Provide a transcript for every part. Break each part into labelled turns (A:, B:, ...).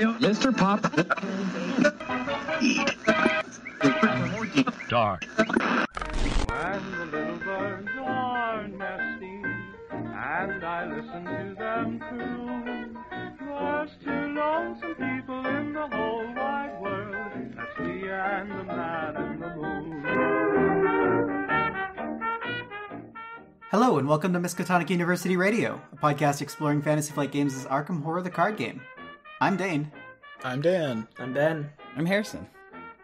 A: Mr. Pop.
B: Dark.
C: And the little birds are nesting, and I listen to them coo. There's two lonesome people in the whole wide world. That's me and the man in the moon.
D: Hello, and welcome to Miskatonic University Radio, a podcast exploring Fantasy Flight Games' Arkham Horror the Card Game. I'm Dane,
E: I'm Dan.
F: I'm Ben.
G: I'm Harrison.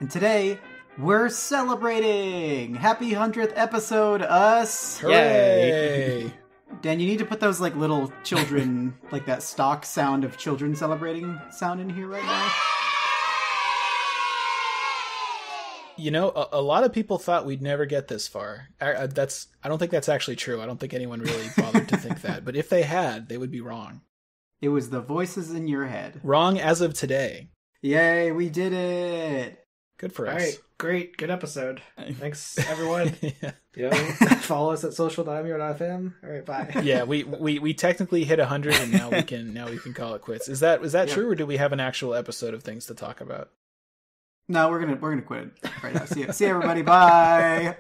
D: and today we're celebrating Happy 100th episode, us!
E: Hooray!
D: Dan, you need to put those like little children, like that stock sound of children celebrating sound in here right now.
E: You know, a, a lot of people thought we'd never get this far. I, I- that's I don't think that's actually true. I don't think anyone really bothered to think that. But if they had, they would be wrong.
D: It was the voices in your head.
E: Wrong as of today.
D: Yay, we did it!
E: Good for
F: All
E: us.
F: right, great, good episode. Thanks, everyone.
E: yeah.
F: you know, follow us at social.mur.fm. All right, bye.
E: yeah, we, we we technically hit hundred, and now we can now we can call it quits. Is that is that
D: Yeah.
E: true, or do we have an actual episode of things to talk about?
D: No, we're gonna we're gonna quit right now. See, see everybody. Bye.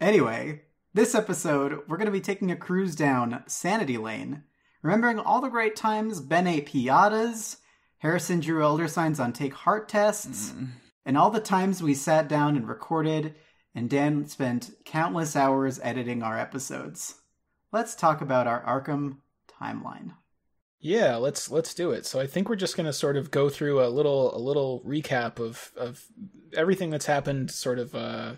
D: Anyway, this episode we're gonna be taking a cruise down Sanity Lane, remembering all the great times Ben ate piatas, Harrison drew elder signs on take heart tests, and all the times we sat down and recorded, and Dan spent countless hours editing our episodes. Let's talk about our Arkham timeline.
E: Yeah, let's let's do it. So I think we're just going to sort of go through a little a little recap of of everything that's happened sort of uh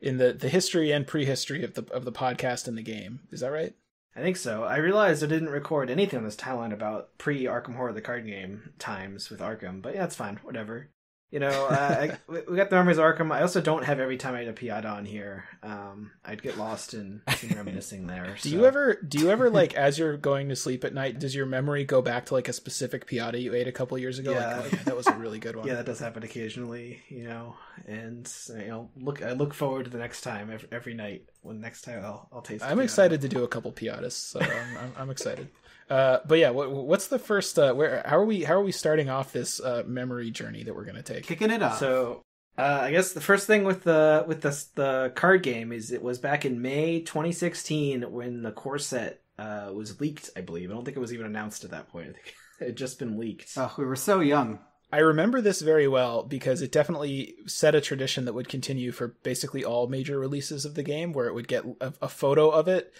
E: in the the history and prehistory of the of the podcast and the game. Is that right?
F: I think so. I realized I didn't record anything on this timeline about pre Arkham Horror the card game times with Arkham, but yeah, it's fine. Whatever. You know, uh, I, we got the memories Arkham. I also don't have every time I had a Piata on here. Um, I'd get lost in, in reminiscing there.
E: Do
F: so-
E: you ever do you ever like as you're going to sleep at night does your memory go back to like a specific piata you ate a couple years ago
F: Yeah.
E: like oh, yeah, that was a really good one.
F: Yeah, that does happen occasionally, you know. And you know, look, I look forward to the next time every, every night. When next time I'll, I'll taste. It.
E: I'm
F: Piata.
E: excited to do a couple piatas, so I'm, I'm, I'm excited. Uh, but yeah, what, what's the first? Uh, where how are we? How are we starting off this uh, memory journey that we're gonna take?
D: Kicking it off.
F: So, uh, I guess the first thing with the with the the card game is it was back in May 2016 when the core set uh, was leaked. I believe. I don't think it was even announced at that point. I think it had just been leaked.
D: oh, we were so young.
E: I remember this very well because it definitely set a tradition that would continue for basically all major releases of the game, where it would get a, a photo of it.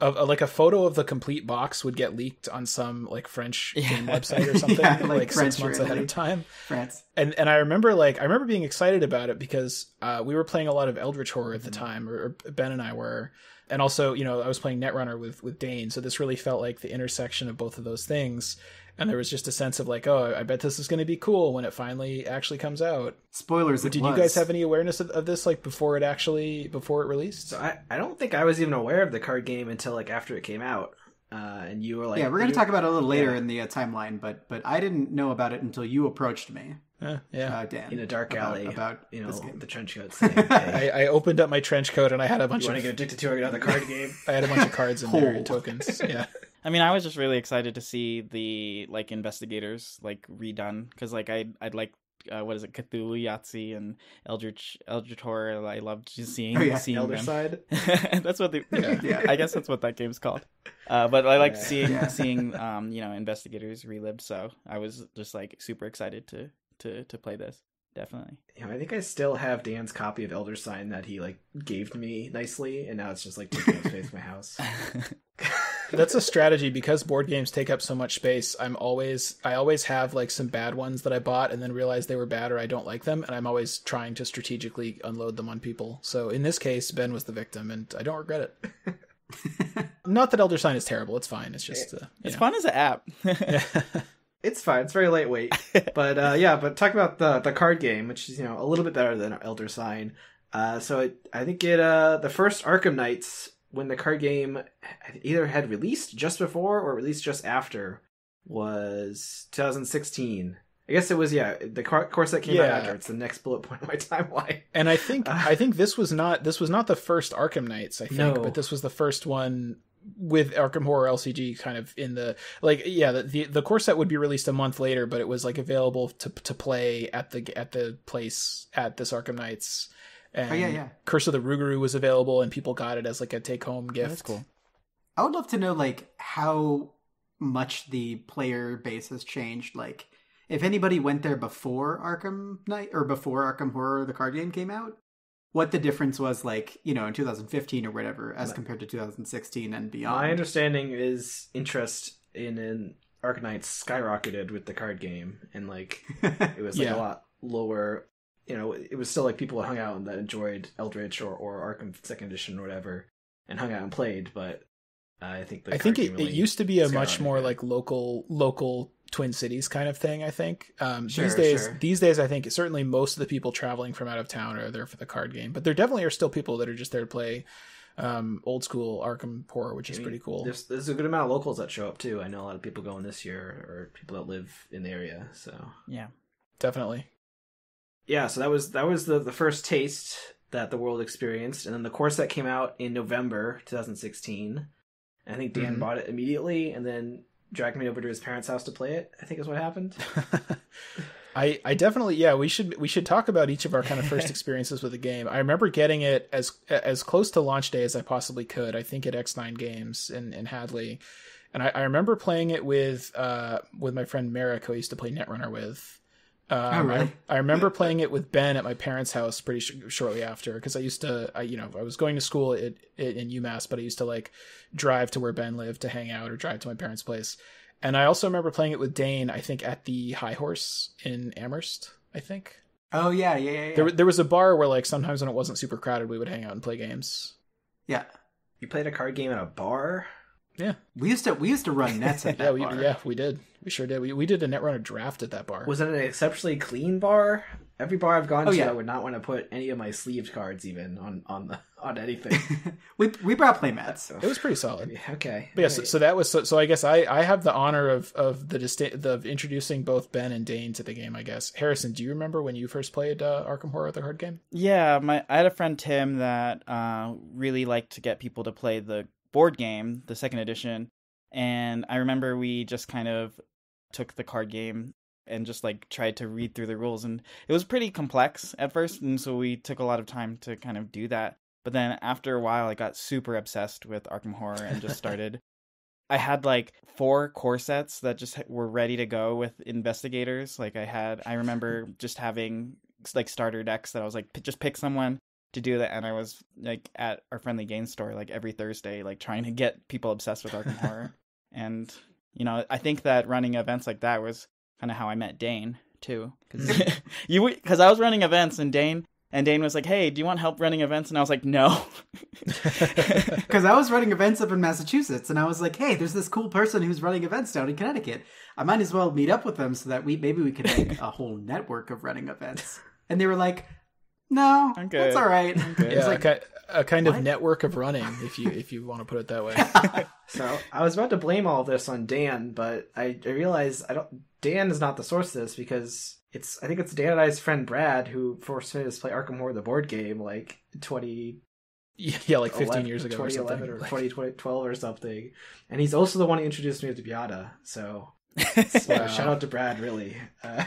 E: Of, like a photo of the complete box would get leaked on some like French game website or something,
D: Yeah,
E: like,
D: like
E: six months ahead of time.
D: France.
E: and and I remember like I remember being excited about it because uh, we were playing a lot of Eldritch horror at the time, or, or Ben and I were, and also you know I was playing Netrunner with with Dane, so this really felt like the intersection of both of those things, and there was just a sense of like, oh, I bet this is going to be cool when it finally actually comes out.
D: Spoilers.
E: Did
D: it
E: you guys have any awareness of, of this like before it actually before it released?
F: So I, I don't think I was even aware of the card game until like after it came out. Uh, and you were like,
D: yeah, we're gonna talk about it a little later
F: yeah.
D: in the uh, timeline, but but I didn't know about it until you approached me,
E: Eh, yeah.
D: uh, Dan,
F: in a dark alley
D: about
F: you know the trench coat. Saying, hey,
E: I, I opened up my trench coat and I had a bunch
F: you want
E: of
F: to get addicted to another card game?
E: I had a bunch of cards in there and
D: Hold.
E: tokens. Yeah.
G: I mean, I was just really excited to see the like investigators like redone because like I I'd like uh, what is it Cthulhu Yahtzee and Eldritch Eldritch Horror. I loved just seeing
D: Oh, yeah,
G: seeing
F: Elder
G: them.
F: side.
G: that's what the yeah,
D: Yeah.
G: I guess that's what that game's called. Uh, but I liked
F: Yeah.
G: seeing
D: Yeah.
G: seeing um you know investigators relived. So I was just like super excited to to to play this. Definitely.
F: You know, I think I still have Dan's copy of Elder Sign that he like gave me nicely, and now it's just like taking up space in my house.
E: that's a strategy because board games take up so much space i'm always i always have like some bad ones that i bought and then realize they were bad or i don't like them and i'm always trying to strategically unload them on people so in this case ben was the victim and i don't regret it not that elder sign is terrible it's fine it's just uh,
G: It's
E: know.
G: fun as an app.
F: It's fine. It's very lightweight. but uh, yeah, but talk about the the card game, which is you know a little bit better than Elder Sign. Uh, so it, I think it uh, the first Arkham Nights when the card game either had released just before or released just after was 2016. I guess it was yeah. The car- course that came out
E: Yeah.
F: after. It's the next bullet point of my timeline.
E: And I think I think this was not this was not the first Arkham Nights, I think,
F: No.
E: but this was the first one with Arkham Horror LCG kind of in the like yeah the, the the core set would be released a month later, but it was like available to to play at the at the place at this Arkham Nights. And
D: Oh, yeah, yeah.
E: Curse of the Rougarou was available, and people got it as like a take home oh, gift.
G: That's cool.
D: I would love to know like how much the player base has changed. Like if anybody went there before Arkham Night or before Arkham Horror the card game came out, what the difference was like, you know, in 2015 or whatever as compared to 2016 and beyond.
F: My understanding is interest in in Arknights skyrocketed with the card game, and like it was like
E: Yeah.
F: a lot lower. You know, it was still like people hung out and that enjoyed Eldritch or, or Arkham Second Edition or whatever, and hung out and played. But uh, I think the
E: I
F: card
E: think
F: game
E: it,
F: really
E: it used to be a much more like local local Twin Cities kind of thing. I think um,
D: Sure,
E: these days
D: sure.
E: these days I think certainly most of the people traveling from out of town are there for the card game, but there definitely are still people that are just there to play um, old school Arkham Horror, which is
F: mean,
E: pretty cool.
F: There's there's a good amount of locals that show up too. I know a lot of people going this year, or people that live in the area. So
G: Yeah.
E: Definitely.
F: yeah, so that was that was the the first taste that the world experienced, and then the course that came out in November 2016. I think Dan
E: Mhm.
F: bought it immediately, and then dragged me over to his parents' house to play it. I think is what happened.
E: I, I definitely yeah we should we should talk about each of our kind of first experiences with the game. I remember getting it as as close to launch day as I possibly could. I think at X9 Games in, in Hadley, and I, I remember playing it with uh with my friend Merrick who I used to play Netrunner with. Um,
D: Oh, really?
E: I, I remember playing it with Ben at my parents' house pretty sh- shortly after because I used to I you know I was going to school at, at, in UMass but I used to like drive to where Ben lived to hang out or drive to my parents' place. And I also remember playing it with Dane, I think at the High Horse in Amherst, I think.
D: oh yeah, yeah, yeah. Yeah.
E: There, there was a bar where like sometimes when it wasn't super crowded, we would hang out and play games.
D: yeah.
F: You played a card game at a bar.
E: Yeah,
D: We used to we used to run nets at that
E: yeah, we
D: bar.
E: yeah we did. We sure did. We we did a net Netrunner draft at that bar.
F: Was it an exceptionally clean bar? Every bar I've gone
D: Oh,
F: to,
D: yeah.
F: I would not want to put any of my sleeved cards even on on the on anything.
D: we we brought play mats.
E: it was pretty solid.
F: okay.
E: But yeah, so, so that was so, so. I guess I, I have the honor of of the distinct of introducing both Ben and Dane to the game. I guess Harrison, do you remember when you first played uh, Arkham Horror, the card game?
G: Yeah, my I had a friend Tim that uh, really liked to get people to play the board game, the second edition, and I remember we just kind of took the card game and just like tried to read through the rules, and it was pretty complex at first, and so we took a lot of time to kind of do that. But then after a while, I got super obsessed with Arkham Horror and just started. I had like four core sets that just were ready to go with investigators. Like I had, I remember just having like starter decks that I was like, "P- just pick someone to do that. And I was like at our friendly game store like every Thursday, like trying to get people obsessed with Arkham Horror. And you know, I think that running events like that was kind of how I met Dane too, because mm-hmm. you because I was running events and Dane. And Dane was like, "Hey, do you want help running events?" And I was like, "No."
D: Because I was running events up in Massachusetts, and I was like, "Hey, there's this cool person who's running events down in Connecticut. I might as well meet up with them so that we maybe we could make a whole network of running events." And they were like, "No,
G: I'm
D: that's all right."
G: good.
E: Yeah,
D: like,
E: a, a kind
D: what?
E: of network of running, if you if you want to put it that way.
F: So I was about to blame all this on Dan, but I, I realized I don't. Dan is not the source of this because it's. I think it's Dan and I's friend Brad who forced me to play Arkham Horror the board game like twenty
E: yeah, like 15 years ago or
F: 2011
E: something.
F: or 20, 2012 or something, and he's also the one who introduced me to Beata. So, so
E: Wow.
F: shout out to Brad, really. Uh,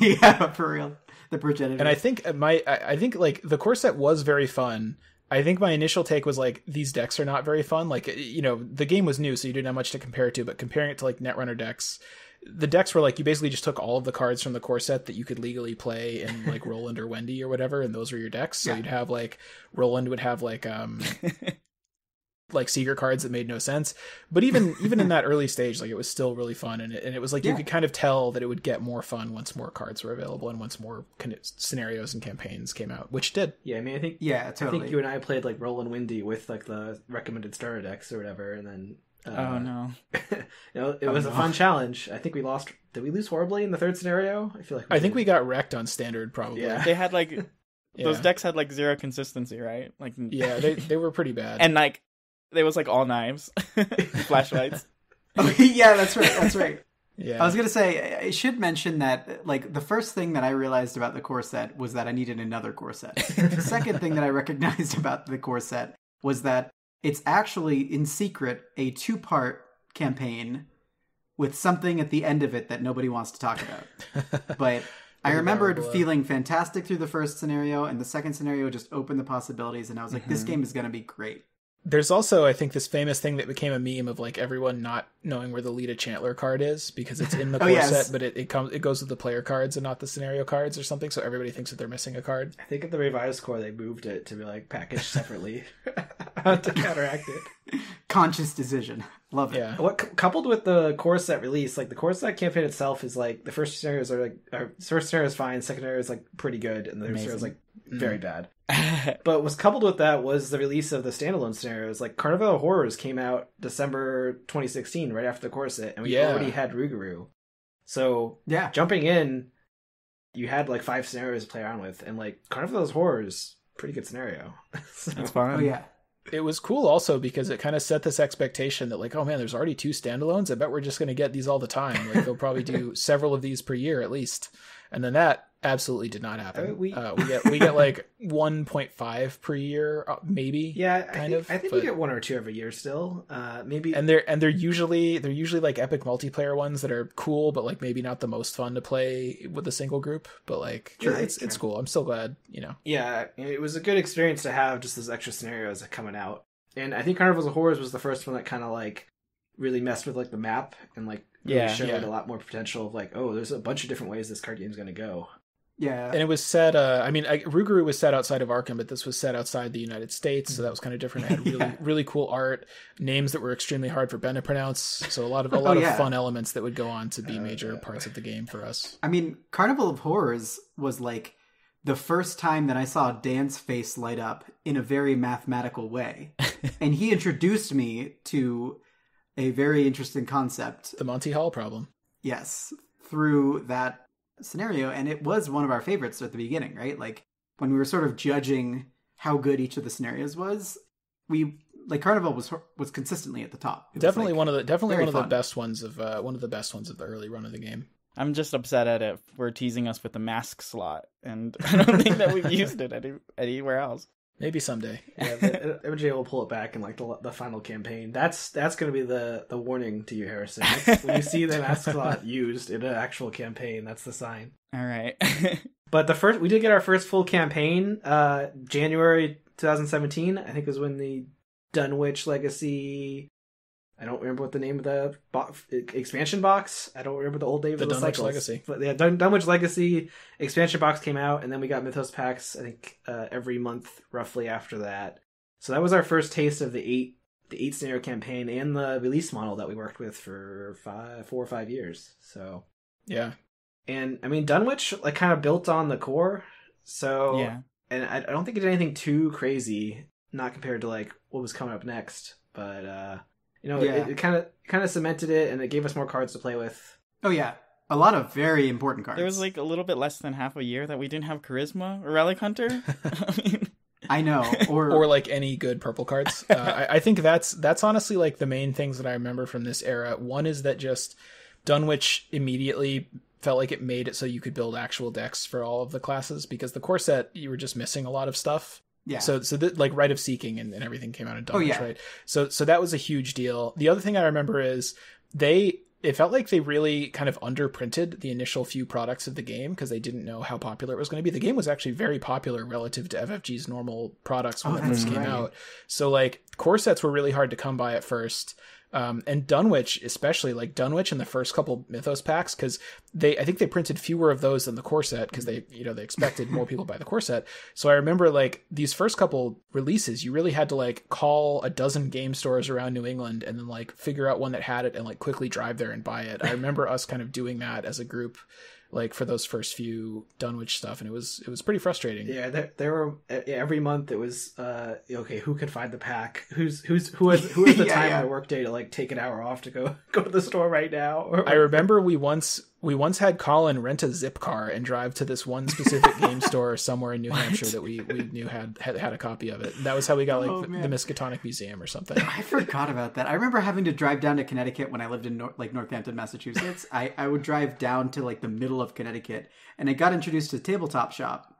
D: yeah, for real. The progenitor.
E: and I think my I, I think like the core set was very fun. I think my initial take was like these decks are not very fun. Like you know the game was new, so you didn't have much to compare it to. But comparing it to like Netrunner decks, the decks were like you basically just took all of the cards from the core set that you could legally play in like Roland or Wendy or whatever, and those were your decks. So
D: Yeah.
E: you'd have like Roland would have like um like secret cards that made no sense. But even even in that early stage, like it was still really fun, and it, and it was like you could kind of tell that it would get more fun once more cards were available and once more kind of scenarios and campaigns came out, which did.
F: yeah, I mean, I think
D: yeah, totally.
F: I think you and I played like Roland Wendy with like the recommended starter decks or whatever, and then. Uh,
G: oh no.
F: you know, it
D: Oh,
F: was a fun challenge. I think we lost. Did we lose horribly in the third scenario? I feel like
E: I think we got wrecked on standard, probably.
F: Yeah.
G: They had like
E: Yeah.
G: those decks had like zero consistency, right? Like
E: Yeah, they they were pretty bad.
G: and like there was like all knives, flashlights.
D: Oh, yeah, that's right. That's right.
E: yeah,
D: I was gonna say I should mention that like the first thing that I realized about the core set was that I needed another core set. the second thing that I recognized about the core set was that it's actually in secret a two part campaign with something at the end of it that nobody wants to talk about. but I remembered feeling fantastic through the first scenario, and the second scenario just opened the possibilities, and I was like, this
G: Mhm.
D: game is going to be great.
E: There's also, I think, this famous thing that became a meme of like everyone not knowing where the Lita Chantler card is because it's in the
D: Oh,
E: core
D: yes.
E: set, but it, it comes it goes with the player cards and not the scenario cards or something. So everybody thinks that they're missing a card.
F: I think at the revised core they moved it to be like packaged separately to counteract it.
D: Conscious decision. Love it.
E: Yeah,
F: What cou- coupled with the core set release, like the core set campaign itself is like the first scenarios are like are, first scenario is fine, second scenario is like pretty good, and the third scenario is like very mm. bad. But what's coupled with that was the release of the standalone scenarios. Like Carnival of Horrors came out December 2016, right after the core set, and we
E: Yeah.
F: already had Rougarou. So
D: Yeah.
F: jumping in, you had like five scenarios to play around with, and like Carnival of Horrors, pretty good scenario. So-
G: It's fun.
D: Oh, yeah.
E: it was cool also because it kind of set this expectation that like, oh man, there's already two standalones. I bet we're just going to get these all the time. Like they'll probably do several of these per year at least. And then that absolutely did not happen.
F: Uh, we-
E: uh, we get we get like 1.5 per year, uh, maybe.
F: Yeah, I
E: kind
F: think,
E: of,
F: I think
E: but-
F: we get one or two every year still. Uh, maybe
E: and they're and they're usually they're usually like epic multiplayer ones that are cool but like maybe not the most fun to play with a single group but like
F: Sure,
E: it's it's cool i'm still glad you know
F: yeah, it was a good experience to have just those extra scenarios coming out. And I think Carnivals of Horrors was the first one that kind of like really messed with like the map and like really
G: Yeah.
F: showed
E: Yeah.
F: a lot more potential of like, oh, there's a bunch of different ways this card game's going to go.
D: Yeah.
E: and it was set uh i mean I, Rougarou was set outside of arkham but this was set outside the united states so that was kind of different it had really
D: Yeah.
E: really cool art names that were extremely hard for ben to pronounce so a lot of a
D: Oh,
E: lot
D: yeah.
E: of fun elements that would go on to be major
F: Uh,
E: parts of the game for us
D: I mean, Carnival of Horrors was like the first time that I saw Dan's face light up in a very mathematical way. and he introduced me to a very interesting concept,
E: the monty hall problem
D: yes, through that scenario. And it was one of our favorites at the beginning, right? Like when we were sort of judging how good each of the scenarios was, we like Carnival was was consistently at the top. It was,
E: definitely
D: like-
E: one of the definitely one of the best ones of uh one of the best ones of the early run of the game
G: I'm just upset at it for teasing us with the mask slot, and I don't think that we've used it any, anywhere else.
E: Maybe someday
F: Yeah, the- MJ will pull it back in like the, the final campaign. That's that's going to be the the warning to you, Harrison. When you see the mask slot used in an actual campaign, that's the sign.
G: All right.
F: But the first, we did get our first full campaign, uh, January 2017. I think was when the Dunwich Legacy. I don't remember what the name of the bo- expansion box. I don't remember the old name
E: The
F: of the
E: Dunwich. Legacy.
F: But yeah, Dun- Dunwich Legacy expansion box came out, and then we got Mythos packs. I think uh, every month roughly after that. So that was our first taste of the eight the eight scenario campaign and the release model that we worked with for five, four or five years. So
E: yeah
F: and I mean, Dunwich like kind of built on the core, so
G: yeah.
F: And I, I don't think it did anything too crazy, not compared to like what was coming up next. But uh, you know,
D: Yeah.
F: it kind of kind of cemented it, and it gave us more cards to play with.
D: Oh yeah, a lot of very important cards.
G: There was like a little bit less than half a year that we didn't have charisma or relic hunter. I mean,
D: I know, or
E: or like any good purple cards. Uh, I, I think that's that's honestly like the main things that I remember from this era. One is that just Dunwich immediately felt like it made it so you could build actual decks for all of the classes because the core set you were just missing a lot of stuff.
D: Yeah.
E: So so that like right of Seeking and, and everything came out in
D: Oh,
E: Dunwich,
D: yeah.
E: right? So so that was a huge deal. The other thing I remember is they it felt like they really kind of underprinted the initial few products of the game because they didn't know how popular it was going to be. The game was actually very popular relative to FFG's normal products when
D: Oh,
E: it first came
D: right.
E: out. So like core sets were really hard to come by at first. Um, and Dunwich, especially like Dunwich in the first couple Mythos packs, because they I think they printed fewer of those than the core set because they you know they expected more people buy the core set. So I remember like these first couple releases, you really had to like call a dozen game stores around New England and then like figure out one that had it and like quickly drive there and buy it. I remember us kind of doing that as a group, like for those first few Dunwich stuff, and it was it was pretty frustrating.
F: Yeah, there, there were every month it was uh, okay. Who could find the pack? Who's who's who has who has the
D: Yeah,
F: time
D: yeah.
F: in the workday to like take an hour off to go go to the store right now? Or,
E: I remember we once we once had Colin rent a zip car and drive to this one specific game store somewhere in New Hampshire that we, we knew had, had had a copy of it. That was how we got like
D: Oh,
E: the, the Miskatonic Museum or something.
D: I forgot about that. I remember having to drive down to Connecticut when I lived in Nor- like Northampton, Massachusetts. I, I would drive down to like the middle of Connecticut, and I got introduced to Tabletop Shop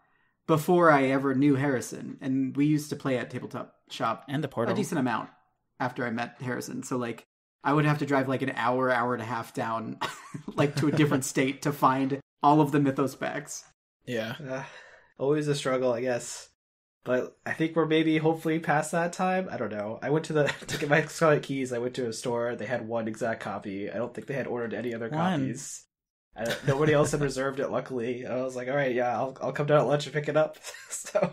D: before I ever knew Harrison, and we used to play at tabletop shop
G: And the portal a
D: decent amount after I met Harrison. So like I would have to drive like an hour, hour and a half down like to a different state to find all of the Mythos packs.
E: Yeah.
F: Uh, always a struggle, I guess. But I think we're maybe hopefully past that time. I don't know. I went to the to get my Scarlet Keys. I went to a store. They had one exact copy. I don't think they had ordered any other
G: One.
F: copies. I, nobody else had reserved it. Luckily, and I was like, all right, yeah, I'll I'll come down at lunch and pick it up. so,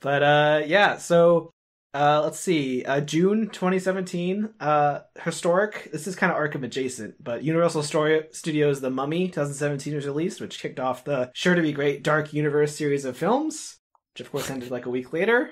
F: but uh, yeah. So uh, let's see. Uh, June 2017. Uh, historic. This is kind of Arkham adjacent, but Universal Story Studios' The Mummy 2017 was released, which kicked off the sure to be great Dark Universe series of films, which of course ended like a week later.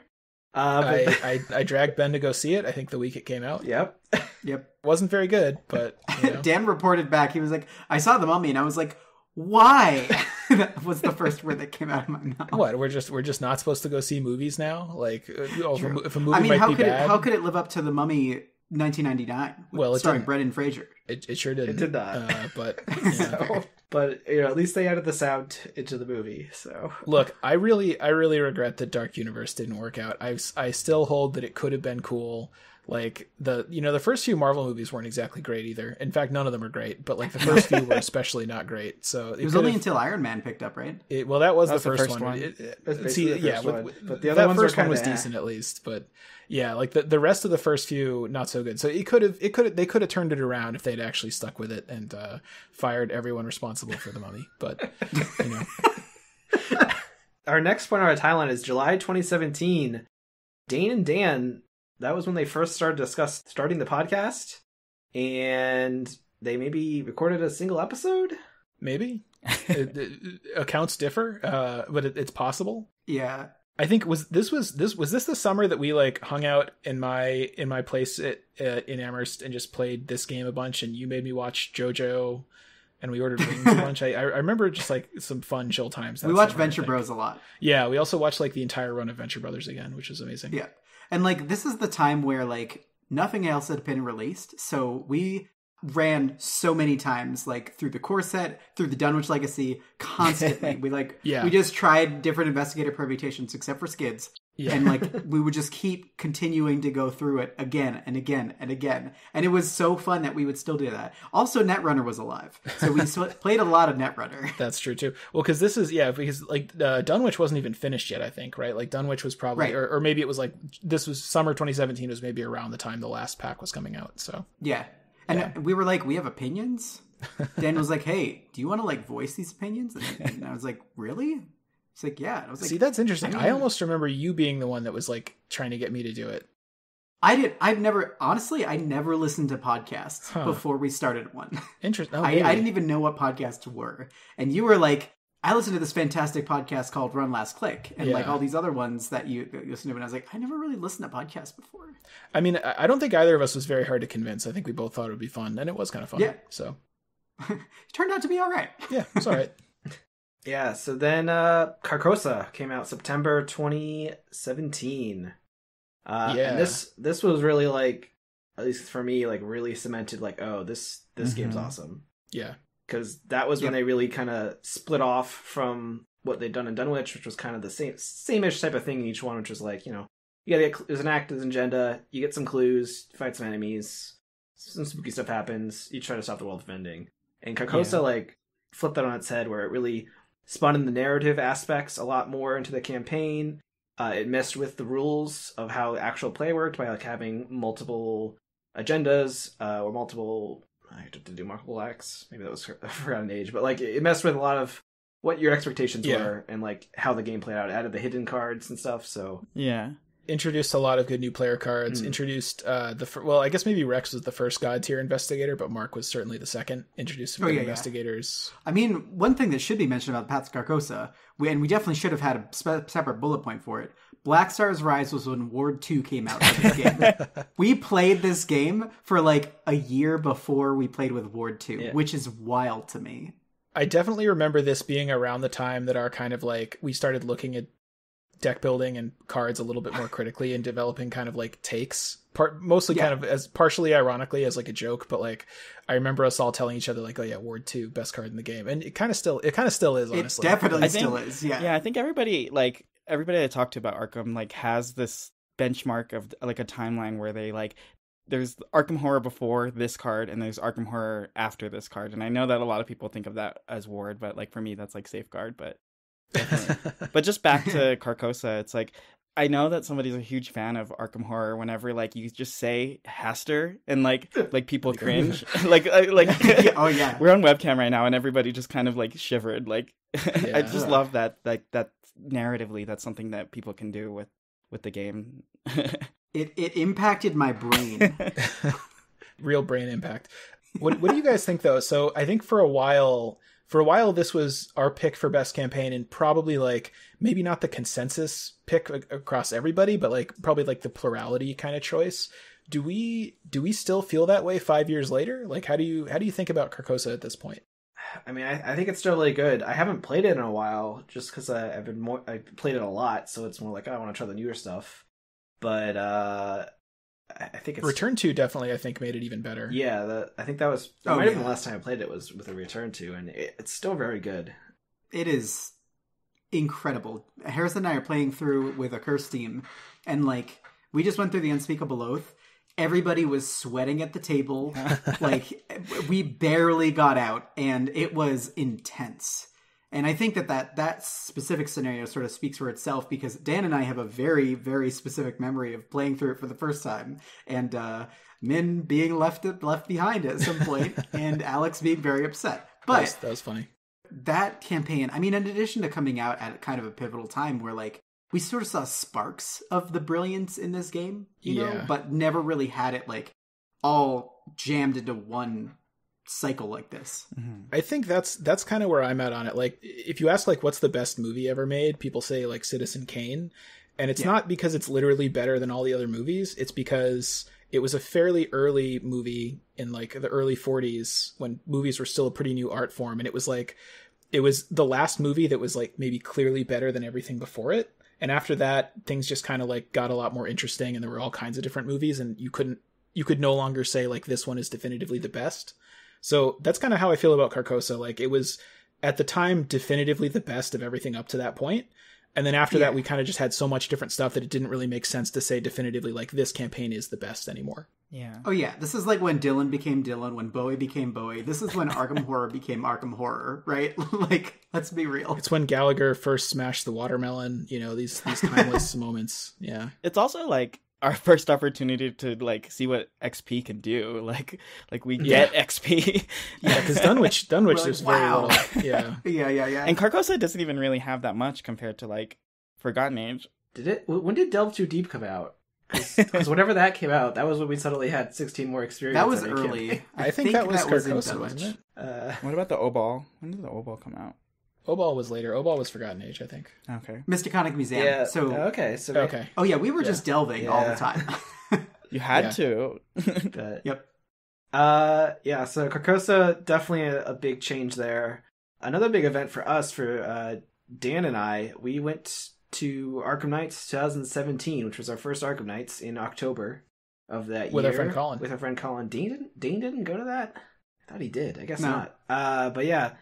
F: Uh, but,
E: I, I I dragged Ben to go see it. I think the week it came out.
F: yep.
D: Yep.
E: wasn't very good, but you know.
D: Dan reported back. He was like, "I saw the mummy," and I was like, "Why?" that was the first word that came out of my mouth.
E: what we're just we're just not supposed to go see movies now. Like, uh, oh, if, a,
D: True.
E: mo- if a movie
D: I mean,
E: might
D: how
E: be
D: could
E: bad,
D: it how could it live up to the Mummy 1999?
E: Well, it
D: starring
E: didn't.
D: Brendan Fraser.
E: it, it sure did.
F: It did not.
E: Uh, but you know.
F: So, but you know, at least they added the sound into the movie. So
E: Look, I really, I really regret that Dark Universe didn't work out. I, I still hold that it could have been cool. Like the, you know, the first few Marvel movies weren't exactly great either. In fact, none of them are great. But like the first few were especially not great. So
D: It was only
E: have-
D: until Iron Man picked up, right?
E: It, well, that was,
G: That
E: the,
G: was the
E: first
G: first
E: one.
G: one.
E: It- it-
F: That's
E: see,
F: basically
E: yeah,
F: first
E: with-
F: one.
E: with-
F: But the other
E: that
F: ones were
E: first one was
F: kinda eh.
E: decent at least. But yeah, like the the rest of the first few not so good. So it could have it could they could have turned it around if they'd actually stuck with it and uh, fired everyone responsible for the mummy. But you know,
F: our next point on our timeline is July 2017. Dane and Dan. That was when they first started discuss starting the podcast, and they maybe recorded a single episode.
E: maybe It- it- accounts differ, uh, but it, it's possible.
D: Yeah.
E: I think was this was this was this the summer that we like hung out in my in my place at, uh, in Amherst and just played this game a bunch and you made me watch JoJo and we ordered wings a bunch. I I remember just like some fun chill times.
D: we watched
E: summer,
D: Venture. Bros a lot.
E: Yeah, we also watched like the entire run of Venture Brothers again, which is amazing.
D: Yeah. And like this is the time where like nothing else had been released. So we ran so many times like through the core set, through the Dunwich Legacy, constantly. we like
E: Yeah.
D: we just tried different investigator permutations except for skids.
E: Yeah.
D: And like we would just keep continuing to go through it again and again and again. And it was so fun that we would still do that. Also Netrunner was alive. So we played a lot of Netrunner.
E: That's true too. Well, because this is yeah, because like uh, Dunwich wasn't even finished yet. I think right, like Dunwich was probably,
D: Right.
E: or, or maybe it was like this was summer 2017 was maybe around the time the last pack was coming out. So
D: Yeah. And we were like, we have opinions. Dan was like, hey, do you want to like voice these opinions? And I was like, really? He's like, yeah. And I was like,
E: see, that's interesting.
D: I
E: I almost remember you being the one that was like trying to get me to do it.
D: I did. I've never, honestly, I never listened to podcasts
E: Huh.
D: before we started one.
E: Interesting. Oh,
D: I. I didn't even know what podcasts were. And you were like, I listened to this fantastic podcast called Run Last Click and like all these other ones that you, that you listened to. And I was like, I never really listened to podcasts before.
E: I mean, I I don't think either of us was very hard to convince. I think we both thought it would be fun, and it was kind of fun.
D: Yeah.
E: So
D: it turned out to be all right.
E: yeah, it's all right.
F: Yeah. So then, uh, Carcosa came out September 2017. Uh,
E: Yeah.
F: And this this was really like, at least for me, like really cemented. Like, oh, this this game's
G: Mhm.
F: awesome.
E: Yeah.
F: because that was when they really kind of split off from what they'd done in Dunwich, which was kind of the same same-ish type of thing in each one, which was like you know you gotta get there's an act, there's an agenda, you get some clues, fight some enemies, some spooky stuff happens, you try to stop the world from ending. And Carcosa
E: Yeah.
F: like flipped that on its head, where it really spun in the narrative aspects a lot more into the campaign. Uh, it messed with the rules of how actual play worked by like having multiple agendas uh, or multiple I have to do multiple acts. Maybe that was a forgotten age, but like it messed with a lot of what your expectations
E: Yeah.
F: were and like how the game played out. It added the hidden cards and stuff. So
G: Yeah.
E: Introduced a lot of good new player cards.
F: Mm.
E: Introduced uh the fir- well, I guess maybe Rex was the first god tier investigator, but Mark was certainly the second. Introduced some
D: Oh, yeah, yeah.
E: investigators.
D: I mean, one thing that should be mentioned about Paths Carcosa, we, and we definitely should have had a spe- separate bullet point for it. Black Stars Rise was when Ward 2 came out. for this game. we played this game for like a year before we played with Ward 2,
F: Yeah.
D: which is wild to me.
E: I definitely remember this being around the time that our kind of like we started looking at deck building and cards a little bit more critically and developing kind of like takes part mostly
D: Yeah.
E: kind of as partially ironically as like a joke but like i remember us all telling each other like oh yeah ward 2 best card in the game and it kind of still it kind of still is honestly
D: It definitely
G: I think-
D: still is. Yeah.
G: Yeah, I think everybody like everybody I talked to about Arkham like has this benchmark of like a timeline where they like there's Arkham Horror before this card and there's Arkham Horror after this card. And I know that a lot of people think of that as Ward, but like for me that's like Safeguard, but definitely. but just back to Carcosa, it's like I know that somebody's a huge fan of Arkham Horror whenever like you just say Hastur and like like people cringe. like uh, like
D: oh yeah.
G: we're on webcam right now and everybody just kind of like shivered. Like I
E: Yeah.
G: just love that like that narratively that's something that people can do with with the game.
D: It it impacted my brain.
E: real brain impact. What what do you guys think though? So I think for a while for a while this was our pick for best campaign and probably like maybe not the consensus pick across everybody, but like probably like the plurality kind of choice. Do we do we still feel that way 5 years later? Like how do you how do you think about Carcosa at this point?
F: I mean, I, I think it's still really good. I haven't played it in a while, just because I've been more. I played it a lot, so it's more like oh, I want to try the newer stuff. But uh I I think it's
E: Return 2 definitely I think made it even better.
F: Yeah, the, I think that was. That
D: Oh,
F: might have been
D: yeah.
F: the last time I played it was with a return to, and it, it's still very good.
D: it is incredible. Harrison and I are playing through with a curse team, and like we just went through the unspeakable oath. Everybody was sweating at the table. like we barely got out, and it was intense. And I think that, that that specific scenario sort of speaks for itself because Dan and I have a very, very specific memory of playing through it for the first time, and uh, Minh being left left behind at some point, and Alex being very upset.
E: That
D: But
E: was, that was funny.
D: that campaign, I mean, in addition to coming out at kind of a pivotal time where like we sort of saw sparks of the brilliance in this game, you know, but never really had it like all jammed into one cycle like this.
E: I think that's that's kind of where I'm at on it. Like, if you ask like what's the best movie ever made, people say like Citizen Kane, and it's
D: Yeah.
E: not because it's literally better than all the other movies. It's because it was a fairly early movie in like the early 40s when movies were still a pretty new art form, and it was like it was the last movie that was like maybe clearly better than everything before it. And after that, things just kind of like got a lot more interesting, and there were all kinds of different movies, and you couldn't you could no longer say like this one is definitively the best. So that's kind of how I feel about Carcosa. Like it was at the time definitively the best of everything up to that point. And then after
D: Yeah.
E: that, we kind of just had so much different stuff that it didn't really make sense to say definitively like this campaign is the best anymore.
G: yeah.
D: Oh yeah, this is like when Dylan became Dylan, when Bowie became Bowie. This is when Arkham Horror became Arkham Horror, right? like, let's be real.
E: It's when Gallagher first smashed the watermelon. You know these these timeless moments. Yeah,
G: It's also like our first opportunity to like see what XP can do. Like like we
E: Yeah.
G: get XP.
E: yeah. Because Dunwich Dunwich
D: We're like,
E: there's very
D: wow.
E: little. Yeah,
D: Yeah, yeah, yeah.
G: and Carcosa doesn't even really have that much compared to like Forgotten Age.
F: Did it? When did Delve Too Deep come out? Because whenever that came out, that was when we suddenly had 16 more experience.
D: that was
F: in a
D: early.
F: campaign.
E: I, think, that was
D: in
E: Carcosa,
D: Dunwich.
E: wasn't it?
F: Uh,
G: What about the Obol? When did the Obol come out?
E: Obol was later. Obol was Forgotten Age, I think.
G: Okay.
D: Miskatonic Museum.
F: yeah.
D: So,
F: okay. So
E: Okay.
D: oh yeah, we were just delving all the time.
G: You had
E: Yeah.
G: to.
F: But,
D: Yep.
F: Uh, yeah. So Carcosa definitely a, a big change there. Another big event for us, for uh, Dan and I, we went to Arkham Nights 2017, which was our first Arkham Nights in October of that
E: With
F: year.
E: With our friend Colin.
F: With our friend Colin. Dane didn't, Dane didn't go to that. I thought he did. I guess
D: No.
F: not. Uh, but yeah.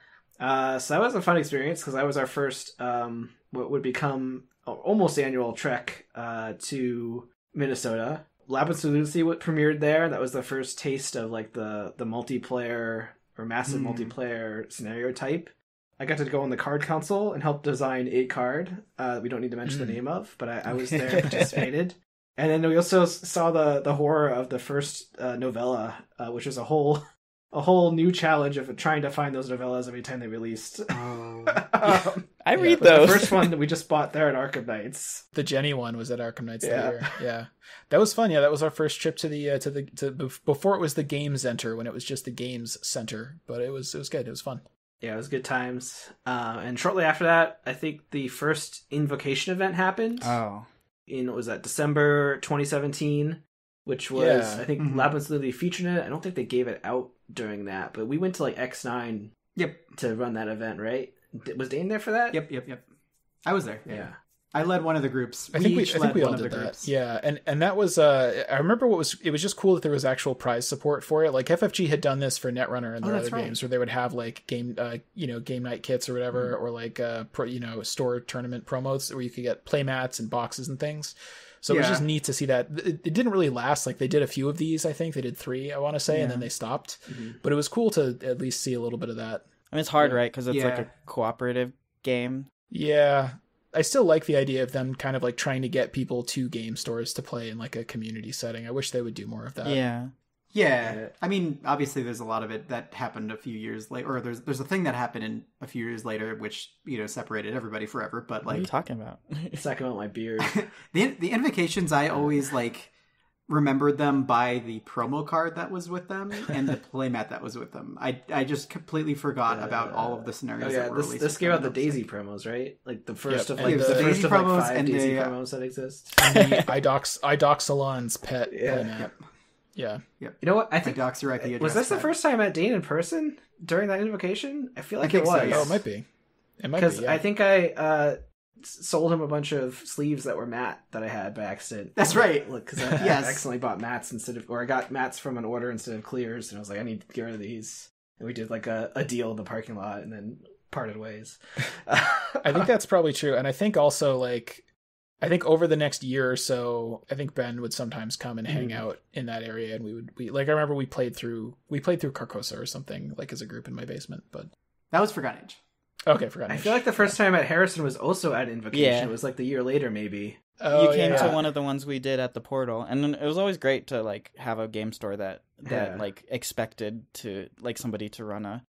F: Uh, so that was a fun experience because that was our first um, what would become almost annual trek uh, to Minnesota. Labyrinth of Lunacy premiered there. That was the first taste of like the the multiplayer or massive
D: Hmm.
F: multiplayer scenario type. I got to go on the card council and help design a card. Uh, we don't need to mention
E: Hmm.
F: the name of, but I, I was there, participated. And then we also saw the the horror of the first uh, novella, uh, which was a whole a whole new challenge of trying to find those novellas every time they released.
D: Oh.
F: um,
G: I
E: Yeah,
G: read
F: but
G: those.
F: the first one that we just bought there at Arkham Nights.
E: The Jenny one was at Arkham Nights
F: Yeah.
E: that year. Yeah, that was fun. Yeah, that was our first trip to the uh, to the to before it was the Game Center when it was just the Games Center. But it was it was good. It was fun.
F: Yeah, it was good times. Uh, and shortly after that, I think the first Invocation event happened.
G: Oh.
F: in was that December 2017, which was
E: Yeah.
F: I think
D: Mhm.
F: Labyrinth literally featured in it. I don't think they gave it out during that, but we went to like X9
D: Yep.
F: to run that event, right? Was Dane there for that?
D: Yep. Yep. Yep. I was there.
F: Yeah.
D: I led one of the groups.
E: I think we, I think
D: led
E: we all
D: one of
E: did
D: the
E: that.
D: groups.
E: Yeah, and and that was uh I remember what was it was just cool that there was actual prize support for it. Like FFG had done this for Netrunner and
D: Oh,
E: their
D: that's
E: other
D: right.
E: games where they would have like game uh you know game night kits or whatever
D: Mm-hmm.
E: or like uh pro, you know store tournament promos where you could get play mats and boxes and things. So it was just neat to see that. It, it didn't really last. Like they did a few of these, I think they did three, I want to say, and then they stopped.
F: Mhm.
E: But it was cool to at least see a little bit of that.
G: I mean, it's hard,
F: Yeah.
G: right? Because it's like a cooperative game.
E: Yeah. I still like the idea of them kind of like trying to get people to game stores to play in like a community setting. I wish they would do more of that.
G: yeah.
D: Yeah,
F: Yeah.
D: I mean, obviously, there's a lot of it that happened a few years later, or there's there's a thing that happened in a few years later, which you know separated everybody forever. But
G: What are you
D: like
G: talking about?
F: Second about my beard.
D: the the invocations, I always like remembered them by the promo card that was with them and the playmat that was with them. I I just completely forgot about all of the
F: Oh
D: scenarios.
F: yeah,
D: that were
F: this
D: released
F: this gave out the Daisy
D: like-
F: promos, right? Like the first
E: Yep,
F: of like
E: the-
F: the,
E: the
F: first
D: Daisy
F: of like
D: promos
F: five
D: and
F: Daisy
D: the, uh,
F: promos that exist.
E: And the iDoc iDoc Salon's pet
F: Yeah.
E: playmat. Yeah.
F: You know what? I
D: I
F: think
D: docs your IP address.
F: was this the first time I met Dane in person during that invocation? I feel like
D: think
F: it
D: so,
F: was.
D: yes.
E: Oh, it might be. It might
F: because
E: be. Yeah.
F: I think I uh, sold him a bunch of sleeves that were matte that I had by accident.
D: That's right.
F: Look, Because I
D: Yes.
F: accidentally bought mats instead of, or I got mats from an order instead of clears, and I was like, I need to get rid of these. And we did like a, a deal in the parking lot, and then parted ways.
E: I think that's probably true. And I think also like I think over the next year or so, I think Ben would sometimes come and hang
F: Mhm.
E: out in that area and we would we like I remember we played through we played through Carcosa or something, like as a group in my basement. But
D: That was Forgotten Age.
E: okay, forgot.
F: I feel like the first time at Harrison was also at invocation.
G: Yeah.
F: It was like the year later, maybe.
E: oh,
G: you came
E: yeah.
G: to one of the ones we did at the portal, and it was always great to like have a game store that that
F: Yeah.
G: like expected to like somebody to run a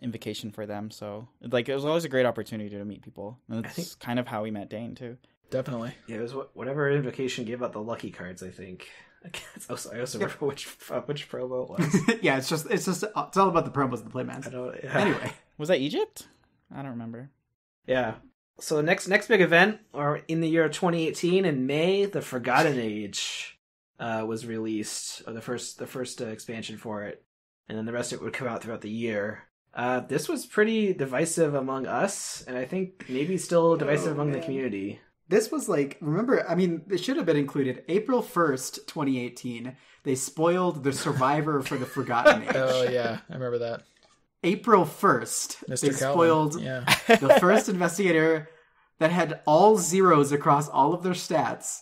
G: invocation for them. So like it was always a great opportunity to meet people, and that's
F: think-
G: kind of how we met Dane too.
E: Definitely.
F: Yeah, it was whatever invocation gave out the lucky cards. I think. I guess- also, I also
D: Yep.
F: remember which uh, which promo it was.
D: yeah, it's just it's just it's all about the promos and the
F: I
D: playmats.
F: don't. Yeah.
D: Anyway,
G: Was that Egypt? I don't remember.
F: Yeah. So the next next big event, or in the year 2018, in May, the Forgotten Age uh, was released, or the first the first uh, expansion for it, and then the rest of it would come out throughout the year. Uh, this was pretty divisive among us, and I think maybe still divisive
D: Oh,
F: among the community.
D: This was like remember. I mean, it should have been included. April first, twenty eighteen. They spoiled the Survivor for the Forgotten Age.
E: Oh yeah, I remember that.
D: April first,
E: Mr.
D: they
E: Calvin.
D: spoiled
E: Yeah.
D: the first investigator that had all zeros across all of their stats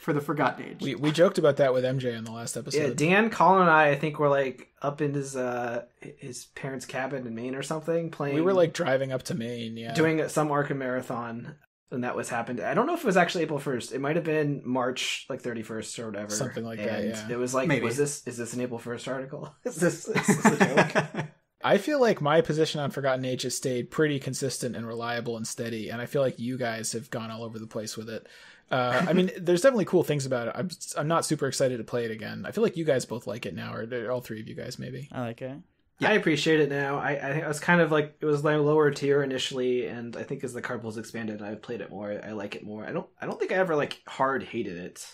D: for the Forgotten Age.
E: We we joked about that with MJ in the last episode.
F: Yeah, Dan, Colin, and I, I think were like up in his uh his parents' cabin in Maine or something, playing.
E: we were like driving up to Maine, yeah.
F: doing some Arkham marathon when that was happened. I don't know if it was actually April first. It might have been March like thirty first or whatever.
E: Something like that, yeah.
F: It was like,
D: Maybe.
F: was this is this an April first article? Is this, is this a joke?
E: I feel like my position on Forgotten Age has stayed pretty consistent and reliable and steady, and I feel like you guys have gone all over the place with it. Uh, I mean, there's definitely cool things about it. I'm I'm not super excited to play it again. I feel like you guys both like it now, or all three of you guys maybe.
G: I like it.
F: I appreciate it now. I I was kind of like it was like lower tier initially, and I think as the card pools expanded, I've played it more. I like it more. I don't I don't think I ever like hard hated it.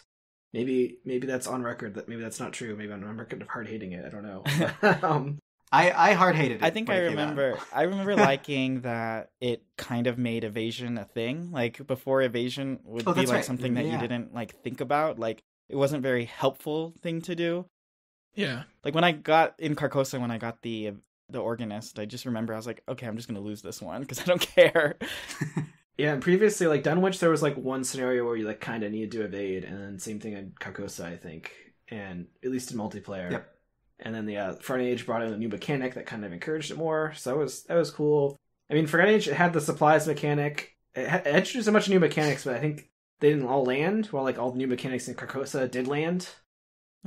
F: Maybe maybe that's on record. That maybe that's not true. Maybe I'm on record of hard hating it. I don't know. um,
D: I I hard hated it.
G: I think I
D: it came out.
G: remember. I remember liking that it kind of made evasion a thing. Like before, evasion would
D: Oh,
G: be like
D: right.
G: something that
D: Yeah.
G: you didn't like think about. Like it wasn't very helpful thing to do.
E: Yeah,
G: Like when I got in Carcosa, when I got the the organist, I just remember I was like, okay, I'm just gonna lose this one because I don't care.
F: Yeah, and previously, like Dunwich, there was like one scenario where you like kind of needed to evade, and then same thing in Carcosa, I think, and at least in multiplayer.
D: Yep.
F: And then the uh, Front Age brought in a new mechanic that kind of encouraged it more, so that was that was cool. I mean, Front Age it had the supplies mechanic. It, had, it introduced a bunch of new mechanics, but I think they didn't all land. While like all the new mechanics in Carcosa did land.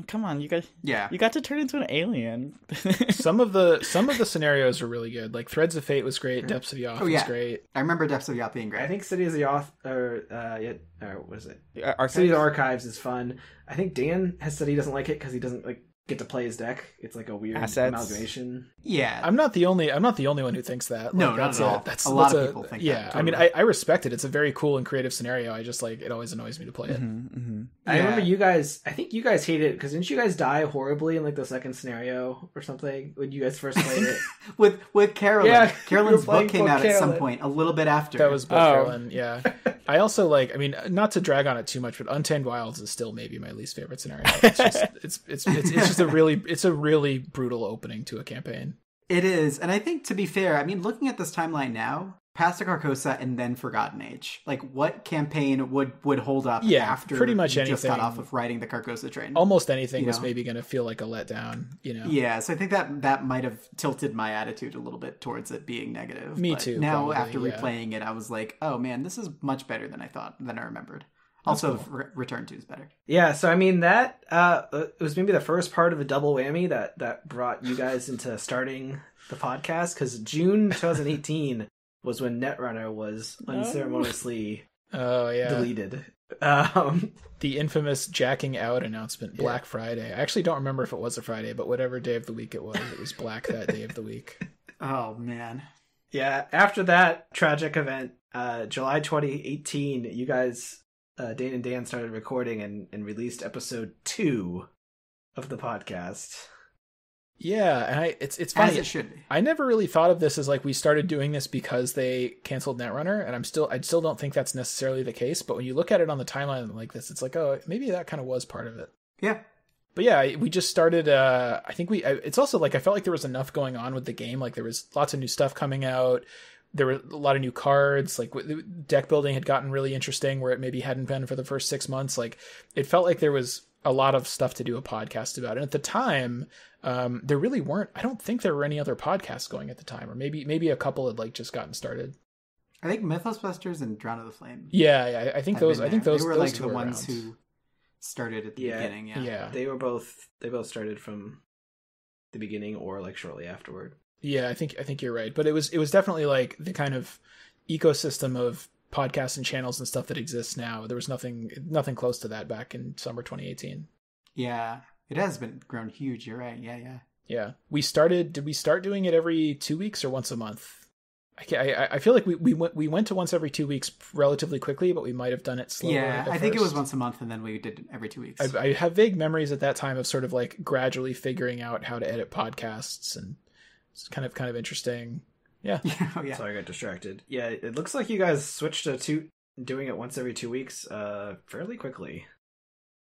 G: Come on, you guys,
D: Yeah.
G: you got to turn into an alien.
E: some of the some of the scenarios are really good. Like Threads of Fate was great. Depths of Yoth
D: Oh,
E: was
D: yeah.
E: great.
D: I remember Depths of Yoth being great.
F: I think City of the Oth or uh, yeah, or what is it?
G: Our
F: City of Archives is fun. I think Dan has said he doesn't like it because he doesn't like get to play his deck. It's like a weird
G: Assets.
F: amalgamation.
D: yeah.
E: I'm not the only I'm not the only one who thinks that.
D: No,
E: Like,
D: not
E: that's
D: at all.
E: That's
D: A lot
E: that's
D: of people think that,
E: Yeah, I mean. I, I respect it. It's a very cool and creative scenario. I just like it always annoys me to play it.
G: Mhm, mhm.
F: I remember you guys. I think you guys hated it because didn't you guys die horribly in like the second scenario or something when you guys first played it?
D: with with Carolyn.
F: Yeah,
D: Carolyn's
F: you were playing
D: book came
F: book
D: out at some point a little bit after.
E: That was Book
G: Oh.
E: Carolyn, yeah. I also like. I mean, not to drag on it too much, but Untamed Wilds is still maybe my least favorite scenario. It's just it's it's it's, it's just a really it's a really brutal opening to a campaign.
D: It is, and I think to be fair, I mean, looking at this timeline now, past the Carcosa and then Forgotten Age, like what campaign would would hold up?
E: Yeah,
D: after
E: pretty much
D: you just got off of riding the Carcosa train.
E: Almost anything
D: You
E: was
D: know.
E: maybe going to feel like a letdown. You know.
D: Yeah, so I think that that might have tilted my attitude a little bit towards it being negative.
E: Me
D: but
E: too,
D: Now
E: probably,
D: after
E: yeah.
D: replaying it, I was like, oh man, this is much better than I thought than I remembered. Also, Re- Return to is better.
F: Yeah, so I mean that uh, it was maybe the first part of a double whammy that that brought you guys into starting the podcast because June 2018 was when Netrunner was unceremoniously
E: Oh yeah.
F: deleted. Um,
E: The infamous jacking out announcement,
F: Yeah.
E: Black Friday. I actually don't remember if it was a Friday, but whatever day of the week it was, it was black that day of the week.
D: Oh man,
F: yeah, after that tragic event, uh, July 2018, you guys, uh, Dane and Dan started recording and, and released episode two of the podcast.
E: Yeah, and I it's it's
D: as
E: funny.
D: it should be.
E: I never really thought of this as like we started doing this because they canceled Netrunner, and I'm still I still don't think that's necessarily the case. But when you look at it on the timeline like this, it's like oh maybe that kind of was part of it.
D: Yeah,
E: But yeah, we just started. Uh, I think we. I- It's also like I felt like there was enough going on with the game. Like there was lots of new stuff coming out. There were a lot of new cards. Like deck building had gotten really interesting, where it maybe hadn't been for the first six months. Like it felt like there was a lot of stuff to do a podcast about. And at the time, um, there really weren't. I don't think there were any other podcasts going at the time, or maybe maybe a couple had like just gotten started.
D: I think Mythos Busters and Drawn to the Flame.
E: Yeah, yeah I think those.
D: been
E: I think those
D: they were
E: those
D: like
E: two
D: the
E: were
D: ones
E: around.
D: who started at the
F: Yeah,
D: beginning. Yeah,
E: yeah.
F: They were both they both started from the beginning or like shortly afterward.
E: Yeah, I think I think you're right. But it was it was definitely like the kind of ecosystem of podcasts and channels and stuff that exists now. There was nothing nothing close to that back in summer 2018.
D: yeah. It has been grown huge. You're right. Yeah, yeah.
E: Yeah, we started. Did we start doing it every two weeks or once a month? I I, I feel like we we went we went to once every two weeks relatively quickly, but we might have done it slower.
D: yeah, I think it was once a month, and then we did it every two weeks.
E: I, I have vague memories at that time of sort of like gradually figuring out how to edit podcasts, and it's kind of kind of interesting. Yeah,
D: yeah, oh, yeah.
F: Sorry, I got distracted. Yeah, it looks like you guys switched to two, doing it once every two weeks, uh, fairly quickly.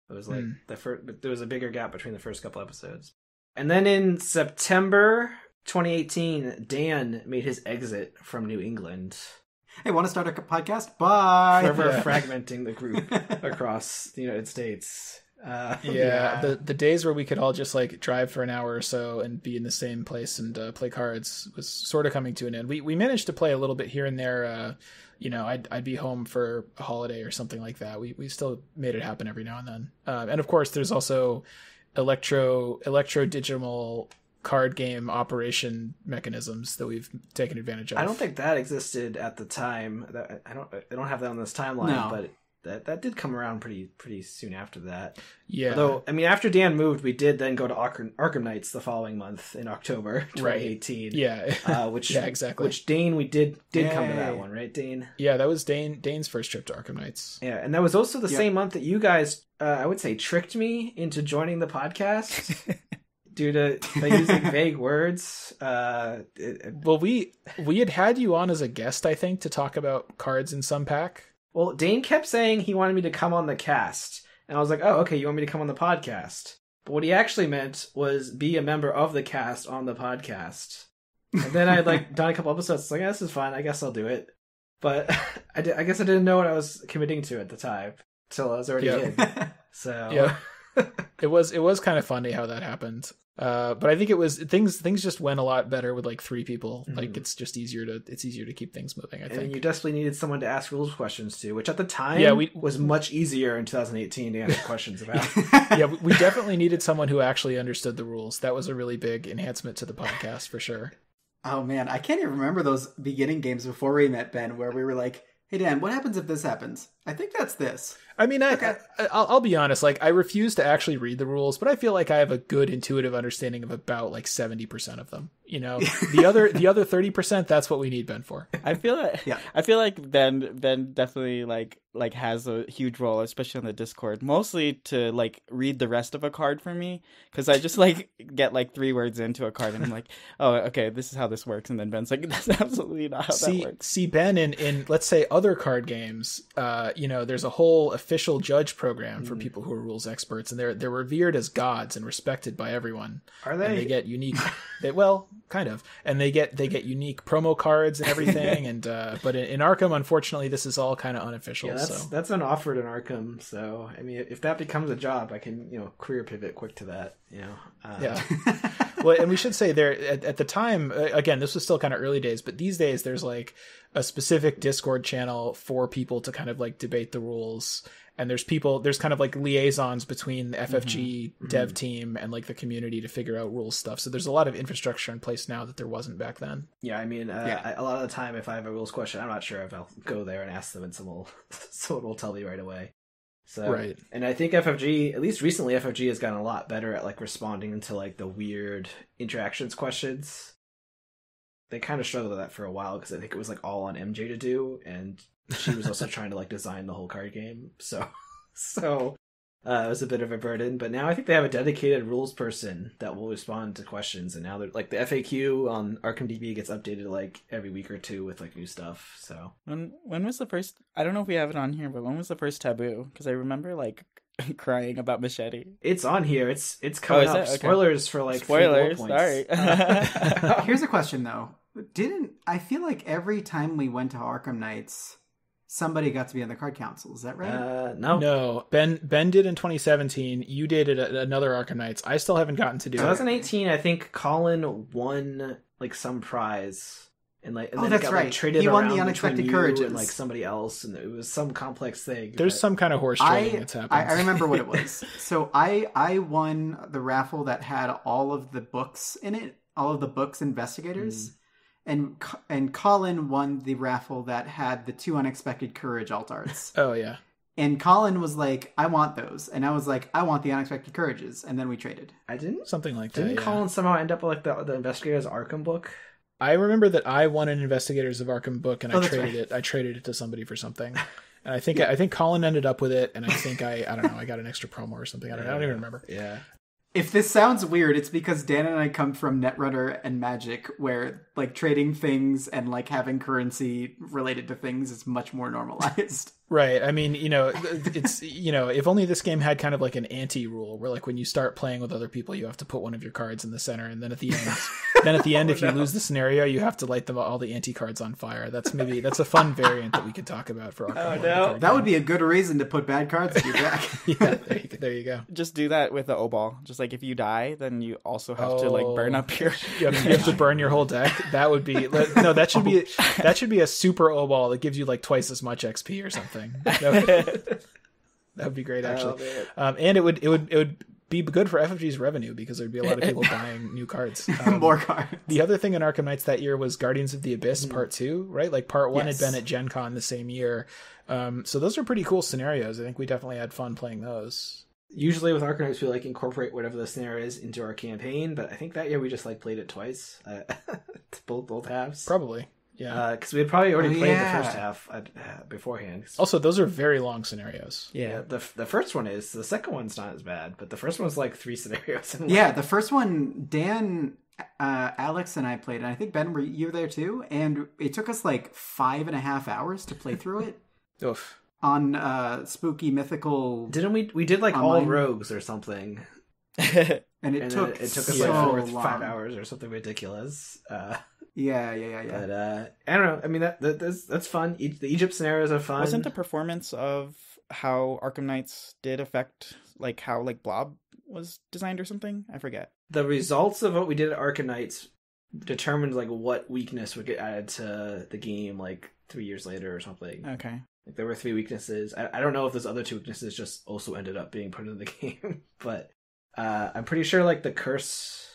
F: It was like
E: Hmm.
F: the first. There was a bigger gap between the first couple episodes, and then in September 2018, Dan made his exit from New England,
D: Hey, want to start a podcast? Bye.
F: forever
E: Yeah.
F: fragmenting the group across the United States. Uh,
E: yeah,
D: Yeah.
E: the the days where we could all just like drive for an hour or so and be in the same place and uh, play cards was sort of coming to an end. We we managed to play a little bit here and there. Uh, you know, I'd I'd be home for a holiday or something like that. We we still made it happen every now and then. Um, and of course, there's also electro electro digital card game operation mechanisms that we've taken advantage of.
F: I don't think that existed at the time. That I don't. I don't have that on this timeline,
D: No.
F: but that that did come around pretty pretty soon after that.
E: Yeah.
F: Although, I mean, after Dan moved, we did then go to Arkham, Arkham Nights the following month in October 2018.
E: yeah.
F: Uh, which
E: Yeah, exactly.
F: Which Dane we did did come to that one, right, Dane?
E: yeah, that was Dane Dane's first trip to Arkham Nights.
F: Yeah, and that was also the
D: Yep.
F: same month that you guys, uh, I would say, tricked me into joining the podcast due to by using vague words. Uh, it- it-
E: Well, we we had had you on as a guest, I think, to talk about cards in some pack.
F: Well, Dane kept saying he wanted me to come on the cast, and I was like, "Oh, okay, you want me to come on the podcast?" But what he actually meant was be a member of the cast on the podcast. And then I had like done a couple episodes. It's like, "Yeah, this is fine. I guess I'll do it. But I, I guess I didn't know what I was committing to at the time till I was already
E: Yeah.
F: in. So
E: Yeah. It was it was kind of funny how that happened. Uh, but I think it was things things just went a lot better with like three people. Like
F: Mhm.
E: it's just easier to it's easier to keep things moving. I
F: and
E: think.
F: you desperately needed someone to ask rules questions to, which at the time
E: Yeah, we-
F: was much easier in 2018 to answer questions about.
E: yeah, we- we definitely needed someone who actually understood the rules. That was a really big enhancement to the podcast for sure.
D: oh man, I can't even remember those beginning games before we met Ben, where we were like, "Hey Dan, what happens if this happens?" I think that's this.
E: I mean, I, I I'll, I'll be honest. Like, I refuse to actually read the rules, but I feel like I have a good intuitive understanding of about like seventy percent of them. You know, the other the other thirty percent, that's what we need Ben for.
G: I feel like
D: Yeah.
G: I feel like Ben Ben definitely like like has a huge role, especially on the Discord. Mostly to like read the rest of a card for me because I just like get like three words into a card and I'm like, oh okay, this is how this works, and then Ben's like, that's absolutely not how
E: see,
G: that works.
E: see Ben in in let's say other card games. Uh, you know, there's a whole official judge program
G: Mm.
E: for people who are rules experts, and they're they're revered as gods and respected by everyone.
F: Are
E: and they
F: they?
E: get unique they, well kind of and they get they get unique promo cards and everything and uh but in, in arkham unfortunately this is all kind of unofficial
F: Yeah, that's
E: so
F: that's an offer in Arkham. So I mean, if that becomes a job, I can you know career pivot quick to that. You know. Uh,
E: yeah well and we should say there at, at the time again this was still kind of early days but these days there's like a specific discord channel for people to kind of like debate the rules and there's people there's kind of like liaisons between the ffg dev team and like the community to figure out rules stuff so there's a lot of infrastructure in place now that there wasn't back then
F: Yeah, I mean, uh,
D: Yeah.
F: I, a lot of the time, if I have a rules question, I'm not sure if I'll go there and ask them, and someone will, someone will tell me right away. So,
E: Right.
F: and I think FFG, at least recently, FFG has gotten a lot better at like responding to like the weird interactions questions. They kind of struggled with that for a while because I think it was like all on MJ to do, and she was also trying to like design the whole card game. So, so uh, it was a bit of a burden. But now I think they have a dedicated rules person that will respond to questions, and now they're like the FAQ on ArkhamDB gets updated like every week or two with like new stuff. So
G: When when was the first? I don't know if we have it on here, but when was the first taboo? Because I remember like crying about machete.
F: it's on here. It's it's coming
G: is
F: up.
G: it? Okay.
F: Spoilers for like three bullet
G: Spoilers.
F: points.
G: Sorry.
F: Uh,
D: Here's a question though. Didn't I feel like every time we went to Arkham Nights, somebody got to be on the card council? Is that right?
F: uh, no.
E: No, Ben Ben did in 2017. You did it at another Arkham Nights. I still haven't gotten to do it.
F: 2018, I think Colin won like some prize, and like and
D: Oh,
F: then
D: that's
F: it got
D: right.
F: like traded
D: He won the Unexpected courage
F: and like somebody else, and it was some complex thing.
E: There's
F: but-
E: some kind of horse trading
D: I,
E: that's happened.
D: I I remember what it was. so I I won the raffle that had all of the books in it, all of the books investigators, mm. and and Colin won the raffle that had the two unexpected courage alt arts.
E: oh yeah.
D: and Colin was like, "I want those," and I was like, "I want the unexpected courages," and then we traded.
F: I didn't.
E: Something like that.
F: Didn't
E: yeah.
F: Colin somehow end up with like the the Investigators Arkham book?
E: I remember that I won an Investigators of Arkham book and
D: Oh,
E: I traded
D: right.
E: it. I traded it to somebody for something. And I think I think Colin ended up with it, and I think I I don't know I got an extra promo or something. I don't, I don't even remember.
F: Yeah.
D: If this sounds weird, it's because Dan and I come from Netrunner and Magic, where like trading things and like having currency related to things is much more normalized.
E: Right. I mean, you know, it's you know, if only this game had kind of like an anti rule where like when you start playing with other people, you have to put one of your cards in the center, and then at the end, then at the end, if you lose the scenario, you have to light them all the anti cards on fire. That's maybe that's a fun variant that we could talk about for. Oh, Arkham Horror
F: no.
E: card
D: That would be a good reason to put bad cards in your deck.
E: yeah. There you, there you go.
G: Just do that with the Obol. Just like if you die, then you also have to like burn
E: Oh.
G: up your.
E: You have, you have to burn your whole deck. That would be no. That should be oh. that should be a super Obol that gives you like twice as much XP or something. That would, that would be great actually. Um, and it would it would it would be good for FFG's revenue because there'd be a lot of people buying new cards. Um,
D: More cards.
E: the other thing in Arkham Nights that year was Guardians of the Abyss Part Two, right? Like Part One
D: Yes.
E: had been at Gen Con the same year. Um, so those are pretty cool scenarios. I think we definitely had fun playing those.
F: Usually with Arkham Nights, we like incorporate whatever the scenario is into our campaign, but I think that year we just like played it twice, uh, both both halves.
E: Probably, yeah.
F: because we had probably already
D: Oh,
F: played
D: yeah.
F: the first half uh, uh, beforehand.
E: also, those are very long scenarios.
F: yeah, the the first one is the second one's not as bad, but the first one's like three scenarios. in.
D: Yeah, the first one, Dan, uh, Alex, and I played, and I think Ben, were you there too? And it took us like five and a half hours to play through it
E: Oof.
D: on uh, spooky mythical,
F: didn't we? We did like all
D: Online?
F: rogues or something,
D: and it
F: and
D: took
F: then it took us
D: so
F: like four,
D: long.
F: five hours or something ridiculous. Uh,
D: Yeah, yeah, yeah, yeah.
F: But uh, I don't know. I mean, that, that that's that's fun. E- the Egypt scenarios are fun.
G: Wasn't the performance of how Arkham Nights did affect like how like Blob was designed or something? I forget.
F: the results of what we did at Arkham Nights determined like what weakness would get added to the game like three years later or something.
G: Okay.
F: Like there were three weaknesses. I, I don't know if those other two weaknesses just also ended up being put into the game, but uh, I'm pretty sure like the curse,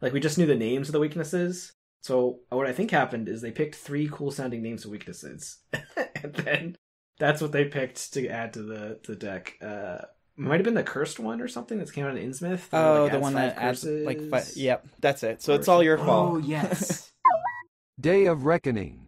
F: like we just knew the names of the weaknesses. So what I think happened is they picked three cool sounding names of weaknesses, and then That's what they picked to add to the to the deck. Uh, might have been the cursed one or something that came out in Innsmouth. that,
G: Oh,
F: like,
G: the one
F: five
G: that adds like fi- yep, that's it. So
F: Or
G: it's all your fault.
D: Oh yes.
A: Day of Reckoning.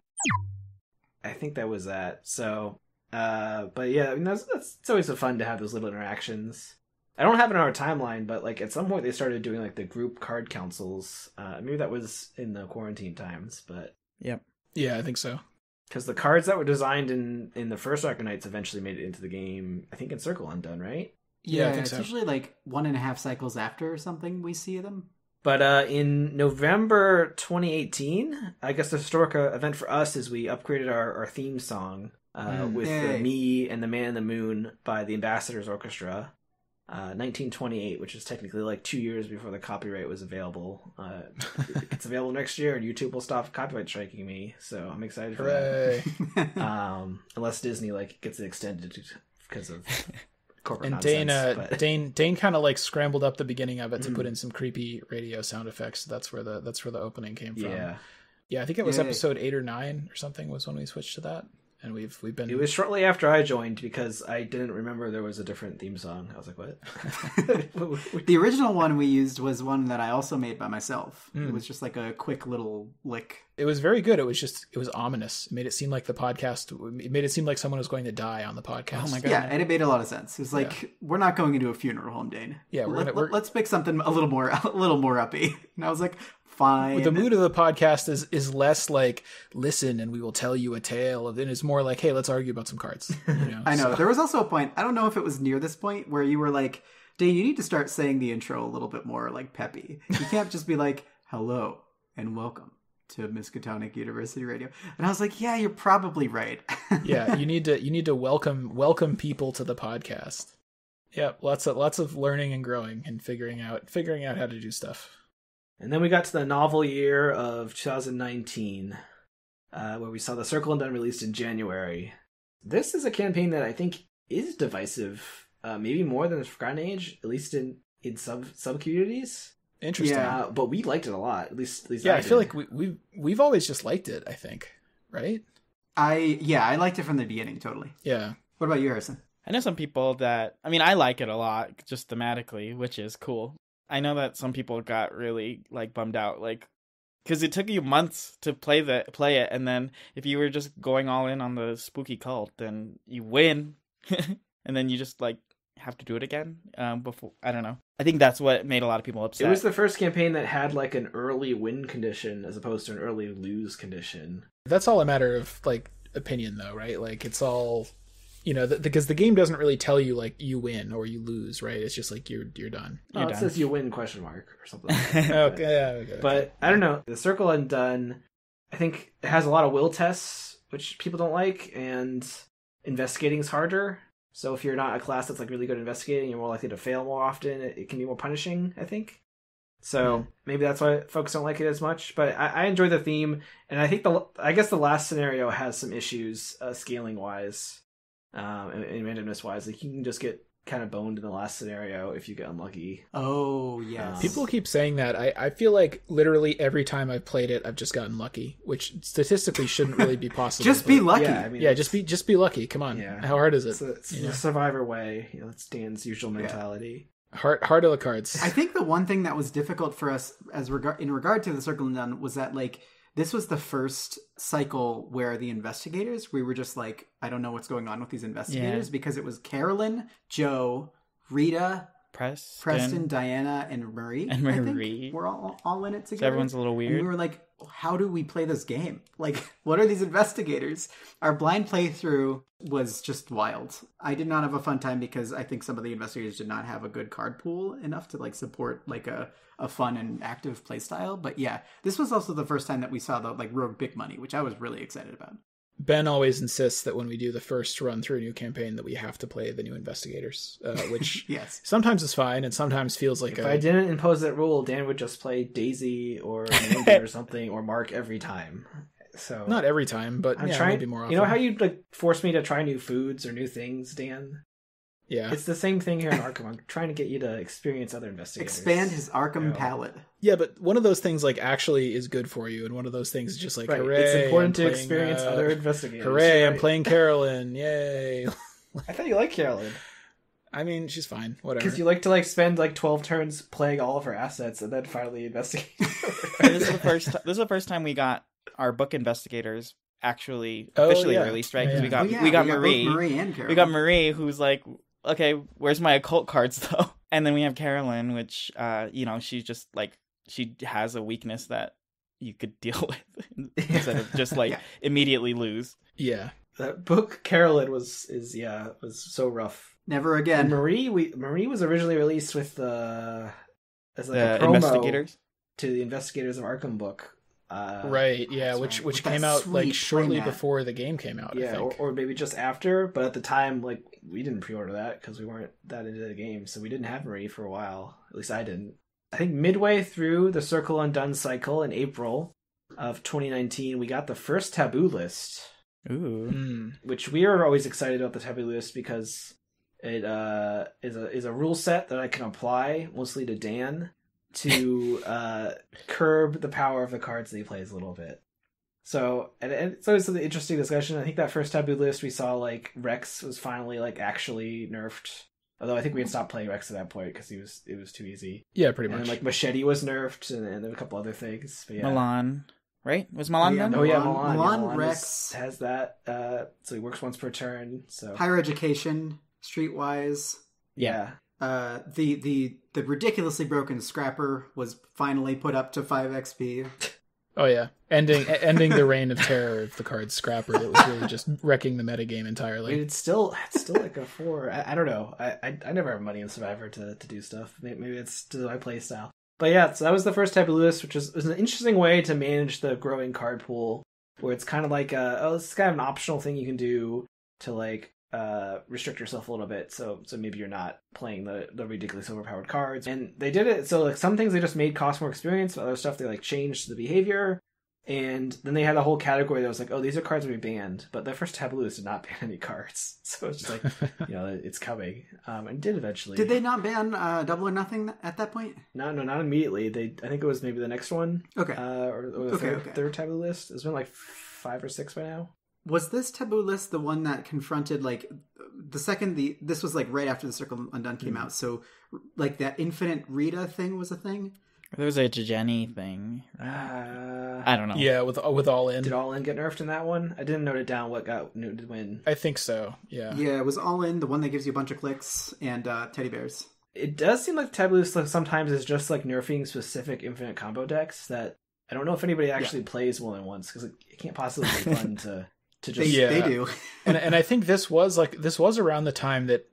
F: I think that was that. So, uh, but yeah, I mean, that's, that's it's always so fun to have those little interactions. I don't have it on our timeline, but like at some point they started doing like the group card councils. Uh, maybe that was in the quarantine times, but yep,
E: Yeah, I think so.
F: because the cards that were designed in in the first Arkham Nights eventually made it into the game. I think in Circle Undone, right?
E: Yeah, I
D: Yeah,
E: think
D: it's
E: so.
D: usually like one and a half cycles after or something we see them.
F: But uh, in November 2018, I guess the Historica event for us is we upgraded our, our theme song uh,
G: Mm.
F: with uh, Me and the Man in the Moon by the Ambassadors Orchestra. Uh, 1928, which is technically like two years before the copyright was available. Uh, it's available next year, and YouTube will stop copyright striking me. So I'm excited for that.
E: Hooray!
F: Um, unless Disney like gets it extended because of corporate
E: and
F: nonsense.
E: Dane, uh,
F: but-
E: Dane, Dane kind of like scrambled up the beginning of it to
F: Mm.
E: put in some creepy radio sound effects. That's where the that's where the opening came from.
F: yeah,
E: yeah. I think it was
D: Yay.
E: episode eight or nine or something was when we switched to that, and we've we've been.
F: It was shortly after I joined because I didn't remember there was a different theme song. I was like, "What?"
D: the original one we used was one that I also made by myself. It
E: Mm.
D: was just like a quick little lick.
E: It was very good. It was just it was ominous. It made it seem like the podcast. It made it seem like someone was going to die on the podcast.
G: Oh my God.
D: Yeah, and it made a lot of sense. It was like we're not going into a funeral home, Dane.
E: Yeah, we're
D: Let,
E: gonna- we're-
D: us pick something a little more a little more uppy. And I was like, fine.
E: the mood of the podcast is is less like listen and we will tell you a tale and it's more like hey let's argue about some cards you know,
D: I know.
E: so-
D: There was also a point, I don't know if it was near this point, where you were like, Dane, you need to start saying the intro a little bit more like peppy. You can't just be like, hello and welcome to Miskatonic University Radio. And I was like, yeah, you're probably right.
E: yeah you need to you need to welcome welcome people to the podcast yeah lots of lots of learning and growing and figuring out figuring out how to do stuff
F: and then we got to the novel year of 2019, uh, where we saw the Circle Undone released in January. This is a campaign that I think is divisive, uh, maybe more than the Forgotten Age, at least in in sub sub communities.
E: interesting
D: Yeah.
F: But we liked it a lot. At least, at least
E: yeah
F: I,
E: i feel
F: did.
E: like we, we've we've always just liked it i think right
D: I, yeah, I liked it from the beginning, totally.
E: yeah
D: What about you, Harrison?
G: I know some people that I mean I like it a lot just thematically, which is cool. I know that some people got really like bummed out like cuz it took you months to play the play it and then if you were just going all in on the spooky cult then you win and then you just like have to do it again um before I don't know. I think that's what made a lot of people upset.
F: It was the first campaign that had like an early win condition as opposed to an early lose condition.
E: that's all a matter of like opinion though right like it's all you know because the game doesn't really tell you like you win or you lose right it's just like you're you're done
F: Oh,
G: You're
F: it
G: done.
F: says you win question mark or something. Like that.
E: okay yeah okay.
F: But I don't know. The Circle Undone, I think it has a lot of will tests, which people don't like, and investigating is harder. So if you're not a class that's like really good at investigating, you're more likely to fail more often. It, it can be more punishing, I think. So maybe that's why folks don't like it as much. But I, I enjoy the theme, and I think the I guess the last scenario has some issues uh, scaling wise, um, and, and randomness wise. Like you can just get kind of boned in the last scenario if you get unlucky.
D: Oh, yes.
E: People keep saying that. I, I feel like literally every time I've played it, I've just gotten lucky, which statistically shouldn't really be possible.
D: just be lucky.
F: Yeah, I mean,
E: Yeah, just be just be lucky. Come on.
F: Yeah.
E: How hard is it?
F: It's, a, it's
E: You
F: the
E: know?
F: survivor way. You know, that's Dan's usual mentality.
E: Hard hard of the cards.
D: I think the one thing that was difficult for us as regard in regard to the Circle Undone was that like this was the first cycle where the investigators we were just like I don't know what's going on with these investigators because it was Carolyn, Joe, Rita,
G: Preston.
D: Preston, Diana, and Marie.
G: And Marie.
D: We're all all in it
G: So
D: together.
G: everyone's a little
D: And
G: weird.
D: we were like, how do we play this game? Like, what are these investigators? Our blind playthrough was just wild. I did not have a fun time because I think some of the investigators did not have a good card pool enough to like support like a, a fun and active play style. But yeah, this was also the first time that we saw the like rogue big money, which I was really excited about.
E: Ben always insists that when we do the first run through a new campaign, that we have to play the new investigators, uh, which
D: Yes.
E: sometimes is fine and sometimes feels like
F: If
E: a
F: I didn't impose that rule, Dan would just play Daisy or or something or Mark every time. So
E: not every time, but
F: I'm
E: yeah,
F: trying.
E: maybe more often.
F: You know how you like force me to try new foods or new things, Dan?
E: Yeah.
F: It's the same thing here in Arkham. I'm trying to get you to experience other investigators.
D: Expand his Arkham
F: Yeah.
D: palette.
E: Yeah, but one of those things like actually is good for you, and one of those things is just like
F: Right.
E: hooray.
F: it's important
E: I'm
F: to
E: playing,
F: experience
E: uh,
F: other investigators.
E: Hooray! I'm playing Carolyn. Yay!
F: I thought you liked Carolyn
E: I mean, she's fine. Whatever.
F: because you like to like spend like twelve turns playing all of her assets and then finally investigate.
G: this is the first. This is the first time we got our book investigators actually
E: Oh,
G: officially
E: yeah.
G: released, right? Because
E: Yeah.
G: we got
D: Oh, yeah,
G: we got
D: both
G: Marie.
D: Marie and Carol.
G: We got Marie, who's like, okay, where's my occult cards though? And then we have Carolyn, which, uh, you know, she's just like she has a weakness that you could deal with instead of just like
D: Yeah.
G: immediately lose.
E: yeah.
F: that book Carolyn was is yeah was so rough.
D: Never again.
F: And
D: again.
F: Marie we Marie was originally released with the as like
G: the
F: a promo
G: investigators.
F: to the Investigators of Arkham book. Uh,
E: right. Yeah.
D: that's
E: Which
D: right.
E: which came out like shortly
D: playmat.
E: before the game came out.
F: Yeah, or,
E: think.
F: or maybe just after, but at the time, like we didn't pre-order that because we weren't that into the game, so we didn't have Marie for a while. At least I didn't. I think midway through the Circle Undone cycle in April of 2019, we got the first taboo list,
G: Ooh.
E: Hmm.
F: which we are always excited about the taboo list because it uh, is a is a rule set that I can apply mostly to Dan to uh, curb the power of the cards that he plays a little bit. So, and, and it's always an interesting discussion. I think that first taboo list we saw like Rex was finally like actually nerfed. Although I think we had stopped playing Rex at that point because he was it was too easy.
E: Yeah. Pretty
F: And
E: much.
F: then, like Machete was nerfed, and, and then a couple other things. But yeah.
G: Milan, right? Was Milan
D: Oh, yeah,
G: done?
F: Oh yeah,
D: Milan-
F: Milan.
D: Milan,
F: Milan
D: Rex.
F: is- has that. Uh, so he works once per turn. So
D: Higher education, streetwise.
F: yeah,
D: Uh, the the the ridiculously broken scrapper was finally put up to five XP.
E: oh yeah. Ending ending the reign of terror of the card Scrapper. That was really just wrecking the metagame
F: I mean,
E: entirely.
F: it's still it's still like a four. I, I don't know. I, I I never have money in Survivor to to do stuff. Maybe, maybe it's to my play style. But yeah, so that was the first type of list, which is, was an interesting way to manage the growing card pool, where it's kind of like a, oh, this is kind of an optional thing you can do to like uh restrict yourself a little bit. So so maybe you're not playing the the ridiculously overpowered cards. And they did it so like some things they just made cost more experience, but other stuff they like changed the behavior. And then they had a whole category that was like, oh, these are cards we banned, but the first taboo list did not ban any cards, so it's just like, you know, it's coming. Um, and did eventually.
D: Did they not ban uh, Double or Nothing at that point?
F: No, no, not immediately. They, I think it was maybe the next one,
D: Okay.
F: uh, or, or the
D: Okay,
F: third,
D: okay.
F: third taboo list. It's been like five or six by now.
D: Was this taboo list the one that confronted like the second the this was like right after the Circle Undone came
F: Mhm.
D: out, so like that Infinite Rita thing was a thing.
G: There was a Jenny thing.
F: Uh,
G: I don't know.
E: yeah. With with all in.
F: did All In get nerfed in that one? I didn't note it down. What got noted when?
E: I think so. Yeah.
D: Yeah, it was all in the one that gives you a bunch of clicks and uh, teddy bears.
F: It does seem like taboo list sometimes is just like nerfing specific infinite combo decks that I don't know if anybody actually plays one than once because it, it can't possibly be fun to to
D: They,
F: just
E: Yeah.
D: they do.
E: and and I think this was like this was around the time that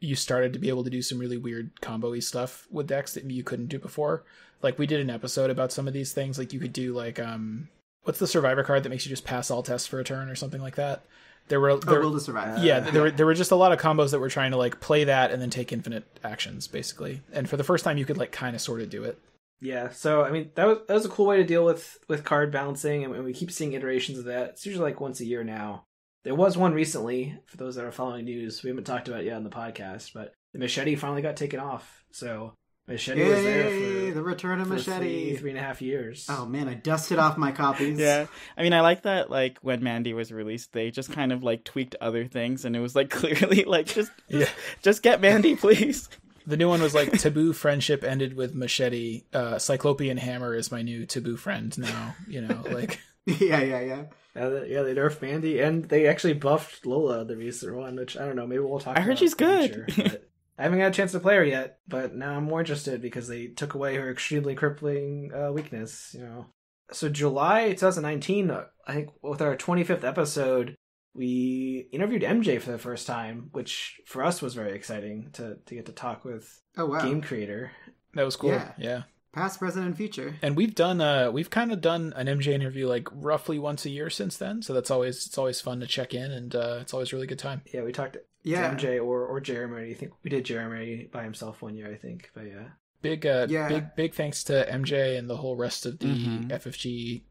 E: you started to be able to do some really weird combo-y stuff with decks that you couldn't do before. Like we did an episode about some of these things. Like you could do like um what's the survivor card that makes you just pass all tests for a turn or something like that. There were
D: Oh, Will to Survive.
E: yeah, there were there were just a lot of combos that were trying to like play that and then take infinite actions basically. And for the first time you could like kind of sort of do it.
F: Yeah, so I mean that was that was a cool way to deal with with card balancing, and we keep seeing iterations of that. It's usually like once a year now. There was one recently for those that are following news. We haven't talked about it yet on the podcast, but the machete finally got taken off. So machete was there for
D: the return of machete.
F: three, three and a half years.
D: Oh man, I dusted off my copies.
G: Yeah, I mean, I like that. Like when Mandy was released, they just kind of like tweaked other things, and it was like clearly like just
E: Yeah.
G: just get Mandy, please.
E: The new one was like taboo friendship ended with machete. Uh, Cyclopean hammer is my new taboo friend now. You know, like
D: yeah, yeah, yeah.
F: Yeah, they, yeah, they nerfed Mandy, and they actually buffed Lola the recent one, which I don't know. Maybe we'll talk.
G: I heard she's good.
F: future, but I haven't got a chance to play her yet, but now I'm more interested because they took away her extremely crippling uh, weakness. You know, so July 2019, uh, I think with our 25th episode, we interviewed MJ for the first time, which for us was very exciting to to get to talk with
D: Oh wow.
F: game creator.
E: that was cool.
D: Yeah.
E: yeah.
D: Past, present, and future.
E: and we've done uh we've kind of done an MJ interview like roughly once a year since then so that's always it's always fun to check in and uh it's always a really good time
F: Yeah, we talked
D: Yeah.
F: to MJ or or Jeremy. I think we did Jeremy by himself one year. I think, but yeah.
E: big uh
D: Yeah.
E: big big thanks to MJ and the whole rest of the
G: Mhm.
E: FFG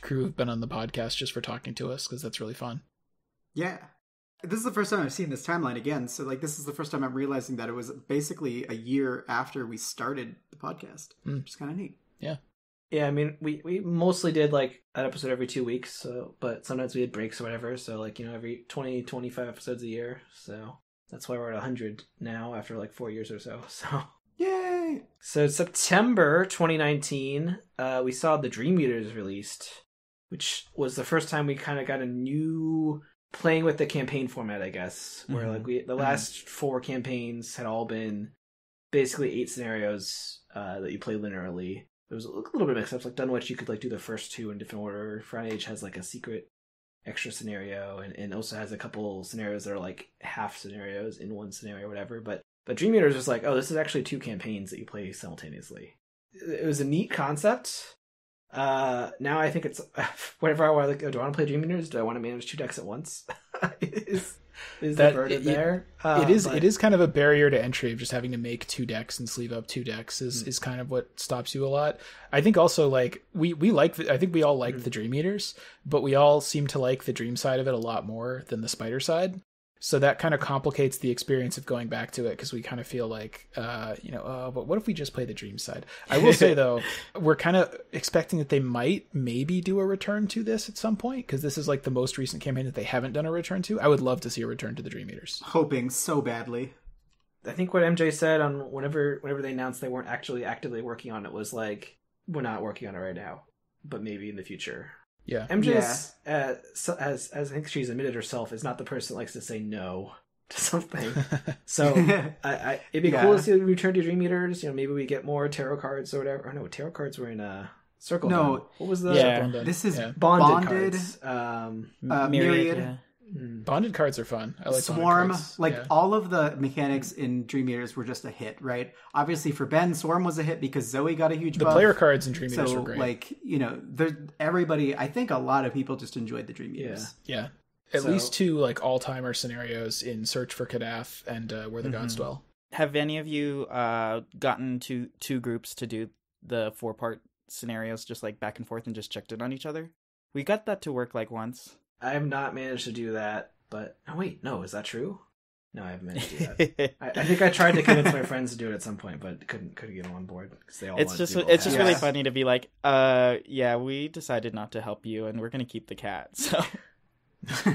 E: crew have been on the podcast just for talking to us because that's really fun
D: Yeah. This is the first time I've seen this timeline again. So, like, this is the first time I'm realizing that it was basically a year after we started the podcast,
E: Hmm.
D: which is kind of neat.
F: Yeah. Yeah, I mean, we, we mostly did like an episode every two weeks, so but sometimes we had breaks or whatever. So like you know, every 20, 25 episodes a year. So that's why we're at hundred now after like four years or so. So
D: Yay!
F: so September 2019, uh, we saw the Dream Eaters released, which was the first time we kind of got a new playing with the campaign format, I guess. Where
E: Mhm.
F: like we the last four campaigns had all been basically eight scenarios uh, that you play linearly. It was a little bit mixed mix ups. Like Dunwich, you could like do the first two in different order. Front Age has like a secret extra scenario, and, and also has a couple scenarios that are like half scenarios in one scenario, or whatever. But but Dream Eaters just like, oh, this is actually two campaigns that you play simultaneously. It was a neat concept. Uh, now I think it's whatever I want, like, oh, do I want to play Dream Eaters? Do I want to manage two decks at once? is is
E: That-
F: the burden
E: it-
F: there?
E: it
F: Uh,
E: is
F: but-
E: it is kind of a barrier to entry of just having to make two decks and sleeve up two decks is, is kind of what stops you a lot. I think also like we we like the, I think we all like
F: Hmm.
E: the Dream Eaters, but we all seem to like the Dream side of it a lot more than the Spider side. So that kind of complicates the experience of going back to it because we kind of feel like, uh, you know, uh, but what if we just play the Dream side? I will say though, we're kind of expecting that they might maybe do a return to this at some point because this is like the most recent campaign that they haven't done a return to. I would love to see a return to the Dream Eaters.
D: Hoping so badly.
F: I think what MJ said on whenever whenever they announced they weren't actually actively working on it was like, we're not working on it right now, but maybe in the future.
E: Yeah.
F: MJ's uh, so, as as I think she's admitted herself is not the person that likes to say no to something. So I, I it'd be
D: Yeah.
F: cool to see a return to Dream Eaters. You know, maybe we get more tarot cards or whatever. Or no, tarot cards were in uh, Circle.
D: No.
F: Dawn. what was the
G: Yeah.
D: This is
E: Yeah.
F: bonded,
D: Bonded,
F: cards? Um,
D: Uh,
G: Myriad.
D: Myriad.
G: Yeah.
F: hmm.
E: Bonded cards are fun. I like
D: Swarm,
E: cards.
D: like
E: Yeah.
D: all of the mechanics in Dream Eaters were just a hit, right? Obviously for Ben, Swarm was a hit because Zoe got a huge
E: the
D: buff.
E: player cards in Dream Eaters
D: so
E: are great.
D: like you know, there everybody. I think a lot of people just enjoyed the Dream Eaters.
E: yeah, at
F: So-
E: least two like all timer scenarios in Search for Kadath and uh, Where the Gods
F: Mhm.
E: Dwell.
G: Have any of you uh, gotten to two groups to do the four part scenarios, just like back and forth, and just checked in on each other? We got that to work like once.
F: I have not managed to do that, but oh wait, no, is that true? No, I haven't managed to do that. I, I think I tried to convince my friends to do it at some point, but couldn't couldn't get them on board because they all.
G: it's just
F: to do
G: it's just really
D: Yeah.
G: funny to be like, uh, yeah, we decided not to help you, and we're gonna keep the cat. So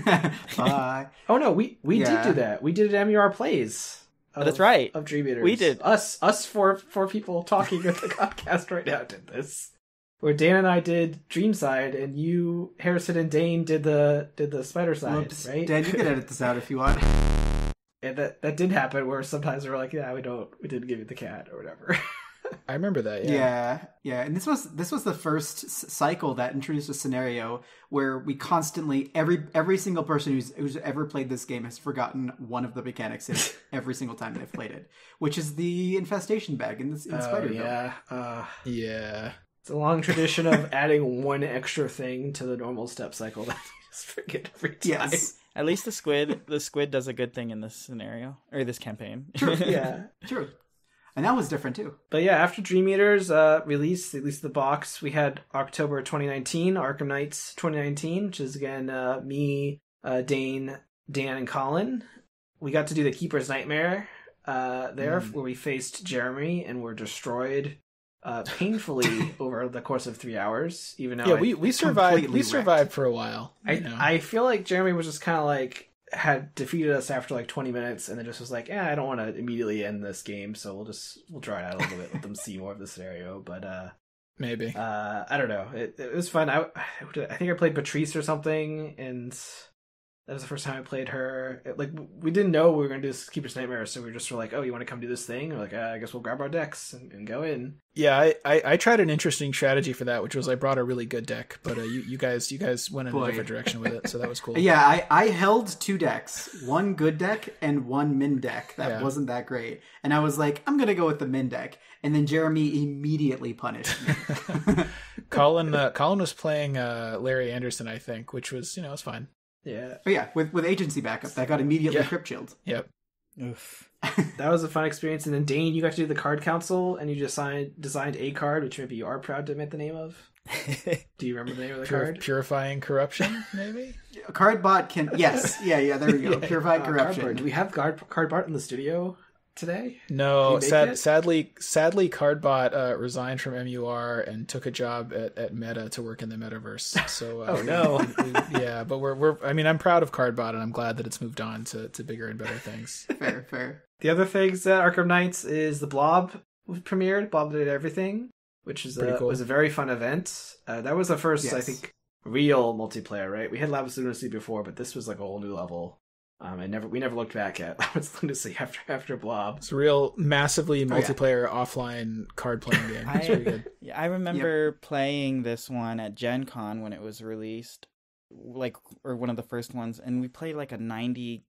D: Bye.
F: Oh no, we we
D: Yeah.
F: did do that. We did it MUR plays.
G: Oh, that's right.
F: Of Dream Eaters.
G: We did.
F: Us us four four people talking at the podcast right now did this. Where Dan and I did Dream Side, and you Harrison and Dane did the did the Spider Side,
D: Whoops.
F: right?
D: Dan, you can edit this out if you want.
F: and that that did happen. Where sometimes we're like, yeah, we don't, we didn't give you the cat or whatever.
E: I remember that. Yeah.
D: Yeah. yeah, And this was this was the first s- cycle that introduced a scenario where we constantly every every single person who's who's ever played this game has forgotten one of the mechanics in every single time they've played it, which is the infestation bag in this in
F: Oh,
D: Spider
F: yeah. Uh,
E: Yeah.
F: It's a long tradition of adding one extra thing to the normal step cycle that you just forget every time.
D: Yes.
G: at least the squid, the squid does a good thing in this scenario or this campaign.
D: True.
F: yeah.
D: True. And that was different too.
F: But yeah, after Dream Eaters uh, release, at least the box, we had October 2019, Arkham Nights 2019, which is again uh, me, uh, Dane, Dan, and Colin. We got to do the Keeper's Nightmare uh, there,
E: Mm.
F: where we faced Jeremy and were destroyed uh, painfully over the course of three hours. Even though
E: yeah, we, we survived. We
D: wrecked.
E: survived for a while.
F: I,
E: know?
F: I feel like Jeremy was just kind of like had defeated us after like 20 minutes and then just was like yeah i don't want to immediately end this game so we'll just we'll draw it out a little bit let them see more of the scenario but uh
E: maybe.
F: uh i don't know it, it was fun I, I think i played patrice or something and that was the first time i played her It- like we didn't know we were going to do this keeper's nightmare so we were just were like oh you want to come do this thing we're like uh, i guess we'll grab our decks and, and go in
E: Yeah, I, I, I tried an interesting strategy for that, which was I brought a really good deck, but uh, you, you guys you guys went in
D: Boy.
E: a different direction with it, so that was cool.
D: Yeah, I, I held two decks, one good deck and one min deck that
E: Yeah.
D: wasn't that great. And I was like, I'm gonna go with the min deck. And then Jeremy immediately punished me.
E: Colin uh, Colin was playing uh, Larry Anderson, I think, which was you know it was fine.
F: Yeah
D: but yeah, with with agency backup, that got immediately
E: Yeah.
D: crypt chilled.
E: Yep.
G: Oof.
F: that was a fun experience and then dane you got to do the card council and you designed designed a card which maybe you are proud to admit the name of do you remember the name of the
E: Pur-
F: card
E: purifying corruption, maybe.
D: Cardbot can. Yes, yeah, yeah. There we go.
E: Yeah.
D: Purified
F: Uh,
D: corruption.
F: Cardboard. Do we have Card Cardbot in the studio today?
E: No,
F: Did
E: sad,
F: it?
E: sadly, sadly, Cardbot uh, resigned from MUR and took a job at, at Meta to work in the metaverse. So, uh,
F: Oh, no.
E: we- we- yeah, but we're we're. I mean, I'm proud of Cardbot, and I'm glad that it's moved on to, to bigger and better things.
D: fair, fair.
F: The other things at Arkham Nights is the Blob premiered. Blob did everything, which is a,
E: cool.
F: was a very fun event. Uh, that was the first, I think, real multiplayer. Right? We had Labs Lunacy before, but this was like a whole new level. Um, I never we never looked back at Labs Lunacy after after Blob.
E: It's a real massively
D: Oh, yeah.
E: multiplayer offline card playing game. It's
G: I-
E: pretty good.
G: Yeah, I remember playing this one at Gen Con when it was released, like or one of the first ones, and we played like a ninety,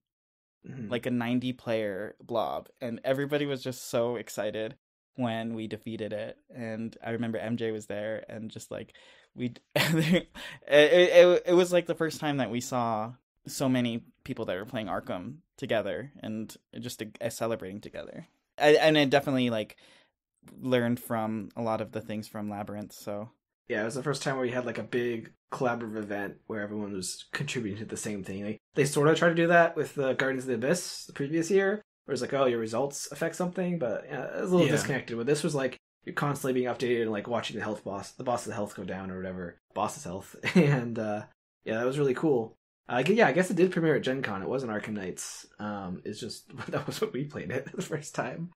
F: Mhm.
G: like a ninety player blob, and everybody was just so excited when we defeated it. And I remember MJ was there, and just like we, it, it, it was like the first time that we saw so many people that were playing Arkham together and just uh, celebrating together. I, and I definitely like learned from a lot of the things from Labyrinth. So
F: yeah, it was the first time where we had like a big collaborative event where everyone was contributing to the same thing. They they sort of tried to do that with the Guardians of the Abyss the previous year, where it's like, oh, your results affect something, but yeah, it was a little
E: Yeah.
F: disconnected. But this was like you're constantly being updated and like watching the health boss, the boss's health go down or whatever, boss's health, and uh, yeah, that was really cool. Uh, yeah, I guess it did premiere at Gen Con. It wasn't Arkham Nights. Um, it's just that was what we played it the first time.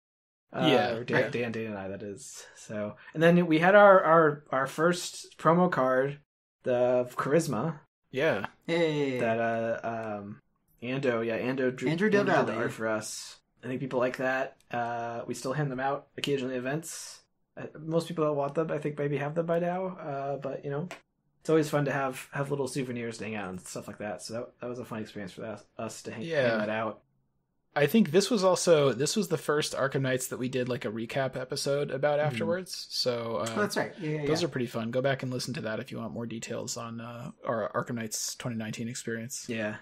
F: Uh,
E: Yeah,
F: Dan,
E: right.
F: Dan, Dan, and I. That is so. And then we had our our our first promo card, the charisma
E: Yeah,
D: Hey,
F: that uh um Ando yeah Ando drew
D: Andrew Del
F: did the art for us. I think people like that. Uh, we still hand them out occasionally at events. Uh, most people that want them, I think, maybe have them by now. Uh, but you know, it's always fun to have have little souvenirs to hang out and stuff like that. So that, that was a fun experience for us, us to hang,
E: Yeah.
F: hang that out.
E: I think this was also this was the first Arkham Nights that we did like a recap episode about afterwards. So uh,
D: oh, that's right. Yeah, yeah,
E: Those
D: yeah.
E: are pretty fun. Go back and listen to that if you want more details on uh, our Arkham Nights 2019 experience.
F: Yeah.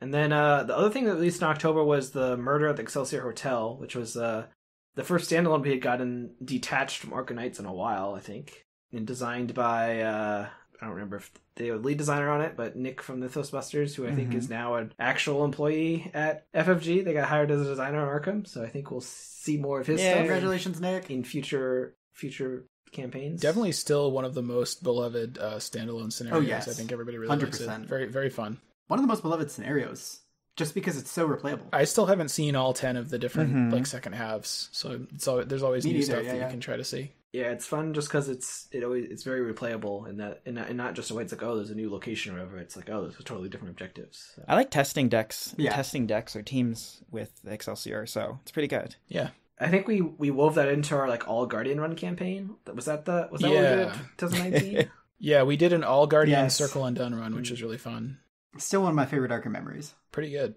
F: And then uh, the other thing that released in October was the Murder at the Excelsior Hotel, which was uh, the first standalone we had gotten detached from Arkham Nights in a while, I think, and designed by uh, I don't remember if they were the lead designer on it, but Nick from Mythos Busters, who I think
D: Mhm.
F: is now an actual employee at FFG. They got hired as a designer on Arkham, so I think we'll see more of his
G: Yeah,
F: stuff
D: Congratulations, Nick.
F: in future future campaigns.
E: Definitely still one of the most beloved uh, standalone scenarios.
D: Oh, yes.
E: I think everybody really likes it.
D: 100%.
E: Very very fun.
D: One of the most beloved scenarios, just because it's so replayable.
E: I still haven't seen all 10 of the different
G: Mhm.
E: like second halves, so it's al- there's always
D: Me
E: new
D: neither,
E: stuff
D: yeah,
E: that
D: yeah.
E: you can try to see.
F: Yeah, it's fun just because it's it always it's very replayable and that and not, and not just a way it's like oh there's a new location or whatever. It's like oh there's totally different objectives. So-
G: I like testing decks,
D: Yeah.
G: testing decks or teams with Excelsior. So it's pretty good.
E: Yeah.
F: I think we we wove that into our like all Guardian Run campaign. That- Was that the was that what we did
E: Yeah.
F: in 2019?
E: Yeah, we did an all Guardian
D: Yes.
E: Circle Undone run,
F: Mm.
E: which was really fun.
D: Still one of my favorite Arkham memories.
E: Pretty good.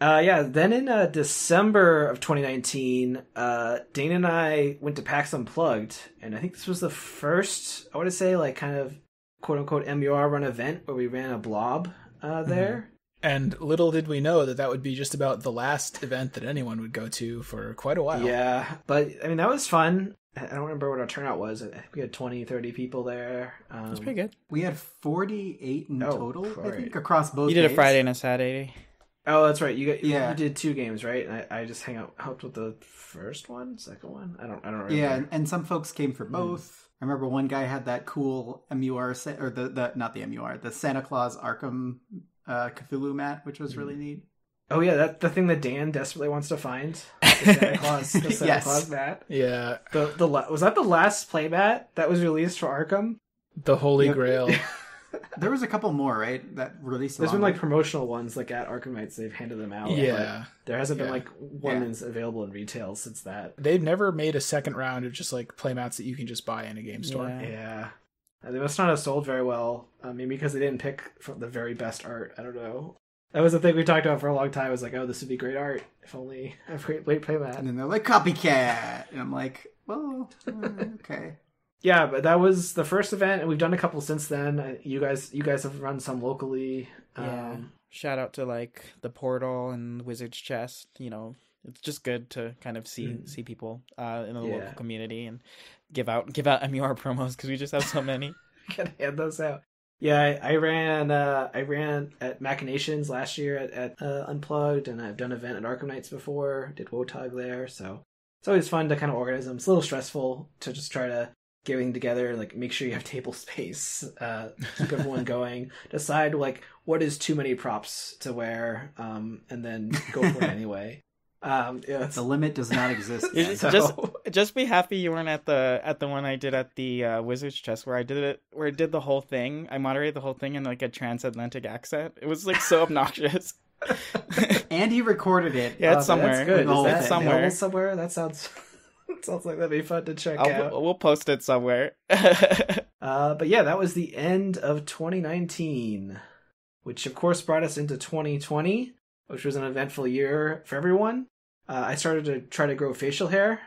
F: Uh, yeah. Then in uh, December of 2019, uh, Dana and I went to PAX Unplugged, and I think this was the first I want to say like kind of quote unquote MUR run event where we ran a blob uh, there.
E: And little did we know that that would be just about the last event that anyone would go to for quite a while.
F: Yeah, but I mean that was fun. I don't remember what our turnout was. I think we had 20, 30 people there. Um,
G: It's pretty good.
D: We had 48 in
F: Oh,
D: total, I think, across both
G: You did a. Friday and a Saturday.
F: Oh, that's right. You got
D: Yeah.
F: you did two games, right? And I, I just hang out helped with the first one, second one. I don't I don't remember.
D: Yeah, and, and some folks came
F: Hmm.
D: for both. I remember one guy had that cool MUR, sa- or the, the not the MUR, the Santa Claus Arkham uh, Cthulhu mat, which was
F: Hmm.
D: really neat.
F: Oh yeah, that the thing that Dan desperately wants to find. The Santa Claus, the Santa
D: Yes.
F: Claus mat.
E: Yeah,
F: The the was that the last playmat that was released for Arkham?
E: the Holy
D: Yep.
E: Grail.
D: There was a couple more, right? That released.
F: There's been
D: along
F: like promotional ones like at Arkham Nights. They've handed them out.
E: yeah.
F: but there hasn't been like one
D: Yeah.
F: that's available in retail since that.
E: They've never made a second round of just like playmats that you can just buy in a game store.
G: Yeah.
F: Yeah. Uh, They must not have sold very well. I mean, because they didn't pick from the very best art. I don't know. That was the thing we talked about for a long time. It was like, oh, this would be great art if only a great late
D: And then they're like copycat, and I'm like, well, uh, okay.
F: Yeah, but that was the first event, and we've done a couple since then. Uh, You guys, you guys have run some locally.
G: Yeah.
F: Um,
G: Shout out to like the portal and Wizard's Chest. You know, it's just good to kind of see
F: Mm.
G: see people uh, in the
F: Yeah.
G: local community and give out give out MUR promos because we just have so many.
F: gotta hand those out. Yeah, I, I ran uh, I ran at Machinations last year at, at uh, Unplugged, and I've done an event at Arkham Nights before. Did Wotag there, so it's always fun to kind of organize them. It's a little stressful to just try to get everything together, like make sure you have table space, uh, keep everyone going, decide like what is too many props to wear, um, and then go for it anyway. Um, yeah,
D: The limit does not exist.
G: You
D: man.
G: just, just just be happy you weren't at the at the one I did at the uh, Wizards chest where I did it where I did the whole thing. I moderated the whole thing in like a transatlantic accent. It was like so obnoxious.
D: and he recorded it.
G: Yeah, it's
F: Oh,
G: somewhere.
F: That's good. Is that
D: thing.
G: Somewhere.
F: somewhere? That sounds that sounds like that'd be fun to check
G: I'll,
F: out.
G: we'll post it somewhere.
F: Uh, but yeah, that was the end of 2019, which of course brought us into 2020, which was an eventful year for everyone. Uh, I started to try to grow facial hair.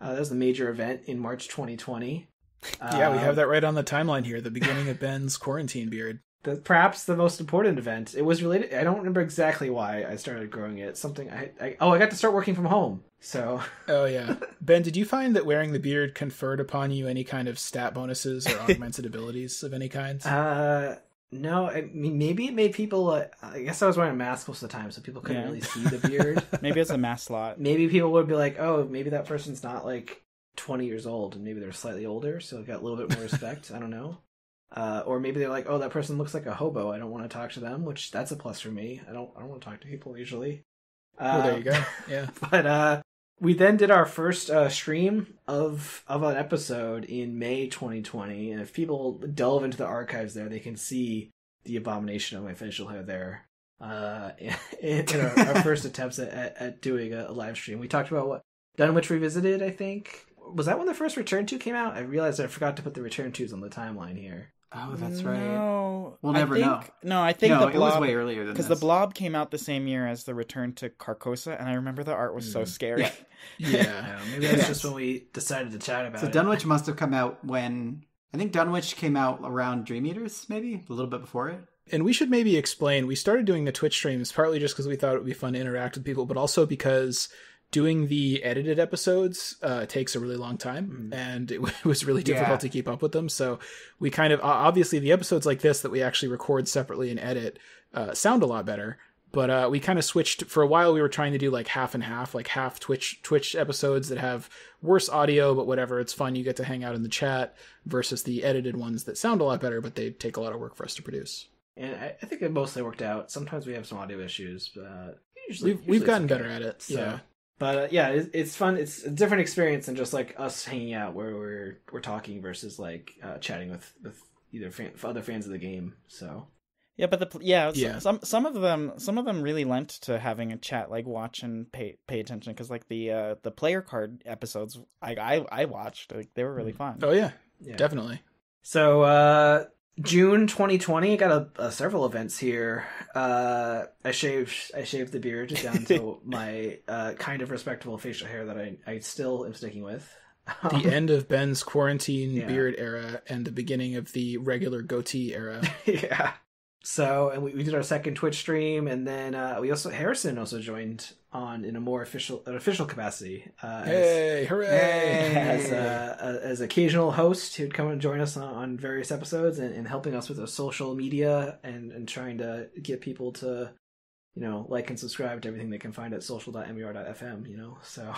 F: Uh, that was the major event in March 2020.
E: yeah, we have that right on the timeline here. The beginning of Ben's quarantine beard.
F: the, perhaps the most important event. It was related. I don't remember exactly why I started growing it. Something I, I oh I got to start working from home. So
E: Oh yeah, Ben. Did you find that wearing the beard conferred upon you any kind of stat bonuses or augmented abilities of any kind?
F: uh no, I mean maybe it made people. Uh, I guess I was wearing a mask most of the time, so people couldn't
G: Yeah.
F: really see the beard.
G: Maybe it's a mass slot.
F: maybe people would be like, oh, maybe that person's not like 20 years old and maybe they're slightly older, so it got a little bit more respect. I don't know. Uh, or maybe they're like, oh, that person looks like a hobo. I don't want to talk to them, which that's a plus for me. I don't, I don't want to talk to people usually. Uh,
E: oh, there you go. Yeah.
F: But uh, we then did our first uh, stream of of an episode in May 2020, and if people delve into the archives there, they can see the abomination of my facial hair there. Uh, in, our, our first attempts at, at, at doing a, a live stream, we talked about what Dunwich Revisited. I think was that when the first Return to came out. I realized I forgot to put the Return tos on the timeline here.
D: Oh, that's right.
G: No,
D: We'll
G: I
D: never
G: think-
D: know.
G: No, I think
D: no,
G: the
D: it was way earlier than
G: because the blob came out the same year as the Return to Carcosa, and I remember the art was so
F: Mhm.
G: scary.
D: Yeah.
E: Yeah.
F: Maybe that's just when we decided to chat about
D: So
F: it.
D: Dunwich must have come out when I think Dunwich came out around Dream Eaters, maybe a little bit before it.
E: And we should maybe explain. We started doing the Twitch streams partly just because we thought it would be fun to interact with people, but also because doing the edited episodes uh, takes a really long time,
F: Mhm.
E: and it was really difficult
D: Yeah.
E: to keep up with them. So we kind of obviously the episodes like this that we actually record separately and edit uh, sound a lot better. But uh, we kind of switched for a while. We were trying to do like half and half, like half Twitch Twitch episodes that have worse audio, but whatever. It's fun. You get to hang out in the chat versus the edited ones that sound a lot better, but they take a lot of work for us to produce.
F: and I, I think it mostly worked out. Sometimes we have some audio issues, but uh, usually
E: We've
F: usually
E: we've gotten
F: okay.
E: better at it.
F: So,
E: Yeah.
F: But uh, yeah, it, it's fun. It's a different experience than just like us hanging out where we're we're talking versus like uh, chatting with with either fan, other fans of the game. So
G: Yeah, but the pl- yeah,
E: Yeah.
G: some some of them some of them really lent to having a chat, like watch and pay pay attention, because like the uh the player card episodes, I I, I watched, like they were really fun.
E: Oh yeah,
F: yeah,
E: definitely.
F: So uh June 2020, I got a, a several events here. Uh I shaved I shaved the beard down to my uh kind of respectable facial hair that I I still am sticking with.
E: The end of Ben's quarantine
F: Yeah.
E: beard era and the beginning of the regular goatee era.
F: yeah. So, and we, we did our second Twitch stream, and then uh, we also Harrison also joined on in a more official an official capacity uh, as,
E: Hey, hooray!
F: as, uh, a- as occasional host who'd come and join us on, on various episodes and, and helping us with our social media and and trying to get people to you know like and subscribe to everything they can find at social.mur.fm. You know, so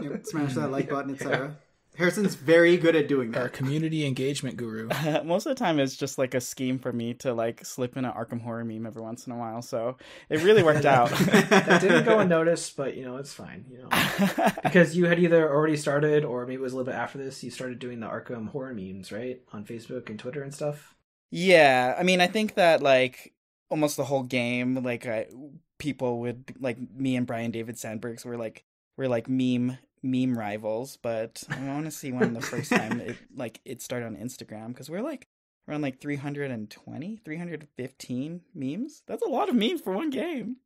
D: Yep, smash that like
F: Yeah,
D: button,
F: yeah.
D: etc. Harrison's very good at doing that.
E: Our community engagement guru.
G: Most of the time, it's just like a scheme for me to like slip in an Arkham Horror meme every once in a while. So it really worked out.
F: that didn't go unnoticed, but you know it's fine. You know. because you had either already started or maybe it was a little bit after this you started doing the arkham horror memes right on facebook and twitter and stuff
G: Yeah, I mean, I think that like almost the whole game, like I, people would like me and Brian David Sandbergs were like we're like meme meme rivals, but I want to see when the first time it like it started on Instagram because we're like around like 320, 315 memes. That's a lot of memes for one game.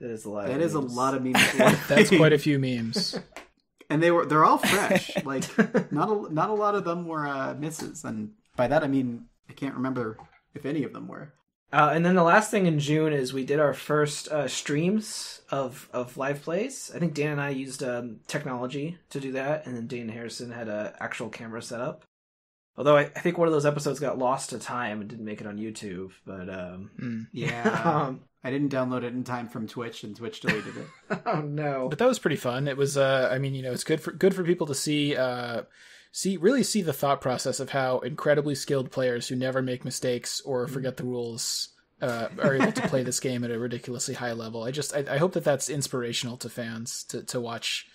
F: that is a lot
D: That
F: of
D: is a lot of memes.
E: That's quite a few memes.
D: and they were they're all fresh. Like not a not a lot of them were uh, misses, and by that I mean I can't remember if any of them were.
F: Uh, and then the last thing in june is we did our first uh, streams of of live plays i think dan and i used um, technology to do that and then dane harrison had a actual camera set up Although I, I think one of those episodes got lost to time and didn't make it on YouTube, but um,
E: Mm.
D: Yeah.
F: um
D: I didn't download it in time from Twitch, and Twitch deleted it.
F: oh no.
E: But that was pretty fun. It was, uh, I mean, you know, it's good for good for people to see, uh, see really see the thought process of how incredibly skilled players who never make mistakes or forget the rules uh, are able to play this game at a ridiculously high level. I just, I, I hope that that's inspirational to fans to to watch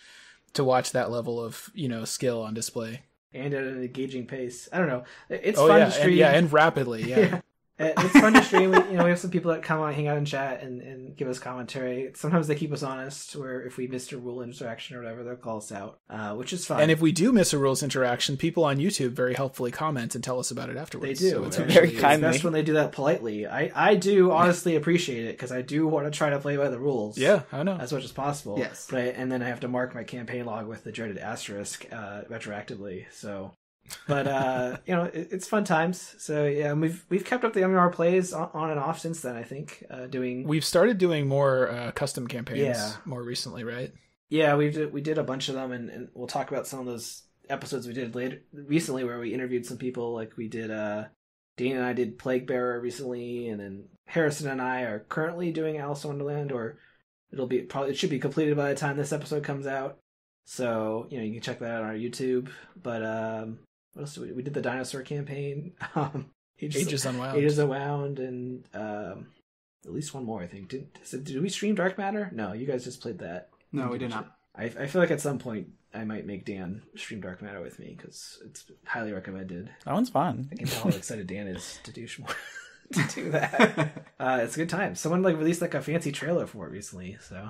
E: to watch that level of you know skill on display.
F: and at an engaging pace. I don't know. It's
E: oh
F: fun
E: yeah,
F: to stream.
E: and, yeah, and rapidly. Yeah.
F: Uh, it's fun to stream. We, you know, we have some people that come on, hang out in chat, and, and give us commentary. Sometimes they keep us honest. Where if we missed a rule interaction or whatever, they'll call us out, uh, which is fun.
E: And if we do miss a rules interaction, people on YouTube very helpfully comment and tell us about it afterwards.
F: they do,
E: So it's
G: very
F: It's
G: kindly.
F: best when they do that politely. I I do honestly appreciate it because I do want to try to play by the rules.
E: yeah, I know.
F: as much as possible.
D: Yes.
F: But I, and then I have to mark my campaign log with the dreaded asterisk uh, retroactively. So, but uh, you know, it, it's fun times. So yeah, and we've we've kept up the MUR plays on, on and off since then. I think uh, doing
E: We've started doing more uh, custom campaigns
F: Yeah.
E: more recently, right?
F: yeah we did we did a bunch of them, and, and we'll talk about some of those episodes we did later recently where we interviewed some people. Like we did. uh Dane and I did Plague Bearer recently, and then Harrison and I are currently doing Alice in Wonderland, or it'll be probably it should be completed by the time this episode comes out. So you know you can check that out on our YouTube. But um, what else? Did we, we did the dinosaur campaign. Um, Ages,
E: Ages Unwound.
F: Ages Unwound, and um, at least one more. I think. Did so did we stream Dark Matter? No, you guys just played that.
D: No, we did not.
F: I, I feel like at some point I might make Dan stream Dark Matter with me because it's highly recommended.
G: That one's fun.
F: I can tell how excited Dan is to do more to do that. Uh, it's a good time. Someone like released like a fancy trailer for it recently, so.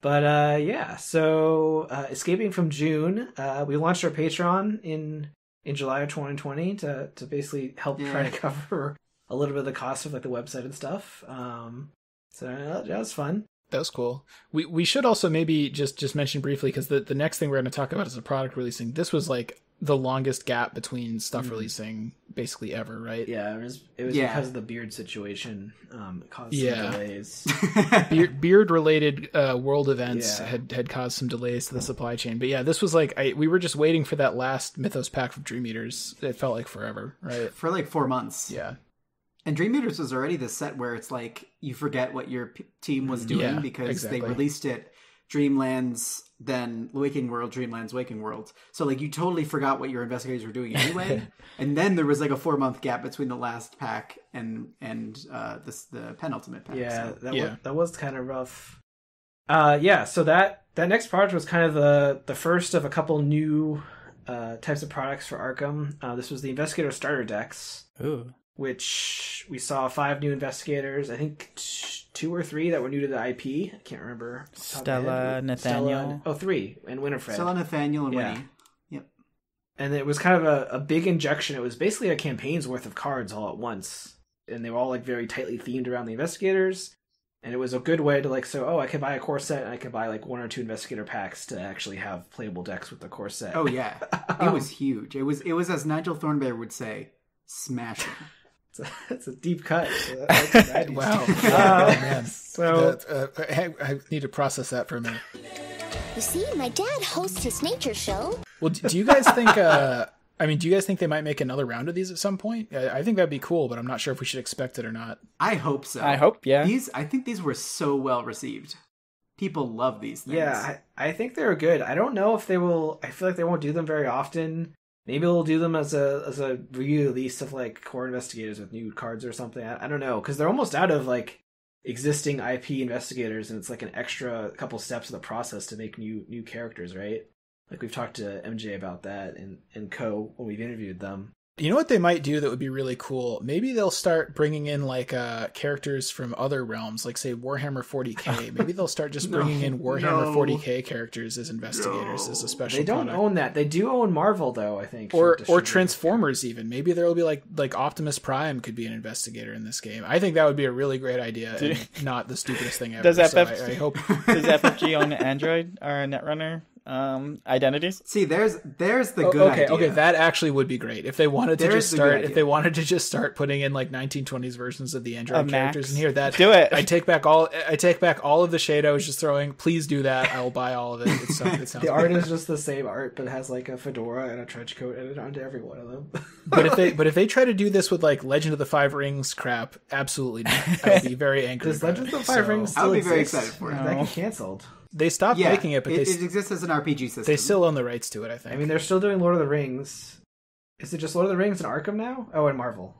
F: But uh, yeah, so uh, escaping from June, uh, we launched our Patreon in in July of 2020 to to basically help try to cover a little bit of the cost of like the website and stuff. Um, so that, that was fun.
E: That was cool. We we should also maybe just just mention briefly because the the next thing we're going to talk about is the product releasing. This was like the longest gap between stuff
F: Mhm.
E: releasing basically ever, right?
F: Yeah, it was it was
D: Yeah.
F: because of the beard situation. Um, caused
E: Yeah.
F: some delays.
E: Beard, beard related uh, world events
F: Yeah.
E: had had caused some delays to the supply chain. But yeah, this was like I, we were just waiting for that last Mythos pack from Dream Eaters. It felt like forever, right?
D: For like four months.
E: Yeah.
D: And Dream Eaters was already the set where it's like you forget what your p- team was doing
E: Yeah,
D: because
E: exactly.
D: they released it Dreamlands, then Waking World, Dreamlands, Waking World. So like you totally forgot what your investigators were doing anyway. and then there was like a four month gap between the last pack and and uh this the penultimate pack.
F: Yeah,
D: so.
F: that
E: Yeah.
F: was that was kind of rough. Uh, yeah. So that that next project was kind of the the first of a couple new uh, types of products for Arkham. Uh, this was the Investigator Starter Decks,
G: Ooh.
F: Which we saw five new investigators. I think t- two or three that were new to the IP. I can't remember. off the top of my
G: Stella. Nathaniel.
F: Stella, oh, three, and Winifred.
D: Stella Nathaniel and
F: Yeah.
D: Winnie. Yep.
F: and it was kind of a, a big injection. It was basically a campaign's worth of cards all at once, and they were all like very tightly themed around the investigators. And it was a good way to like, so oh, I could buy a core set, and I could buy like one or two investigator packs to actually have playable decks with the core set.
D: Oh yeah. It was huge. It was it was as Nigel Thornberry would say, smashing.
F: It's a, it's a deep cut. So that- that's what that is.
E: Wow.
F: Uh,
E: Oh, man.
F: So
E: That, uh, I, I need to process that for a minute.
B: You see, my dad hosts his nature show.
E: Well, do do you guys think? Uh, I mean, do you guys think they might make another round of these at some point? I, I think that'd be cool, but I'm not sure if we should expect it or not.
D: I hope so.
G: I hope, yeah.
D: These I think these were so well received. People love these things.
F: Yeah, I, I think they're good. I don't know if they will. I feel like they won't do them very often. Maybe they'll do them as a as a release of like core investigators with new cards or something. I, I don't know because they're almost out of like existing IP investigators, and it's like an extra couple steps of the process to make new new characters, right? Like we've talked to MJ about that and and Co when we've interviewed them.
E: You know what they might do that would be really cool? Maybe they'll start bringing in like uh, characters from other realms, like say Warhammer 40k. Maybe they'll start just
D: No,
E: bringing in Warhammer
D: no.
E: 40k characters as investigators as a special.
F: They don't
E: product.
F: own that. They do own Marvel though. I think
E: or or
F: distributing.
E: Transformers even. Maybe there will be like like Optimus Prime could be an investigator in this game. I think that would be a really great idea and not the stupidest thing ever.
G: Does
E: So
G: FF
E: I, I hope
G: Does FFG own Android or Netrunner? Um, identities.
D: See, there's there's the
E: Oh,
D: good
E: okay,
D: idea.
E: okay, that actually would be great if they wanted to
D: There's
E: just start.
D: idea.
E: If they wanted to just start putting in like 1920s versions of the Android
G: Of
E: characters
G: Max.
E: in here, that
G: Do it.
E: I take back all. I take back all of the shade I was just throwing. Please do that. I will buy all of it. It sounds. It sounds
F: The art is just the same art, but it has like a fedora and a trench coat added onto every one of them.
E: But if they but if they try to do this with like Legend of the Five Rings crap, absolutely not. I would be very angry.
F: Does
E: about
F: Legends
E: it.
F: of Five
E: So,
F: Rings
D: I
F: still
D: would be very excited for it.
F: Or did that get canceled?
E: They stopped
D: yeah,
E: making it, but
D: it,
E: they
D: it exists as an RPG system.
E: they still own the rights to it. I think.
F: I mean, they're still doing Lord of the Rings. Is it just Lord of the Rings and Arkham now? Oh, and Marvel.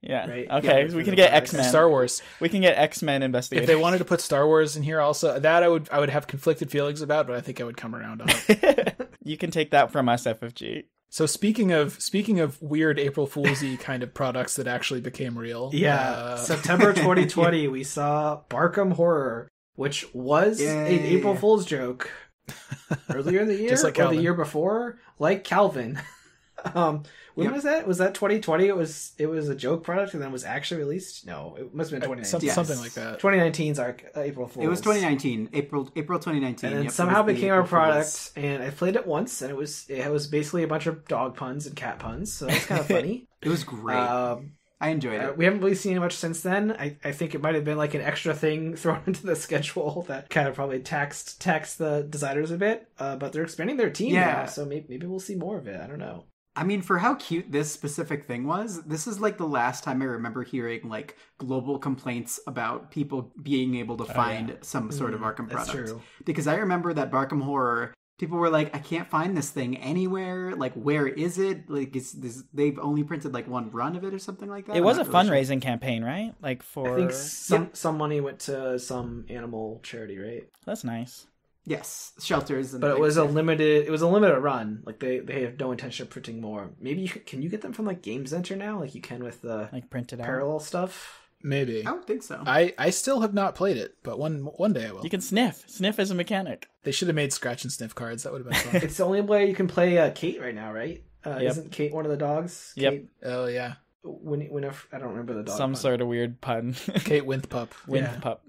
G: Yeah.
F: Right.
G: Okay,
F: Yeah,
G: we can get. X Men.
E: Star Wars.
G: We can get X Men investigators.
E: If they wanted to put Star Wars in here, also that I would I would have conflicted feelings about, but I think I would come around on it.
G: you can take that from us, FFG.
E: So speaking of speaking of weird April Fool's kind of products that actually became real,
F: Yeah,
E: uh,
F: September 2020, we saw Barkham Horror, which was an April Fool's joke earlier in the year
E: Just like
F: or the year before, like Calvin. um, when
D: Yep.
F: was that? Was that 2020? It was it was a joke product and then it was actually released. No, it must have been 2019.
E: some,
D: Yes.
E: something like that.
F: 2019's our uh, April Fool's.
D: It was 2019, April April 2019.
F: and then
D: Yep, it
F: somehow
D: was
F: became a
D: April
F: product.
D: Fools.
F: And I played it once, and it was it was basically a bunch of dog puns and cat puns, so that's kind of funny.
D: It was great.
F: um,
D: I enjoyed
F: Uh,
D: it.
F: we haven't really seen much since then. I, I think it might have been like an extra thing thrown into the schedule that kind of probably taxed taxed the designers a bit. Uh, but they're expanding their team
D: Yeah.
F: now, so maybe, maybe we'll see more of it. I don't know.
D: I mean, for how cute this specific thing was, this is like the last time I remember hearing like global complaints about people being able to find some sort of Arkham
F: Oh, Mm, That's
D: product.
F: true.
D: Because I remember that Barkham Horror, people were like, I can't find this thing anywhere. Like, where is it? Like, it's this, they've only printed like one run of it or something like that.
G: It was a
D: not really sure.
G: fundraising campaign, right? Like for
F: I think some some money went to some animal charity, right?
G: that's nice.
D: Yes, shelters. And
F: But it
D: things,
F: was a limited. It was a limited run. Like they they have no intention of printing more. Maybe you can, can you get them from like Game Center now, like you can with the
G: Like printed out.
F: parallel stuff.
E: Maybe
D: I don't think so.
E: I I still have not played it, but one one day I will.
G: You can sniff. Sniff is a mechanic.
E: They should have made scratch and sniff cards. That would have been fun.
F: It's the only way you can play uh, Kate right now, right? Uh,
G: Yep.
F: Isn't Kate one of the dogs?
G: Yep.
F: Kate,
E: oh yeah,
F: when whenever I don't remember the dog.
G: Some
F: pun.
G: sort of weird pun.
E: Kate Windpup.
G: Wind
F: Yeah.
G: pup.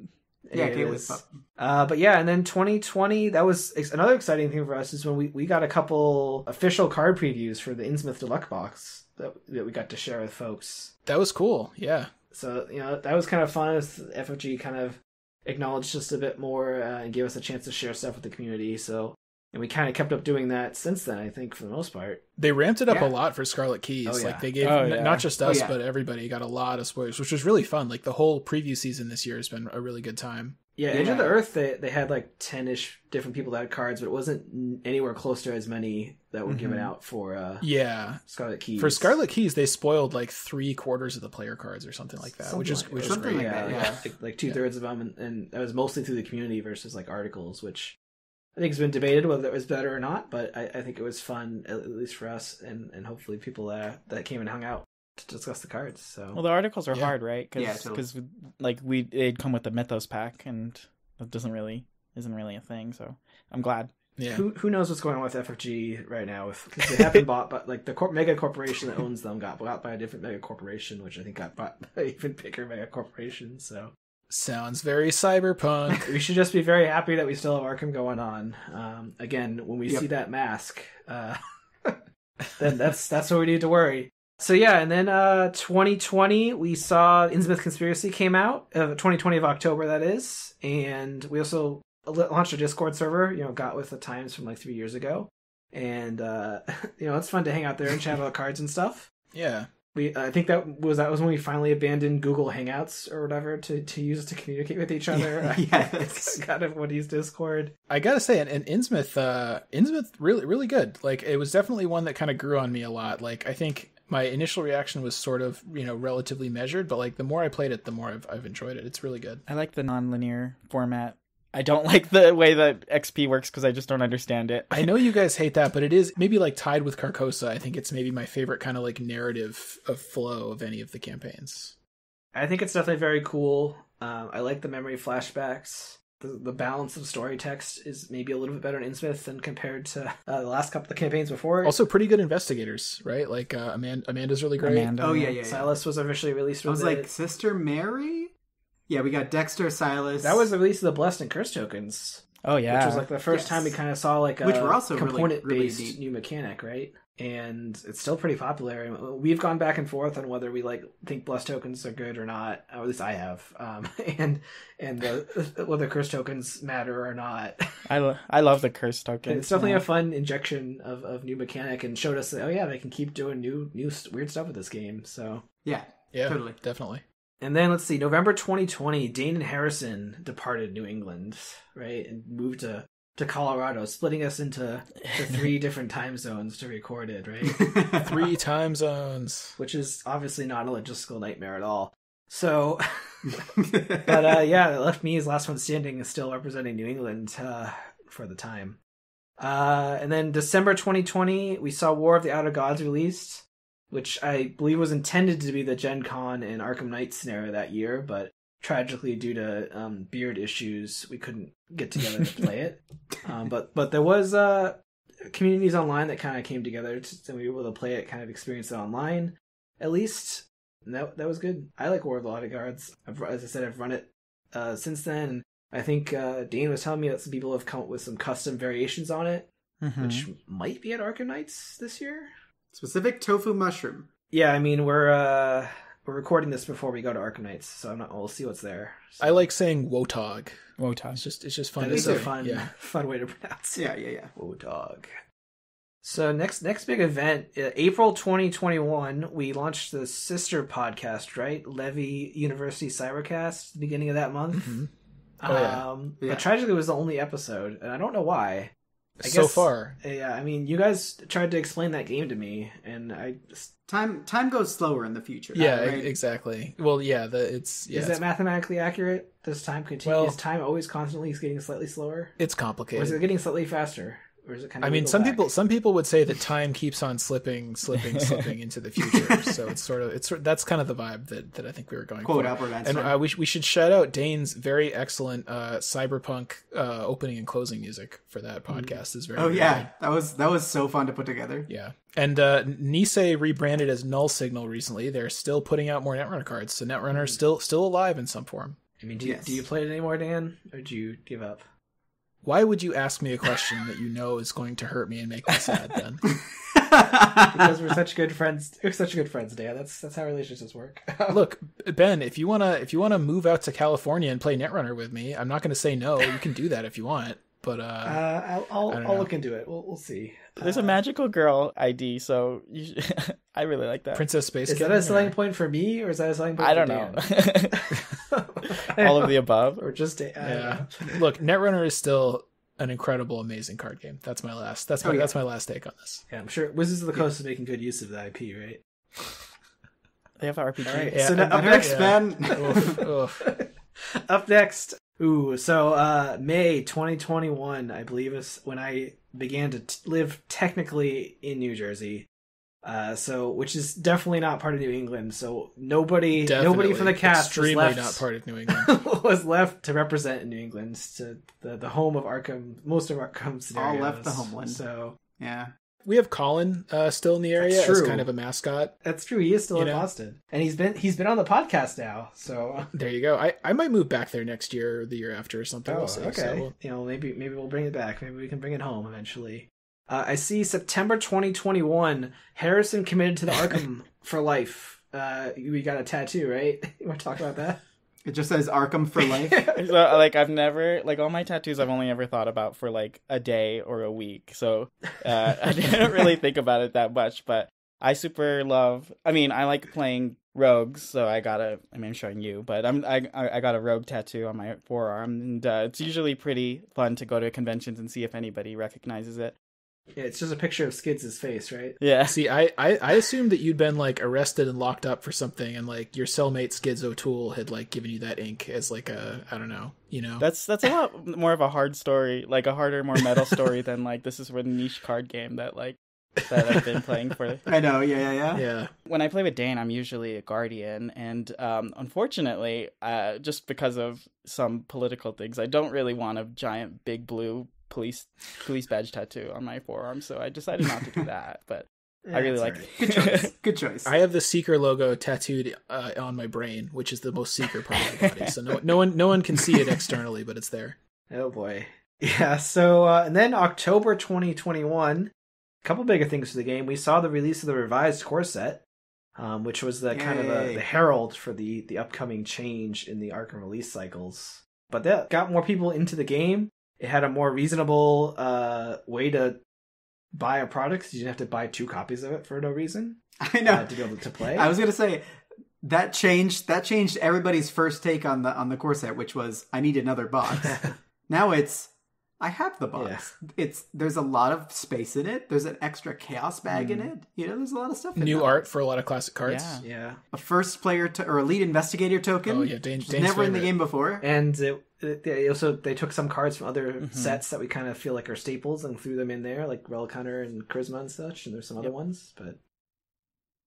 D: yeah,
F: It
D: Kate
F: is.
D: was.
F: Uh, but yeah, and then 2020, that was ex- another exciting thing for us is when we, we got a couple official card previews for the Innsmouth Deluxe box that, that we got to share with folks.
E: That was cool. Yeah.
F: So, you know, that was kind of fun as FFG kind of acknowledged us a bit more uh, and gave us a chance to share stuff with the community. So, and we kind of kept up doing that since then, I think, for the most part.
E: They ramped it up
D: Yeah.
E: a lot for Scarlet Keys.
F: Oh, yeah.
E: Like they gave
G: Oh,
E: n- not just
D: Oh,
E: us,
D: yeah.
E: but everybody got a lot of spoilers, which was really fun. Like the whole preview season this year has been a really good time.
F: Yeah,
D: Yeah.
F: Edge of the Earth, they, they had like 10 ish different people that had cards, but it wasn't anywhere close to as many that were given
G: Mhm.
F: out for uh,
E: Yeah.
F: Scarlet Keys.
E: For Scarlet Keys, they spoiled like three quarters of the player cards or something like that, which is
F: Something
E: which
F: like
E: is great.
D: like that, yeah.
F: like, like two thirds of them, and, and that was mostly through the community versus like articles, which I think has been debated whether it was better or not. But I, I think it was fun, at at least for us, and, and hopefully people that that came and hung out to discuss the cards. So
G: Well, the articles are
E: Yeah.
G: hard, right? Cause,
D: Yeah, totally.
G: 'cause, like we they'd come with the Mythos pack, and that doesn't really isn't really a thing. So I'm glad.
E: Yeah.
F: who who knows what's going on with FFG right now? Because they have been bought, but like the cor- mega corporation that owns them got bought by a different mega corporation, which I think got bought by an even bigger mega corporation. So
E: Sounds very cyberpunk.
F: we should just be very happy that we still have Arkham going on. Um, again, when we
D: Yep.
F: see that mask, uh, then that's that's what we need to worry. So yeah, and then uh, 2020 we saw Innsmouth Conspiracy came out. Uh, 2020 of October that is, and we also launched a Discord server. You know, got with the times from like three years ago, and uh, you know it's fun to hang out there and chat about cards and stuff.
E: yeah.
F: We I think that was that was when we finally abandoned Google Hangouts or whatever to to use to communicate with each other.
D: Yes.
F: kind of would use Discord.
E: I gotta say, and, and Innsmouth, uh, Innsmouth, really, really good. Like, it was definitely one that kind of grew on me a lot. Like, I think my initial reaction was sort of, you know, relatively measured, but like the more I played it, the more I've, I've enjoyed it. It's really good.
G: I like the non-linear format. I don't like the way that XP works because I just don't understand it.
E: I know you guys hate that, but it is maybe like tied with Carcosa. I think it's maybe my favorite kind of like narrative of flow of any of the campaigns.
F: I think it's definitely very cool. Um, I like the memory flashbacks. The, the balance of story text is maybe a little bit better in Innsmouth than compared to uh, the last couple of campaigns before.
E: Also, pretty good investigators, right? Like uh, Amanda, Amanda's really great.
G: Amanda.
D: Oh yeah, yeah. yeah.
F: Silas was officially released.
D: I
F: With
D: was like
F: it.
D: Sister Mary. Yeah, we got Dexter, Silas.
F: that was the release of the Blessed and Cursed tokens.
G: Oh yeah,
F: which was like the first
D: Yes.
F: time we kind of saw like a
D: Which were also
F: component
D: really
F: based
D: neat.
F: new mechanic, right? And it's still pretty popular. We've gone back and forth on whether we like think bless tokens are good or not. Or at least I have. Um, and and the, whether curse tokens matter or not.
G: I, lo- I love the curse token.
F: it's definitely a fun injection of, of new mechanic and showed us that oh yeah they can keep doing new new weird stuff with this game. So
D: Yeah,
E: Yeah,
D: Totally.
E: definitely.
F: And then let's see, November 2020, Dane and Harrison departed New England, right, and moved to to Colorado, splitting us into to three different time zones to record it, right?
E: Three time zones.
F: Which is obviously not a logistical nightmare at all. So, but uh, yeah, it left me as last one standing, still representing New England uh, for the time. Uh, and then December 2020, we saw War of the Outer Gods released, which I believe was intended to be the Gen Con and Arkham Night scenario that year, but tragically due to um, beard issues, we couldn't get together to play it. Um, but but there was uh, communities online that kind of came together, to, and we were able to play it, kind of experience it online, at least. And that that was good. I like War of the Gods. I've, as I said, I've run it uh, since then. I think uh, Dane was telling me that some people have come up with some custom variations on it,
G: Mhm.
F: which might be at Arkham Nights this year.
D: Specific tofu mushroom.
F: Yeah, I mean we're uh we're recording this before we go to Arkham Nights, so I'm not. We'll see what's there. So
E: I like saying Wotog.
G: Wotan.
E: It's just it's just fun
F: that
E: to
F: is
E: say.
F: a fun
E: Yeah.
F: fun way to pronounce. it.
D: Yeah, yeah, yeah.
F: Dog. So next next big event, uh, April 2021, we launched the sister podcast, right? Levy University Cybercast, the beginning of that month.
E: Mhm. Oh, yeah.
F: Um,
D: Yeah.
F: But tragically, it was the only episode, and I don't know why. I
E: so
F: guess-
E: far,
F: Yeah, I mean, you guys tried to explain that game to me, and I just
D: Time time goes slower in the future.
E: yeah,
D: right?
E: exactly. Well, yeah, the it's yeah,
F: is
E: it's,
F: mathematically accurate? Does time continue?
E: Well-
F: is time always constantly getting slightly slower,
E: it's
F: or is
E: complicated.
F: it getting slightly faster, or is it kind of?
E: I mean, some people some people would say that time keeps on slipping, slipping, slipping into the future. So it's sort of it's sort- that's kind of the vibe that, that I think we were going
D: Quote
E: for.
D: Albert
E: And uh, we we should shout out Dane's very excellent uh, cyberpunk uh, opening and closing music for that podcast. is very
D: oh yeah,
E: good.
D: that was that was so fun to put together.
E: yeah. And uh, Nisei rebranded as Null Signal recently. They're still putting out more Netrunner cards, so Netrunner is still still alive in some form.
F: I mean, do you,
D: Yes.
F: do you play it anymore, Dan, or do you give up?
E: Why would you ask me a question that you know is going to hurt me and make me sad? Then
F: because we're such good friends. We're such good friends, Dan. That's that's how relationships work.
E: Look, Ben, if you wanna if you wanna move out to California and play Netrunner with me, I'm not gonna say no. You can do that if you want. But uh,
F: Uh, I'll I'll,
E: I don't
F: I'll look into it. We'll we'll see.
G: There's
F: Uh,
G: a magical girl ID, so you should... I really like that.
E: Princess Space
F: Is
E: Kitten,
F: that a selling
E: or-
F: point for me, or is that a selling point? For you?
G: I don't know. All of the above.
F: or just Dan? I
E: Yeah. Look, Netrunner is still an incredible, amazing card game. That's my last. That's my
D: Oh, yeah.
E: that's my last take on this.
F: Yeah, I'm sure Wizards of the Coast is making good use of the IP, right?
G: They have RPG.
F: All right.
E: Yeah,
F: so now, up
D: hurts,
F: next,
D: Ben.
E: Oof, oof.
F: up next. Ooh, so uh, May 2021, I believe, is when I began to t- live technically in New Jersey. Uh, so which is definitely not part of New England. So nobody, nobody from the
E: Definitely
F: cast was left,
E: not part of New England.
F: was left to represent New England to the, the home of Arkham, most of Arkham scenarios.
D: left the homeland.
F: So
D: yeah.
E: We have Colin uh, still in the area as kind of a mascot.
F: that's true. He is still
E: You
F: in
E: know?
F: Boston, and he's been he's been on the podcast now. So
E: There you go. I, I might move back there next year or the year after or something.
F: Oh,
E: we'll see.
F: okay.
E: So
F: You know, maybe maybe we'll bring it back. Maybe we can bring it home eventually. Uh, I see September 2021. Harrison committed to the Arkham for life. Uh, we got a tattoo, right? You want to talk about that?
D: It just says Arkham for life.
G: so like I've never like all my tattoos I've only ever thought about for like a day or a week. So uh, I didn't really think about it that much, but I super love. I mean, I like playing rogues, so I got a. I mean, I'm showing you, but I'm I I got a rogue tattoo on my forearm, and uh, it's usually pretty fun to go to conventions and see if anybody recognizes it.
F: Yeah, it's just a picture of Skids' face, right?
G: Yeah,
E: See, I, I, I assumed that you'd been like arrested and locked up for something, and like your cellmate Skids O'Toole had like given you that ink as like a I don't know, you know.
G: that's that's a lot more of a hard story, like a harder, more metal story than like this is a niche card game that like that I've been playing for
D: I know. Yeah, yeah, yeah.
E: yeah.
G: when I play with Dane, I'm usually a guardian, and um, unfortunately, uh, just because of some political things, I don't really want a giant big blue police police badge tattoo on my forearm. So I decided not to do that. But I really
F: That's
G: like.
F: it.
D: Good choice. Good choice.
E: I have the Seeker logo tattooed uh, on my brain, which is the most secret part of my body. So no, no one, no one can see it externally, but it's there.
F: Oh boy. Yeah, so uh, and then October 2021, a couple bigger things for the game. We saw the release of the revised core set, um, which was the kind of
D: Yay.
F: the, the herald for the the upcoming change in the Arkham release cycles. But that got more people into the game. It had a more reasonable uh, way to buy a product. You didn't have to buy two copies of it for no reason
D: I know.
F: uh, to be able to play.
D: I was gonna say that changed that changed everybody's first take on the on the core set, which was I need another box. now it's I have the box. It's there's a lot of space in it. There's an extra chaos bag in it. You know, there's a lot of stuff. In
E: New
D: that.
E: art for a lot of classic cards.
G: Yeah.
F: yeah.
D: a first player to, or a lead investigator token.
E: Oh, yeah, Dane-
D: which was never in the game before.
F: And it, it- they also they took some cards from other
G: Mhm.
F: sets that we kind of feel like are staples and threw them in there, like Relic Hunter and Charisma and such. And there's some other ones, but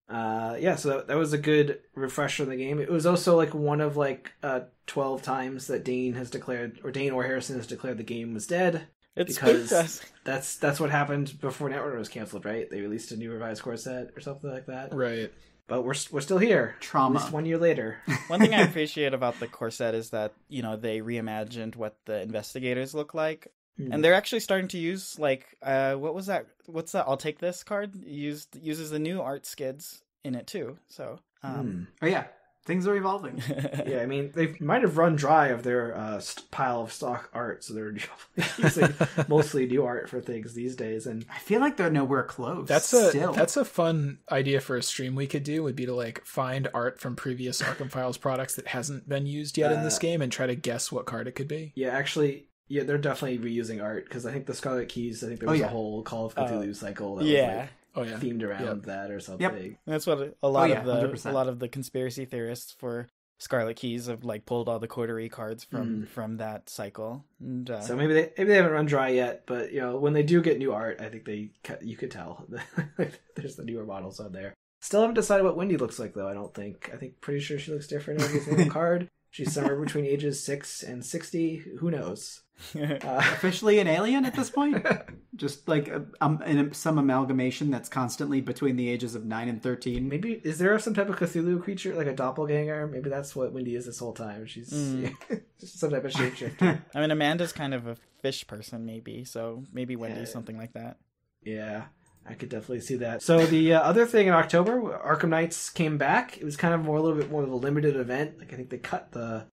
F: uh, yeah. So that, that was a good refresher in the game. It was also like one of like uh, twelve times that Dane has declared, or Dane or Harrison has declared the game was dead.
G: It's
F: Because-. That's that's what happened before Netrunner was canceled, right? They released a new revised core set or something like that.
E: Right.
F: But we're we're still here.
D: Trauma.
F: At least one year later.
G: One thing I appreciate about the core set is that you know they reimagined what the investigators look like,
F: Hmm.
G: and they're actually starting to use like uh what was that? What's that? I'll take this card. Used uses the new art skids in it too. So um,
D: Oh yeah, things are evolving.
F: Yeah, I mean, they might have run dry of their uh, st- pile of stock art, so they're using mostly new art for things these days. And
D: I feel like they're nowhere close.
E: That's a
D: still.
E: that's a fun idea for a stream we could do would be to like find art from previous Arkham Files products that hasn't been used yet in this
F: Uh,
E: game and try to guess what card it could be.
F: yeah, actually, yeah, they're definitely reusing art because I think the Scarlet Keys, I think there
D: Oh,
F: was
D: yeah.
F: a whole Call of
G: Uh,
F: Cthulhu cycle that
G: yeah,
E: Oh yeah.
F: themed around
E: Yep.
F: that or something.
G: that's what a lot
D: yeah,
G: of the
D: 100%.
G: a lot of the conspiracy theorists for Scarlet Keys have like pulled all the coterie cards from
F: Mm.
G: from that cycle. And, uh,
F: So maybe they maybe they haven't run dry yet, but you know when they do get new art, I think they ca- you could tell there's the newer models on there. Still haven't decided what Wendy looks like though. I don't think. I think pretty sure she looks different every single card. She's somewhere between ages six and sixty. Who knows? Uh,
D: officially an alien at this point. Just like a, um, in some amalgamation that's constantly between the ages of nine and thirteen.
F: maybe is there some type of Cthulhu creature like a doppelganger? Maybe that's what Wendy is this whole time. She's
G: Mm.
F: just some type of shapeshifter.
G: I mean, Amanda's kind of a fish person, maybe. So maybe Wendy's
F: Yeah.
G: something like that.
F: Yeah, I could definitely see that. So the uh, other thing in October, Arkham Nights came back. It was kind of more a little bit more of a limited event. Like I think they cut the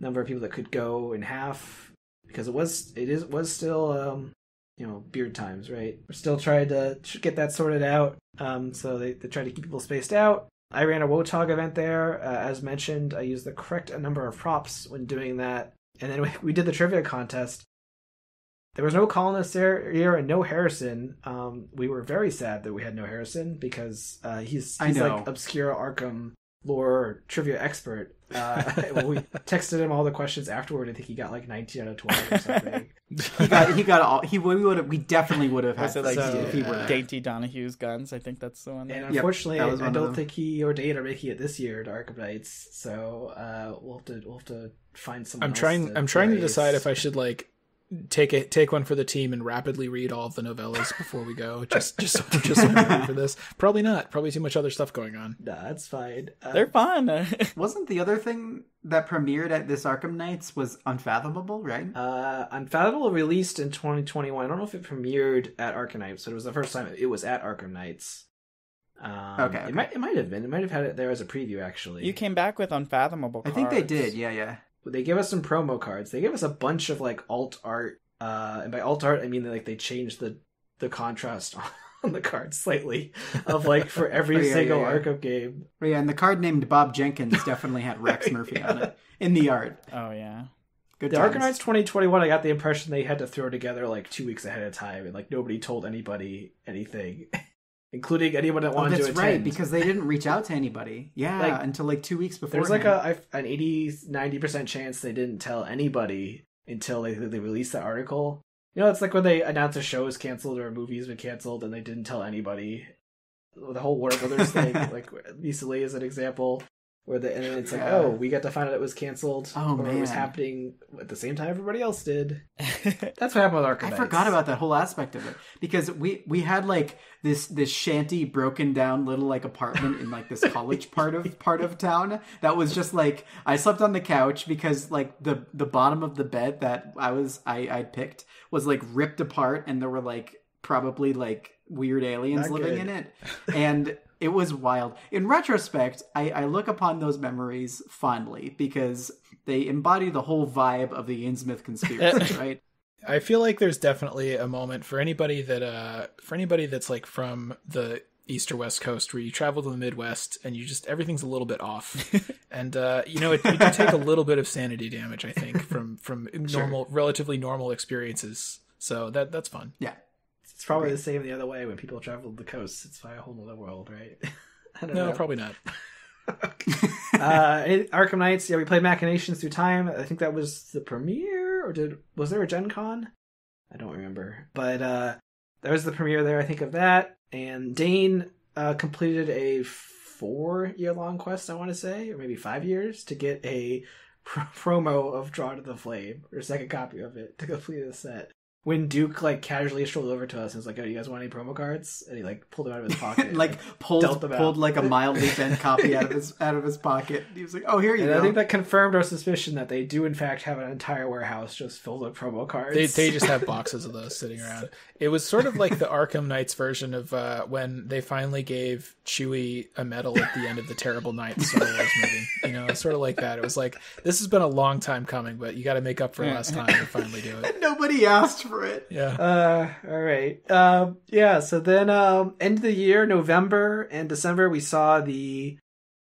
F: number of people that could go in half because it was it is was still um you know beard times, right? We're still trying to get that sorted out. Um, so they they tried to keep people spaced out. I ran a Wotog event there. Uh, as mentioned, I used the correct number of props when doing that. And then we, we did the trivia contest. There was no colonists there here and no Harrison. Um, we were very sad that we had no Harrison because uh, he's he's like obscure Arkham lore trivia expert. Uh, we texted him all the questions afterward. I think he got like 19 out of 20 or something.
D: he got he got all he we would have we definitely would have had
G: Was it like
F: So,
D: if he were
G: Dainty Donahue's guns? I think that's the one.
F: And
G: there.
D: Yep,
F: unfortunately,
D: that
F: I don't
D: them.
F: think he or Dane are making it this year to Arkham Nights. So uh, we'll have to we'll have to find someone.
E: I'm
F: else
E: trying
F: to
E: I'm trying to decide if I should like take it take one for the team and rapidly read all of the novellas before we go. Just just just so I'm ready for this. Probably not. Probably too much other stuff going on.
F: Nah, that's fine. Uh,
G: They're fun.
D: Wasn't the other thing that premiered at this Arkham Nights was Unfathomable, right?
F: Uh, Unfathomable released in 2021. I don't know if it premiered at Arkham Nights, but it was the first time it was at Arkham Nights. Um,
D: Okay, okay.
F: It might it might have been. It might have had it there as a preview actually.
G: you came back with unfathomable.
D: I think they did. Yeah, yeah.
F: They gave us some promo cards. They gave us a bunch of like alt art. Uh, and by alt art, I mean like they changed the the contrast on the card slightly of like for every
D: Oh, yeah,
F: single
D: yeah, yeah.
F: Arkham game.
D: But yeah, and the card named Bob Jenkins definitely had Rex Murphy on it in the art.
G: Oh yeah.
D: Good
F: The
D: times.
F: Arkham Nights 2021, I got the impression they had to throw together like two weeks ahead of time, and like nobody told anybody anything, including anyone that wanted
D: Oh,
F: wanted
D: that's
F: to
D: right, because they didn't reach out to anybody. Yeah,
F: Like,
D: until like two weeks before.
F: There's like a I- an 80 90% chance they didn't tell anybody until they they released the article. You know, it's like when they announce a show is canceled or a movie's been canceled and they didn't tell anybody. The whole Warner Brothers thing, like recently as an example. Where the and then it's like,
D: Yeah.
F: oh, we got to find out it was canceled.
D: Oh,
F: or it was happening at the same time everybody else did. That's what happened with Arkham
D: I
F: Nights.
D: forgot about that whole aspect of it because we we had like this this shanty broken down little like apartment in like this college part of part of town that was just like I slept on the couch because like the the bottom of the bed that I was I I picked was like ripped apart and there were like probably like weird aliens
F: Not
D: living
F: good.
D: in it and it was wild. In retrospect I, I look upon those memories fondly because they embody the whole vibe of the Innsmouth conspiracy right?
E: I feel like there's definitely a moment for anybody that uh for anybody that's like from the east or west coast where you travel to the midwest and you just everything's a little bit off. And uh you know it, it can take a little bit of sanity damage i think from from normal relatively normal experiences. So that that's fun.
D: Yeah
F: probably the same the other way when people travel the coast. It's by a whole other world, right? I don't
E: no
F: know.
E: probably not
F: uh, Arkham Nights. Yeah, we played Machinations Through Time. I think that was the premiere, or did was there a Gen Con? I don't remember, but uh, there was the premiere there. I think of that. And Dane uh, completed a four-year-long quest. I want to say, or maybe five years, to get a pro- promo of Drawn to the Flame, or second copy of it to complete the set. When Duke like casually strolled over to us and was like, "Oh, you guys want any promo cards?" and he like pulled them out of his pocket, and,
D: like pulled
F: dealt them out.
D: pulled like a mildly bent copy out of his out of his pocket. He was like, "Oh, here you
F: And
D: go."
F: I think that confirmed our suspicion that they do in fact have an entire warehouse just filled with promo cards.
E: they, they just have boxes of those sitting around it was sort of like the arkham nights version of uh when they finally gave chewie a medal at the end of the terrible night star wars movie you know sort of like that it was like this has been a long time coming but you got to make up for last time to finally do it
D: nobody asked for it.
E: yeah
F: Uh, all right. Um, yeah. So then, um, end of the year, November and December, we saw the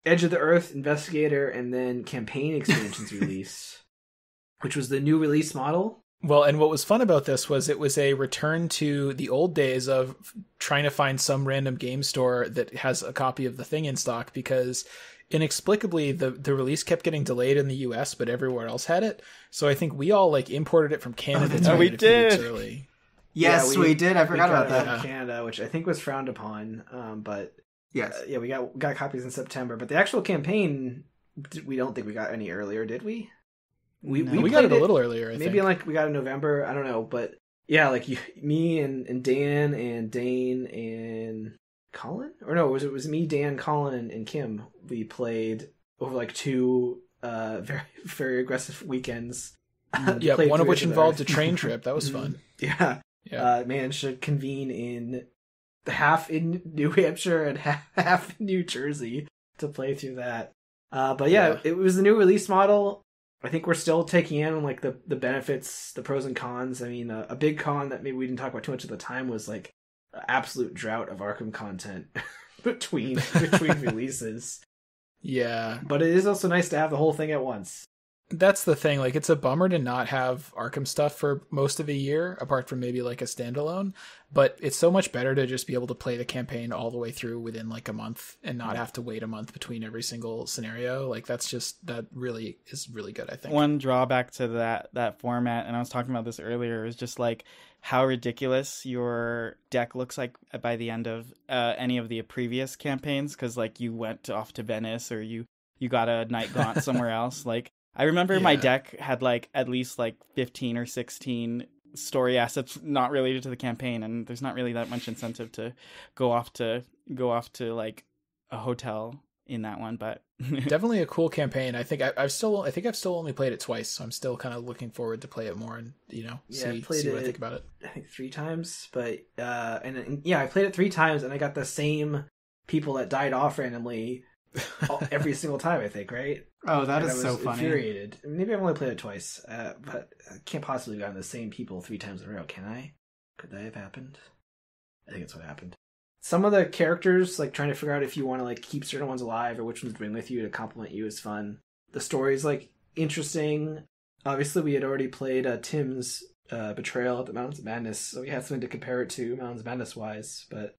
F: Edge of the Earth Investigator and then campaign expansions release, which was the new release model.
E: Well, and what was fun about this was it was a return to the old days of trying to find some random game store that has a copy of the thing in stock because inexplicably the the release kept getting delayed in the US but everywhere else had it. So I think we all like imported it from Canada
D: that's
E: to
G: right.
E: it
G: We
E: a few weeks
G: did.
E: early.
D: Yes,
F: Yeah,
D: we, did. I forgot about that.
F: Canada, which I think was frowned upon. Um, but
D: Yes.
F: uh, yeah, we got got copies in September. But the actual campaign, we don't think we got any earlier, did we? We
G: No.
E: We,
F: we
E: got it a little earlier, I
F: maybe
E: think.
F: like we got in November. I don't know, but yeah, like you, me and, and Dan and Dane and Colin, or no, was it was me, Dan, Colin, and, and Kim? We played over like two uh very very aggressive weekends.
E: yeah, one of which involved a train trip. That was fun.
F: Yeah,
E: Yeah.
F: uh, managed to convene in half in New Hampshire and half, half in New Jersey to play through that. Uh, but yeah,
E: Yeah.
F: it was the new release model. I think we're still taking in like the the benefits, the pros and cons. I mean, uh, a big con that maybe we didn't talk about too much at the time was like absolute drought of Arkham content between between releases.
E: yeah.
F: But it is also nice to have the whole thing at once.
E: That's the thing. Like, it's a bummer to not have Arkham stuff for most of a year, apart from maybe like a standalone. But it's so much better to just be able to play the campaign all the way through within like a month and not have to wait a month between every single scenario. Like, that's just that really is really good. I think.
G: One drawback to that that format, and I was talking about this earlier, is just like how ridiculous your deck looks like by the end of uh, any of the previous campaigns. Because like you went off to Venice or you you got a night gaunt somewhere else. Like I remember my deck had like at least like fifteen or sixteen story assets not related to the campaign, and there's not really that much incentive to go off to go off to like a hotel in that one. But
E: Definitely a cool campaign. I think I, I've still, I think I've still only played it twice, so I'm still kind of looking forward to play it more and you know
F: Yeah,
E: see, see what I think about it.
F: I think three times, but uh, and, and yeah, I played it three times, and I got the same people that died off randomly all- every single time. I think, right?
D: Oh, that
F: And
D: is
F: I
D: so funny.
F: Infuriated. Maybe I've only played it twice, uh, but I can't possibly have gotten the same people three times in a row. Can I? Could that have happened? I think that's what happened. Some of the characters, like trying to figure out if you want to like keep certain ones alive or which ones to bring with you to complement you, is fun. The story's like interesting. Obviously, we had already played uh, Tim's uh, betrayal at the Mountains of Madness, so we had something to compare it to Mountains of Madness wise. But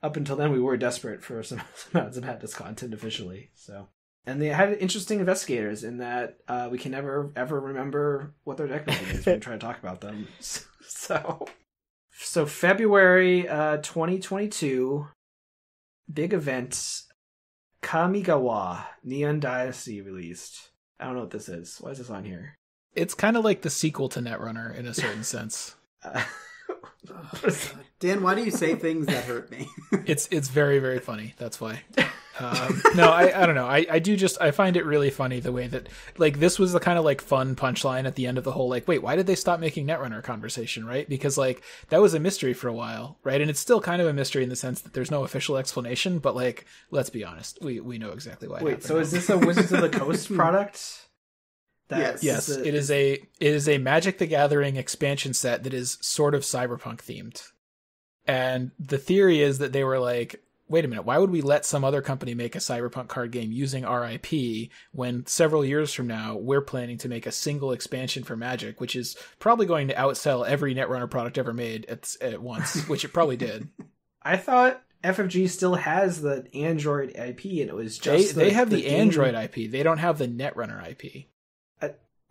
F: up until then, we were desperate for some, some Mountains of Madness content officially. So, and they had interesting investigators in that uh, we can never ever remember what their deck is when we try to talk about them. So, so February uh, 2022, big event. Kamigawa Neon Dynasty released. I don't know what this is. Why is this on here?
E: It's kind of like the sequel to Netrunner in a certain sense.
F: Uh,
D: Dan, why do you say things that hurt me?
E: It's it's very very funny. That's why. Um, no, I, I don't know. I, I do just I find it really funny the way that like this was the kind of like fun punchline at the end of the whole like wait why did they stop making Netrunner conversation right because like that was a mystery for a while right and it's still kind of a mystery in the sense that there's no official explanation but like let's be honest we we know exactly why.
F: Wait, so is this a Wizards of the Coast product?
D: Yes.
E: Yes,
F: a-
E: it is a it is a Magic the Gathering expansion set that is sort of cyberpunk themed. And the theory is that they were like, wait a minute, why would we let some other company make a cyberpunk card game using our IP when several years from now we're planning to make a single expansion for Magic, which is probably going to outsell every Netrunner product ever made at, at once, which it probably did.
F: I thought FFG still has the Android IP, and it was
E: They,
F: just
E: they have the,
F: game-
E: Android IP. They don't have the Netrunner IP.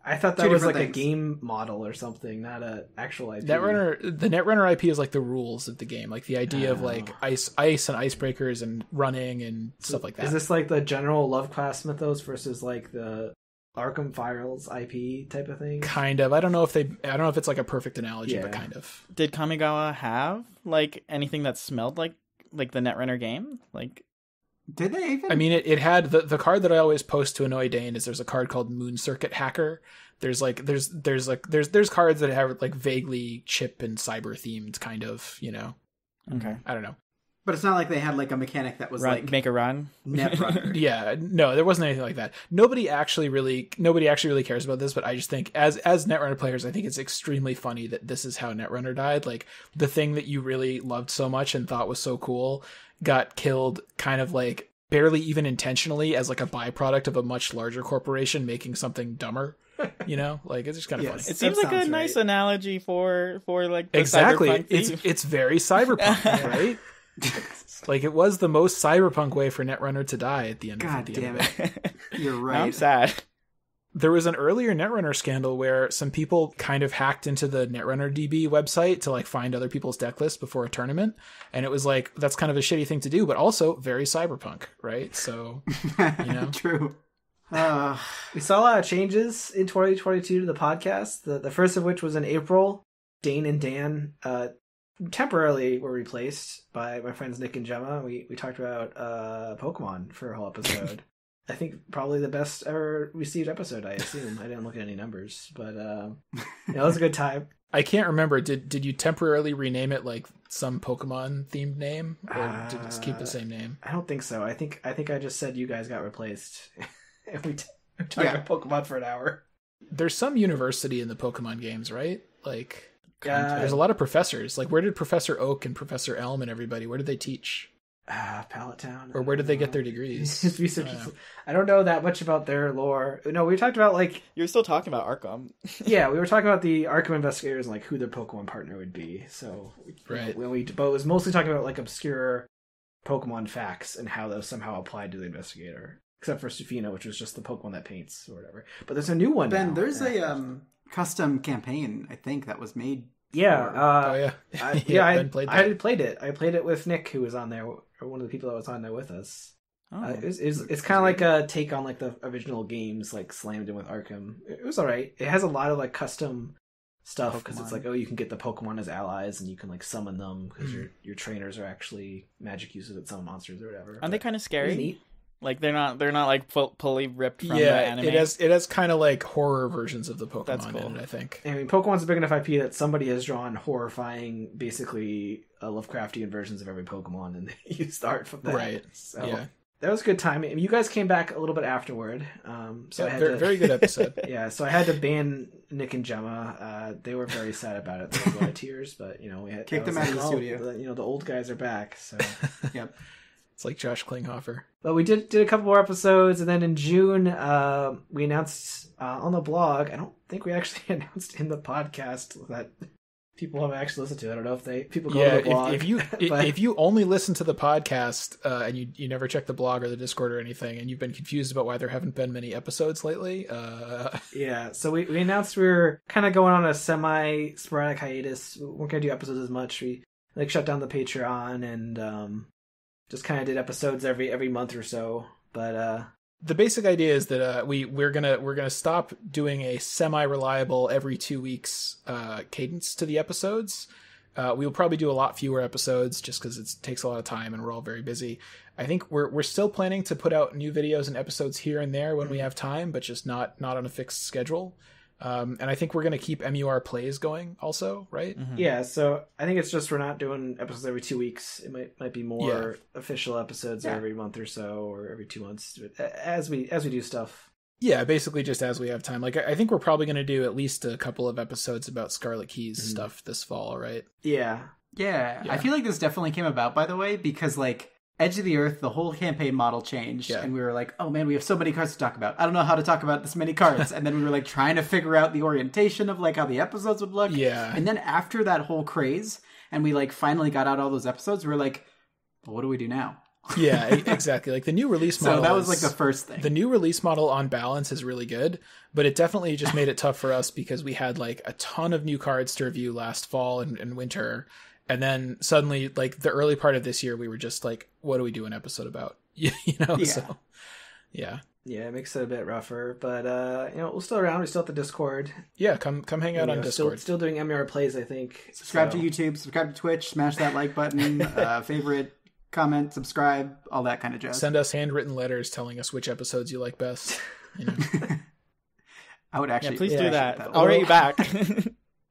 F: I thought that was like
D: different
F: a game model or something, not a actual IP.
E: Netrunner, the Netrunner IP is like the rules of the game, like the idea of like
F: Oh.
E: ice, ice and icebreakers and running and stuff like that.
F: Is this like the general Lovecraft mythos versus like the Arkham Files IP type of thing?
E: kind of? I don't know if they, I don't know if it's like a perfect analogy, but kind of.
G: Did Kamigawa have like anything that smelled like like the Netrunner game? Like
D: Did they even?
E: I mean, it, it had the the card that I always post to annoy Dane is there's a card called Moon Circuit Hacker. There's like there's there's like there's there's cards that have like vaguely chip and cyber themed kind of you know
G: okay,
E: I don't know
D: but it's not like they had like a mechanic that was
G: run,
D: like
G: make a run.
D: Netrunner.
E: yeah no there wasn't anything like that nobody actually really nobody actually really cares about this but i just think as as netrunner players i think it's extremely funny that this is how netrunner died like the thing that you really loved so much and thought was so cool got killed kind of like barely even intentionally as like a byproduct of a much larger corporation making something dumber you know like it's just kind of
D: Yes.
E: funny
G: It seems like a nice
D: right.
G: analogy for for like the
E: exactly
G: cyberpunk
E: it's it's very cyberpunk right like it was the most cyberpunk way for netrunner to die at the end
D: God
E: of the end
D: damn
E: of it.
D: it. You're right.
G: I'm sad.
E: there was an earlier Netrunner scandal where some people kind of hacked into the Netrunner DB website to like find other people's deck lists before a tournament, and it was like that's kind of a shitty thing to do, but also very cyberpunk, right? So you know?
D: True. Uh,
F: We saw a lot of changes in 2022 to the podcast. The the first of which was in April. Dane and Dan uh, temporarily were replaced by my friends Nick and Gemma. We we talked about uh, Pokemon for a whole episode. I think probably the best ever received episode. I assume I didn't look at any numbers, but um, yeah, it was a good time.
E: I can't remember. Did did you temporarily rename it like some Pokemon themed name, or did it just keep
F: Uh,
E: the same name?
F: I don't think so. I think I think I just said you guys got replaced, and we t- talked
D: Yeah.
F: about Pokemon for an hour.
E: There's some university in the Pokemon games, right? Like
F: Yeah.
E: there's a lot of professors. Like where did Professor Oak and Professor Elm and everybody? Where did they teach?
F: Ah, Pallet Town.
E: Or where did they get their degrees?
F: Research.
E: I don't know.
F: I don't know that much about their lore. No, we talked about like
G: You're still talking about Arkham.
F: yeah, we were talking about the Arkham investigators and like who their Pokemon partner would be. So
E: Right.
F: when we but it was mostly talking about like obscure Pokemon facts and how those somehow applied to the investigator. Except for Sefina, which was just the Pokemon that paints or whatever. But there's a new one.
D: ben,
F: now.
D: there's
F: Yeah.
D: a um, custom campaign I think that was made.
F: yeah.
D: for-
F: Uh,
E: oh yeah,
F: I, yeah, I,
E: played that.
F: had played it. I played it with Nick, who was on there, or one of the people that was on there with us.
G: Oh.
F: Uh, it's it's, it's kind of like a take on like the original games, like slammed in with Arkham. It, it was all right. It has a lot of like custom stuff because it's like oh, you can get the Pokemon as allies, and you can like summon them because
E: Mhm.
F: your your trainers are actually magic users at some monsters or whatever.
G: Aren't they kind of scary?
F: neat.
G: Like they're not they're not like fu- fully ripped from the
E: yeah,
G: anime.
E: it has it has kind of like horror versions of the Pokemon
G: That's cool.
E: in it. I think.
F: I mean, Pokemon's a big enough IP that somebody has drawn horrifying, basically uh, Lovecraftian versions of every Pokemon, and you start from that.
E: Right.
F: So
E: yeah,
F: that was a good time. I mean, you guys came back a little bit afterward, um, so I
E: Yeah,
F: had
E: very,
F: to,
E: very good episode.
F: yeah, so I had to ban Nick and Gemma. Uh, they were very sad about it. There was a lot of tears, but you know, we had
D: Kick them out of the
F: "Oh,
D: studio."
F: the- you know, the old guys are back. So,
D: Yep.
E: It's like Josh Klinghoffer.
F: but we did did a couple more episodes, and then in June, uh, we announced uh, on the blog. I don't think we actually announced in the podcast that people have actually listened to. I don't know if they people go
E: yeah,
F: to the blog.
E: if, if you
F: but-
E: if you only listen to the podcast uh, and you you never check the blog or the Discord or anything, and you've been confused about why there haven't been many episodes lately, uh,
F: Yeah, so we, we announced we were kind of going on a semi sporadic hiatus. We weren't gonna do episodes as much. We like shut down the Patreon and um, just kind of did episodes every every month or so. But uh,
E: the basic idea is that uh, we we're gonna we're gonna stop doing a semi-reliable every two weeks uh, cadence to the episodes. Uh, we will probably do a lot fewer episodes just because it takes a lot of time and we're all very busy. I think we're we're still planning to put out new videos and episodes here and there when we have time, but just not not on a fixed schedule. Um, and I think we're gonna keep MUR plays going also, right?
G: Mhm.
F: yeah, so I think it's just we're not doing episodes every two weeks. It might might be more official episodes
D: Yeah.
F: every month or so, or every two months as we as we do stuff.
E: Yeah, basically just as we have time. Like I I think we're probably gonna do at least a couple of episodes about Scarlet Keys
F: Mhm.
E: stuff this fall, right?
F: Yeah,
D: Yeah,
E: Yeah.
D: I feel like this definitely came about, by the way, because like Edge of the Earth, the whole campaign model changed,
E: Yeah.
D: and we were like, "Oh man, we have so many cards to talk about. I don't know how to talk about this many cards." and then we were like trying to figure out the orientation of like how the episodes would look.
E: Yeah.
D: And then after that whole craze, and we like finally got out all those episodes, we were like, well, "What do we do now?"
E: yeah, exactly. Like the new release model.
D: So that was like the first thing.
E: the new release model on balance is really good, but it definitely just made it tough for us because we had like a ton of new cards to review last fall and, and winter. And then suddenly, like the early part of this year, we were just like, what do we do an episode about? you know?
D: Yeah.
E: So, yeah.
F: yeah, it makes it a bit rougher, but uh, you know we're still around. We still have the Discord.
E: Yeah, come come hang out
F: You
E: on
F: know,
E: Discord.
F: still doing MUR plays. I think.
D: subscribe
F: so-
D: to YouTube, subscribe to Twitch, smash that like button, uh, favorite, comment, subscribe, all that kind of jazz.
E: Send us handwritten letters telling us which episodes you like best. You know?
D: I would actually
G: Yeah, please
F: Yeah,
G: do
F: actually,
G: that.
D: that
G: I'll
D: would-
G: rate you back.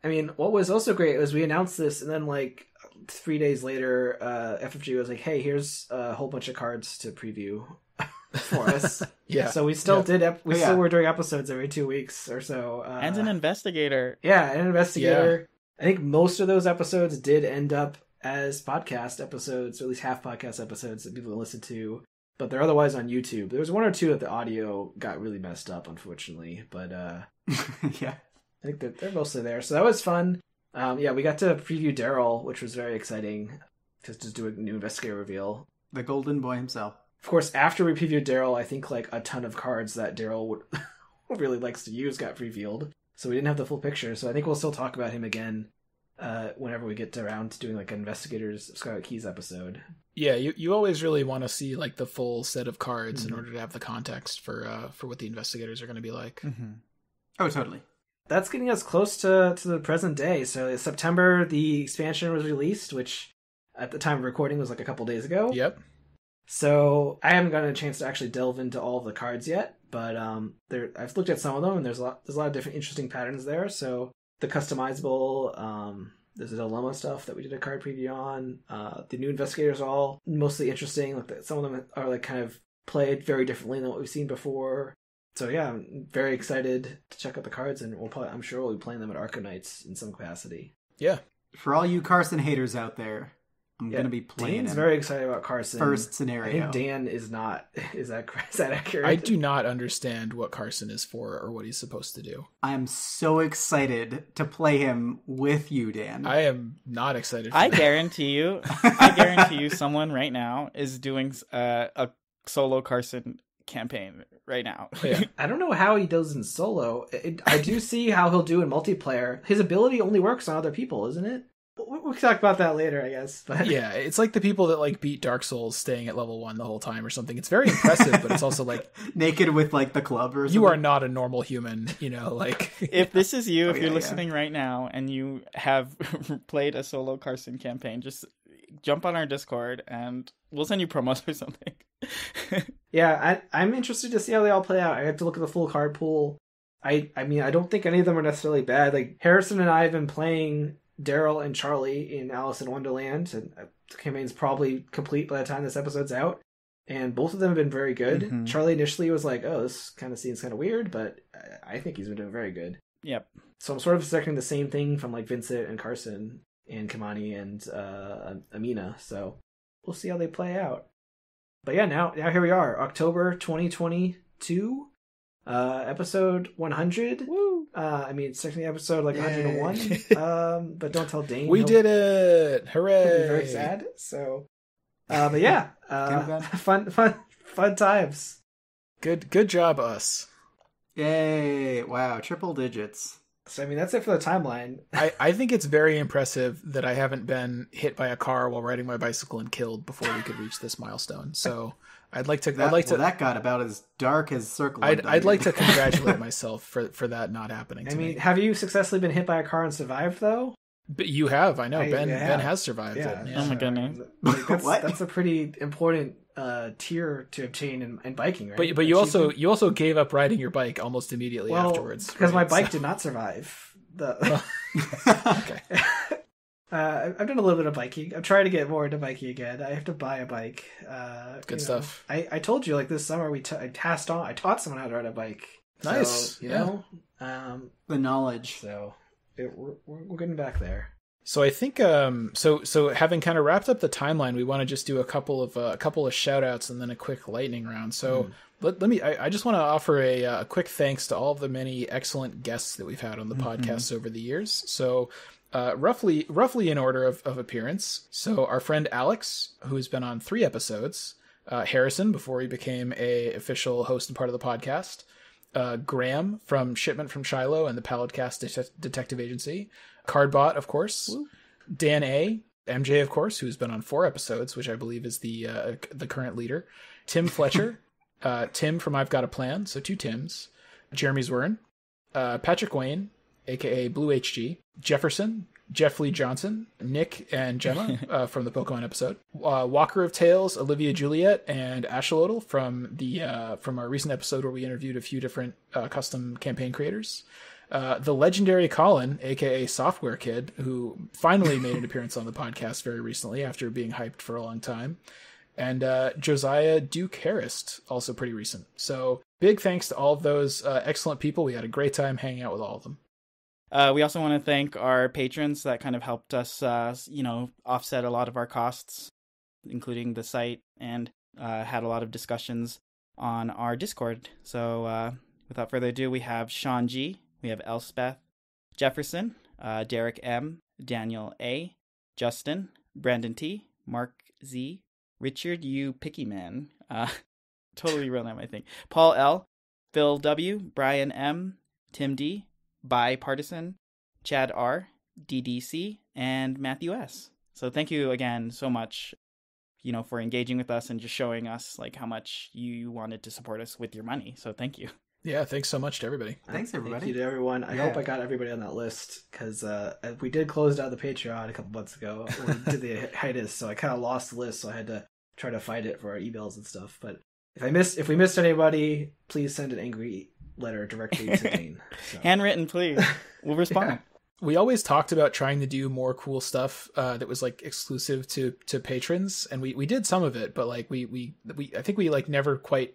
F: I mean, what was also great was we announced this, and then like three days later, uh, FFG was like, "Hey, here's a whole bunch of cards to preview for us."
E: yeah.
F: So we still
E: Yeah.
F: did. Ep- we
D: Oh, yeah.
F: still were doing episodes every two weeks or so. Uh,
G: and an investigator.
F: yeah, an investigator. I think most of those episodes did end up as podcast episodes, or at least half podcast episodes that people can listen to. But they're otherwise on YouTube. There was one or two that the audio got really messed up, unfortunately. But uh,
D: yeah.
F: I think they're, they're mostly there. So that was fun. Um, yeah, we got to preview Daryl, which was very exciting. Just to do a new investigator reveal.
D: The golden boy himself.
F: Of course, after we previewed Daryl, I think like a ton of cards that Daryl would really likes to use got revealed. So we didn't have the full picture. So I think we'll still talk about him again uh, whenever we get around to doing like an investigators of Scarlet Keys episode.
E: yeah, you, you always really want to see like the full set of cards
F: Mhm.
E: in order to have the context for uh for what the investigators are going to be like.
G: Mm-hmm.
D: Oh, totally.
F: That's getting us close to to the present day. So in September, the expansion was released, which at the time of recording was like a couple days ago.
E: Yep.
F: So I haven't gotten a chance to actually delve into all of the cards yet, but um, there I've looked at some of them, and there's a lot there's a lot of different interesting patterns there. So the customizable, um, there's the dilemma stuff that we did a card preview on. Uh, the new investigators are all mostly interesting. Like some of them are like kind of played very differently than what we've seen before. So yeah, I'm very excited to check out the cards, and we'll probably I'm sure we'll be playing them at Arkham Nights in some capacity.
E: Yeah.
D: For all you Carson haters out there, I'm
F: Yeah,
D: gonna be playing
F: Dan's
D: him.
F: very excited about Carson.
D: first
F: I
D: scenario.
F: think Dan is not. Is that is that accurate?
E: I do not understand what Carson is for or what he's supposed to do.
D: I am so excited to play him with you, Dan.
E: I am not excited. For
G: I
E: that.
G: guarantee you, I guarantee you, someone right now is doing uh, a solo Carson campaign right now.
E: Yeah.
F: I don't know how he does in solo. It, I do see how he'll do in multiplayer. His ability only works on other people, isn't it? We- We'll talk about that later, I guess. But
E: yeah, it's like the people that like beat Dark Souls staying at level one the whole time or something. It's very impressive, but it's also like
D: Naked with like the club or something.
E: you are not a normal human, you know, like
G: if this is you,
D: Oh,
G: if
D: yeah,
G: you're
D: yeah.
G: listening right now and you have played a solo Carson campaign, just jump on our Discord and we'll send you promos or something.
F: yeah, I, I'm interested to see how they all play out. I have to look at the full card pool. I, I mean, I don't think any of them are necessarily bad. Like Harrison and I have been playing Daryl and Charlie in Alice in Wonderland, and uh, the campaign's probably complete by the time this episode's out. And both of them have been very good.
G: Mhm.
F: Charlie initially was like, "Oh, this kind of seems kind of weird," but I- I think he's been doing very good.
G: yep.
F: So I'm sort of expecting the same thing from like Vincent and Carson and Kymani and uh, Amina. So we'll see how they play out. But yeah, now now here we are, October 2022, uh, episode 100.
G: Woo!
F: Uh, I mean, it's technically episode like 101. um, but don't tell Dane.
E: we
F: He'll-
E: did it!
F: He'll
E: Hooray!
F: be very sad. So, uh, but yeah, uh, fun, fun, fun times.
E: Good good job us.
D: Yay! Wow, triple digits.
F: So I mean, that's it for the timeline.
E: I, I think it's very impressive that I haven't been hit by a car while riding my bicycle and killed before we could reach this milestone. So I'd like to.
D: That,
E: I'd like to.
D: well, that got about as dark as Circle.
E: I'd, I'd like to congratulate myself for for that not happening. To
F: I mean,
E: me.
F: have you successfully been hit by a car and survived though?
E: but you have. I know
F: I-
E: Ben.
F: I
E: Ben has survived it.
G: Oh my goodness.
F: Like, that's,
D: What?
F: that's a pretty important uh, tier to obtain in, in biking, right?
E: But but you also you also gave up riding your bike almost immediately
F: well,
E: afterwards
F: because my bike
E: So-
F: did not survive. The
E: okay.
F: uh, I've done a little bit of biking. I'm trying to get more into biking again. I have to buy a bike. Uh,
E: Good
F: you know.
E: stuff.
F: I, I told you like this summer we t- I tasked on I taught someone how to ride a bike. So,
E: Nice,
F: you
E: yeah.
F: know. Um,
D: the knowledge.
F: so it, we're, we're we're getting back there.
E: So I think um so so having kind of wrapped up the timeline, we want to just do a couple of uh, a couple of shout outs and then a quick lightning round. So let, let me I, I just want to offer a, uh, a quick thanks to all of the many excellent guests that we've had on the podcasts over the years. So uh, roughly roughly in order of, of appearance. So our friend Alex, who has been on three episodes, uh, Harrison before he became a official host and part of the podcast, uh, Graham from Shipment from Shiloh and the Paladcast Det- Detective Agency, Cardbot, of course, Dan A, MJ, of course, who's been on four episodes, which I believe is the uh, the current leader, Tim Fletcher, uh, Tim from I've Got a Plan, so two Tims, Jeremy Zwirn, uh, Patrick Wayne, aka Blue HG, Jefferson, Jeff Lee Johnson, Nick and Gemma uh, from the Pokemon episode, uh, Walker of Tales, Olivia Juliet, and Ashlodel from the uh, from our recent episode where we interviewed a few different uh, custom campaign creators. Uh, the legendary Colin, aka Software Kid, who finally made an appearance on the podcast very recently after being hyped for a long time, and uh, Josiah Duke Harris, also pretty recent. So big thanks to all of those uh, excellent people. We had a great time hanging out with all of them.
G: Uh, we also want to thank our patrons that kind of helped us, uh, you know, offset a lot of our costs, including the site, and uh, had a lot of discussions on our Discord. So, uh, without further ado, we have Sean G, we have Elspeth, Jefferson, uh, Derek M, Daniel A, Justin, Brandon T, Mark Z, Richard U, Pickyman, uh, totally real name, I think, Paul L, Phil W, Brian M, Tim D, Bipartisan, Chad R, DDC, and Matthew S. So thank you again so much, you know, for engaging with us and just showing us like how much you wanted to support us with your money. So thank you.
E: Yeah, thanks so much to everybody.
D: Thanks, everybody.
F: Thank you to everyone. I
D: Yeah.
F: hope I got everybody on that list because uh, we did close down the Patreon a couple months ago. We did the hiatus, so I kind of lost the list. So I had to try to find it for our emails and stuff. But if I missed, if we missed anybody, please send an angry letter directly to Dean. So.
G: Handwritten, please. We'll respond.
E: We always talked about trying to do more cool stuff uh, that was like exclusive to to patrons and we we did some of it but like we we we i think we like never quite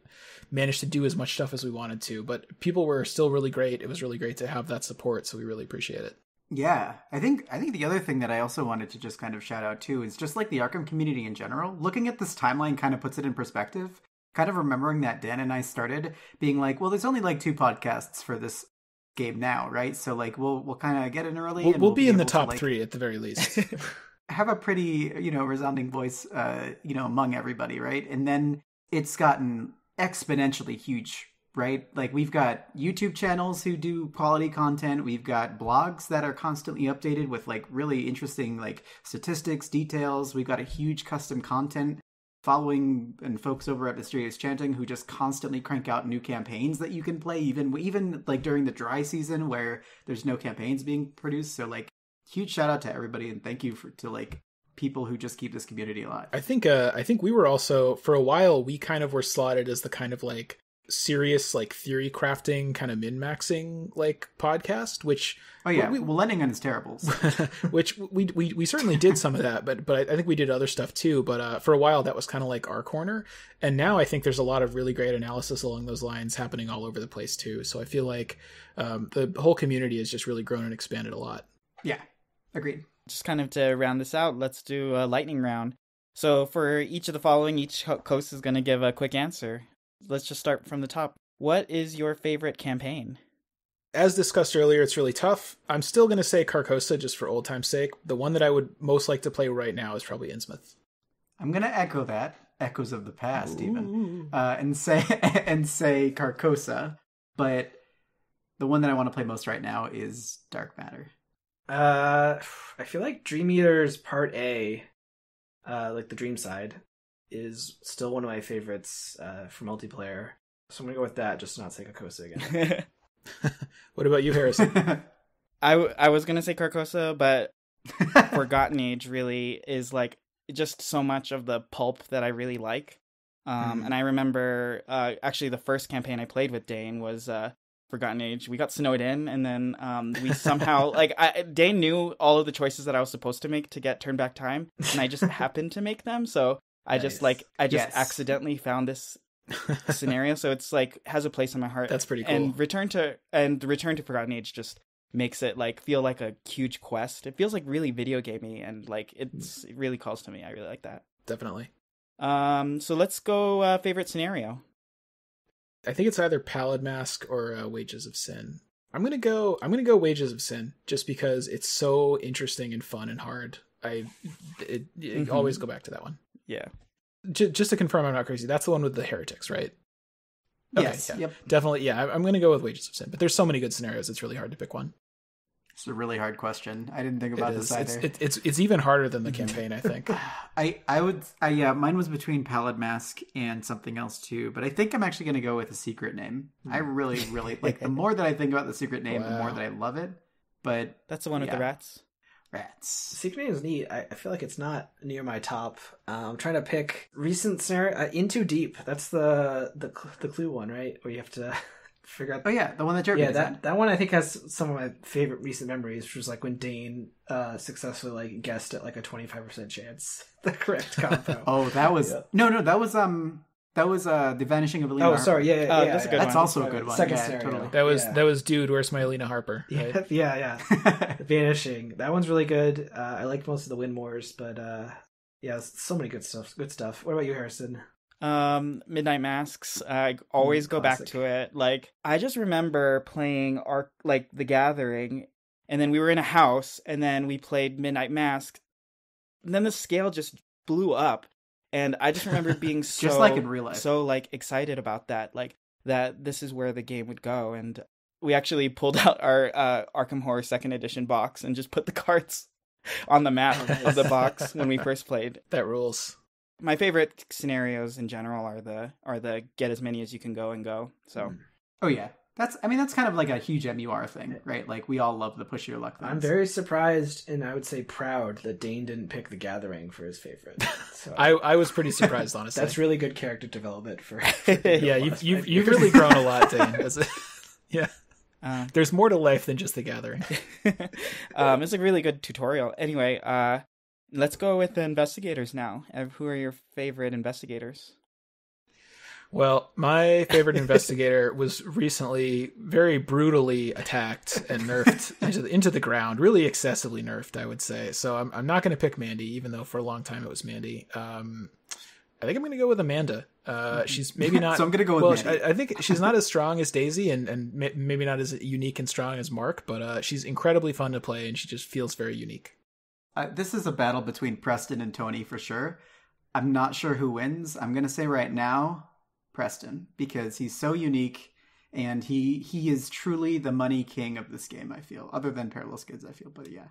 E: managed to do as much stuff as we wanted to but people were still really great it was really great to have that support so we really appreciate it
D: Yeah, I think I think the other thing that I also wanted to just kind of shout out too is just like the Arkham community in general. Looking at this timeline kind of puts it in perspective. Kind of remembering that Dan and I started being like, well, there's only like two podcasts for this game now, right? So like we'll we'll kind of get in early.
E: we'll, we'll be in the
D: able to,
E: top
D: like,
E: three at the very least
D: Have a pretty you know resounding voice, uh, you know, among everybody, right? And then it's gotten exponentially huge right? Like we've got YouTube channels who do quality content. We've got blogs that are constantly updated with like really interesting like statistics, details. We've got a huge custom content following and folks over at Mysterious Chanting who just constantly crank out new campaigns that you can play even even like during the dry season where there's no campaigns being produced. So like huge shout out to everybody and thank you for to like people who just keep this community alive.
E: I think uh I think we were also for a while we kind of were slotted as the kind of like serious like theory crafting kind of min maxing like podcast, which
D: Oh yeah,
E: we-
D: well, Lenningun is terrible. so-
E: which we, we we certainly did some of that, but but I, I think we did other stuff too. But uh, for a while, that was kind of like our corner, and now I think there's a lot of really great analysis along those lines happening all over the place too. So I feel like um, the whole community has just really grown and expanded a lot.
D: yeah, agreed.
G: just kind of to round this out, let's do a lightning round. So for each of the following, each host is going to give a quick answer. Let's just start from the top. What is your favorite campaign?
E: As discussed earlier, it's really tough. I'm still going to say Carcosa just for old time's sake. The one that I would most like to play right now is probably Innsmouth.
D: I'm gonna echo that, echoes of the past, even, uh, and say and say Carcosa. But the one that I want to play most right now is Dark Matter.
F: Uh, I feel like Dream Eaters Part A, uh, like the Dream side, is still one of my favorites uh, for multiplayer. So I'm gonna go with that, just to not say Carcosa again.
E: What about you, Harrison?
G: I, w- I was gonna say Carcosa, but Forgotten Age really is like just so much of the pulp that I really like. Um,
D: Mhm.
G: And I remember uh, actually the first campaign I played with Dane was uh, Forgotten Age. We got snowed in, and then um, we somehow like I, Dane knew all of the choices that I was supposed to make to get turn back time, and I just happened to make them. So I just like I just
D: Yes.
G: accidentally found this scenario. So it's like has a place in my heart.
E: That's pretty cool.
G: And Return to and Return to Forgotten Age just makes it like feel like a huge quest. It feels like really video gamey and like it's it really calls to me. I really like that.
E: Definitely.
G: Um, so let's go uh, favorite scenario.
E: I think it's either Pallid Mask or uh, Wages of Sin. I'm gonna go. I'm gonna go Wages of Sin just because it's so interesting and fun and hard. I it, it-
G: Mhm.
E: always go back to that one.
G: Yeah.
E: J- just to confirm, I'm not crazy. That's the one with the heretics, right? Okay,
D: yes.
E: yeah.
D: Yep.
E: Definitely, yeah. I- I'm gonna go with Wages of Sin, but there's so many good scenarios. It's really hard to pick one.
D: It's a really hard question. I didn't think about
E: is.
D: this
E: It's,
D: either.
E: it, it's it's even harder than the campaign. I think.
D: I I would I yeah, mine was between Pallid Mask and something else too, but I think I'm actually going to go with a secret name. Hmm. I really really like the more that I think about the secret name, the more that I love it. But
G: That's the one with the rats.
D: Rats.
F: Secret Name is neat. I, I feel like it's not near my top. Uh, I'm trying to pick recent scenario. Uh, In Too Deep. That's the the the clue one, right? Where you have to figure out.
D: Oh yeah, the one that Jeremy
F: yeah, that that one I think has some of my favorite recent memories, which was like when Dane uh, successfully like guessed at like a 25 percent chance the correct combo.
D: Oh, that was
F: Yeah.
D: no, no, that was um, that was uh, the vanishing of Elina.
F: Oh, sorry. Yeah, yeah,
G: Oh,
F: yeah,
G: that's a
F: yeah.
G: good
D: That's
G: one.
D: also a good one.
F: Second
D: yeah,
F: scenario.
D: totally.
E: That was
F: Yeah.
E: that was dude. Where's my Elina Harper? Right?
F: Yeah, yeah, yeah. Vanishing. That one's really good. Uh, I liked most of the Winmores, but uh, yeah, so many good stuff. Good stuff. What about you, Harrison?
G: Um, Midnight Masks. I always
F: Mm,
G: go back to it. Like I just remember playing Arc, like The Gathering, and then we were in a house, and then we played Midnight masks And then the scale just blew up, and I just remember being so
D: like in real life.
G: so like excited about that, like that this is where the game would go, and we actually pulled out our uh, Arkham Horror Second Edition box and just put the cards on the map
F: Oh,
G: of the box when we first played
E: That rules.
G: my favorite scenarios in general are the are the get as many as you can go and go. So
D: Oh yeah, that's I mean that's kind of like a huge MUR thing, right? Like we all love the push your luck. Things.
F: I'm very surprised and I would say proud that Dane didn't pick The Gathering for his favorite. So
E: I I was pretty surprised, honestly.
F: that's really good character development for.
E: yeah. You've you've, you've really grown a lot, Dane. A- yeah.
G: uh,
E: There's more to life than just the gathering.
G: um, it's a really good tutorial. Anyway, uh, let's go with the investigators now. Uh, Who are your favorite investigators?
E: Well, my favorite investigator was recently very brutally attacked and nerfed into the, into the ground, really excessively nerfed, I would say. So I'm I'm not going to pick Mandy, even though for a long time it was Mandy. Um, I think I'm going to go with Amanda. Uh, she's maybe not.
D: So I'm gonna go with
E: well. I, I think she's not as strong as Daisy, and and maybe not as unique and strong as Mark, but uh, she's incredibly fun to play, and she just feels very unique.
D: Uh, this is a battle between Preston and Tony for sure. I'm not sure who wins. I'm gonna say right now, Preston, because he's so unique and he he is truly the money king of this game. I feel, other than Parallel Skids, I feel, but yeah.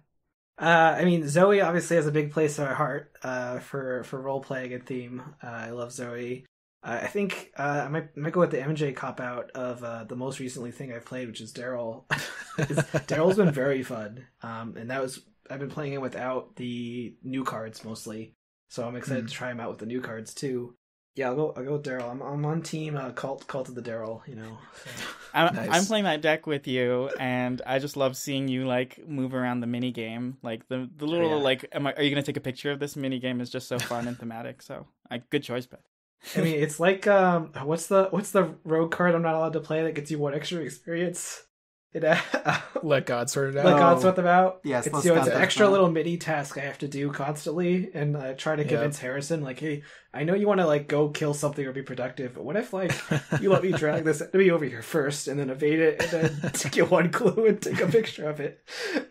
F: Uh, I mean, Zoe obviously has a big place in our heart uh, for for role playing and theme. Uh, I love Zoe. Uh, I think uh, I might might go with the MJ cop out of uh, the most recently thing I've played, which is Daryl. Daryl's been very fun, um, and that was I've been playing it without the new cards mostly, so I'm excited
E: Hmm.
F: to try him out with the new cards too. Yeah, I'll go. I'll go with Daryl. I'm I'm on team uh, cult cult of the Daryl. You know. So.
G: I'm,
E: Nice.
G: I'm playing that deck with you, and I just love seeing you like move around the mini game. Like the the little
F: Yeah.
G: like, am I, are you gonna take a picture of this mini game? Is just so fun and thematic. So, I, good choice, Beth.
F: I mean, it's like um, what's the what's the rogue card I'm not allowed to play that gets you one extra experience? It uh,
E: Let God sort it out.
F: Let
D: God
F: sort them out.
D: Yes,
F: it's you know, it's an
D: that.
F: extra little mini task I have to do constantly, and uh, try to
E: Yeah.
F: convince Harrison like, hey, I know you want to like go kill something or be productive, but what if like you let me drag this enemy over here first and then evade it and then get one clue and take a picture of it?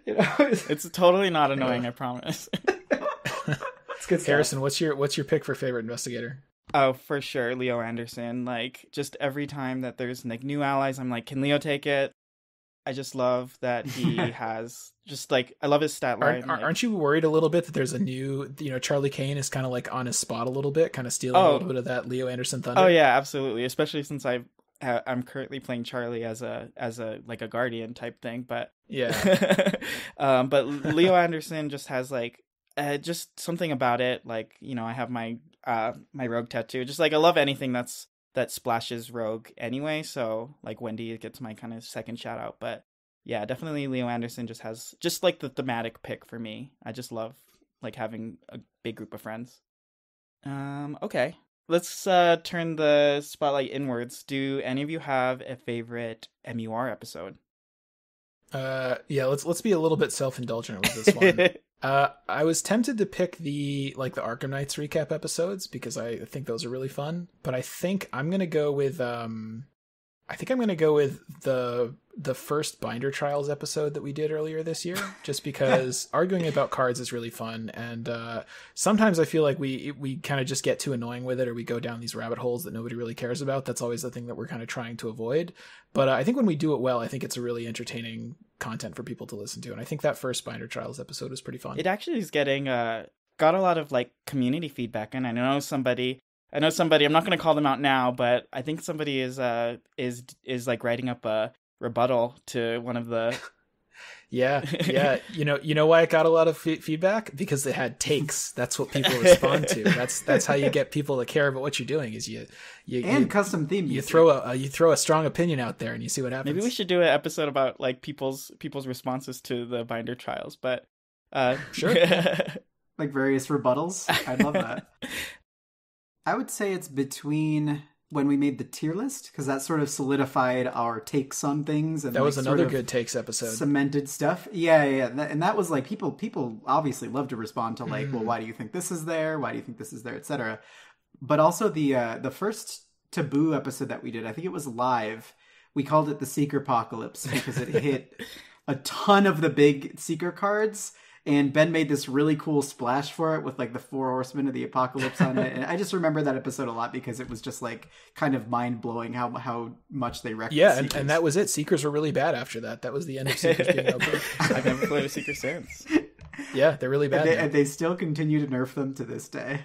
F: You know, it's,
G: It's totally not annoying. I promise.
F: it's good stuff.
E: Harrison, what's your what's your pick for favorite investigator?
G: Oh, for sure, Leo Anderson. Like just every time that there's like new allies, I'm like, can Leo take it? I just love that he has just like I love his stat line.
E: Aren't, aren't you worried a little bit that there's a new, you know, Charlie Kane is kind of like on his spot a little bit, kind of stealing a
G: Oh.
E: little bit of that Leo Anderson thunder?
G: Oh yeah, absolutely. Especially since I've I'm currently playing Charlie as a as a like a guardian type thing, but
E: yeah.
G: um, but Leo Anderson just has like uh, just something about it. Like you know, I have my uh my rogue tattoo. Just like I love anything that's that splashes rogue anyway. So like Wendy gets my kind of second shout out, but yeah, definitely Leo Anderson just has just like the thematic pick for me. I just love like having a big group of friends. Um, okay. Let's uh turn the spotlight inwards. Do any of you have a favorite MUR episode?
E: Uh, yeah. Let's let's be a little bit self indulgent with this one. Uh, I was tempted to pick the like the Arkham Nights recap episodes because I think those are really fun. But I think I'm gonna go with um, I think I'm gonna go with the the first Binder Trials episode that we did earlier this year, just because arguing about cards is really fun, and uh, sometimes I feel like we we kind of just get too annoying with it, or we go down these rabbit holes that nobody really cares about. That's always the thing that we're kind of trying to avoid. But uh, I think when we do it well, I think it's a really entertaining content for people to listen to, and I think that first Binder Trials episode was pretty fun.
G: it actually is getting uh got a lot of like community feedback and i know somebody i know somebody i'm not going to call them out now but i think somebody is uh is is like writing up a rebuttal to one of the
E: Yeah, yeah. You know, you know why it got a lot of fe- feedback because it had takes. That's what people respond to. That's that's how you get people to care about what you're doing. Is you you
D: and
E: you,
D: custom theme.
E: you throw a, a you throw a strong opinion out there and you see what happens.
G: maybe we should do an episode about like people's people's responses to the binder trials but uh
E: Sure.
D: like various rebuttals. I love that. I would say it's between when we made the tier list because that sort of solidified our takes on things. And
E: That was
D: like,
E: another good takes episode.
D: cemented stuff. Yeah, yeah, yeah. And that was like people. People obviously love to respond to like,
E: Mm.
D: well, why do you think this is there? Why do you think this is there, etc. But also the uh, the first taboo episode that we did, I think it was live. We called it the Seeker Apocalypse because it hit a ton of the big Seeker cards. And Ben made this really cool splash for it with like the four horsemen of the apocalypse on it. And I just remember that episode a lot because it was just like kind of mind blowing how how much they wrecked. the
E: yeah, and, and that was it. Seekers were really bad after that. That was the end of Seekers being OP.
G: i've never played a Seeker since
E: Yeah, they're really bad.
D: and they, and they still continue to nerf them to this day.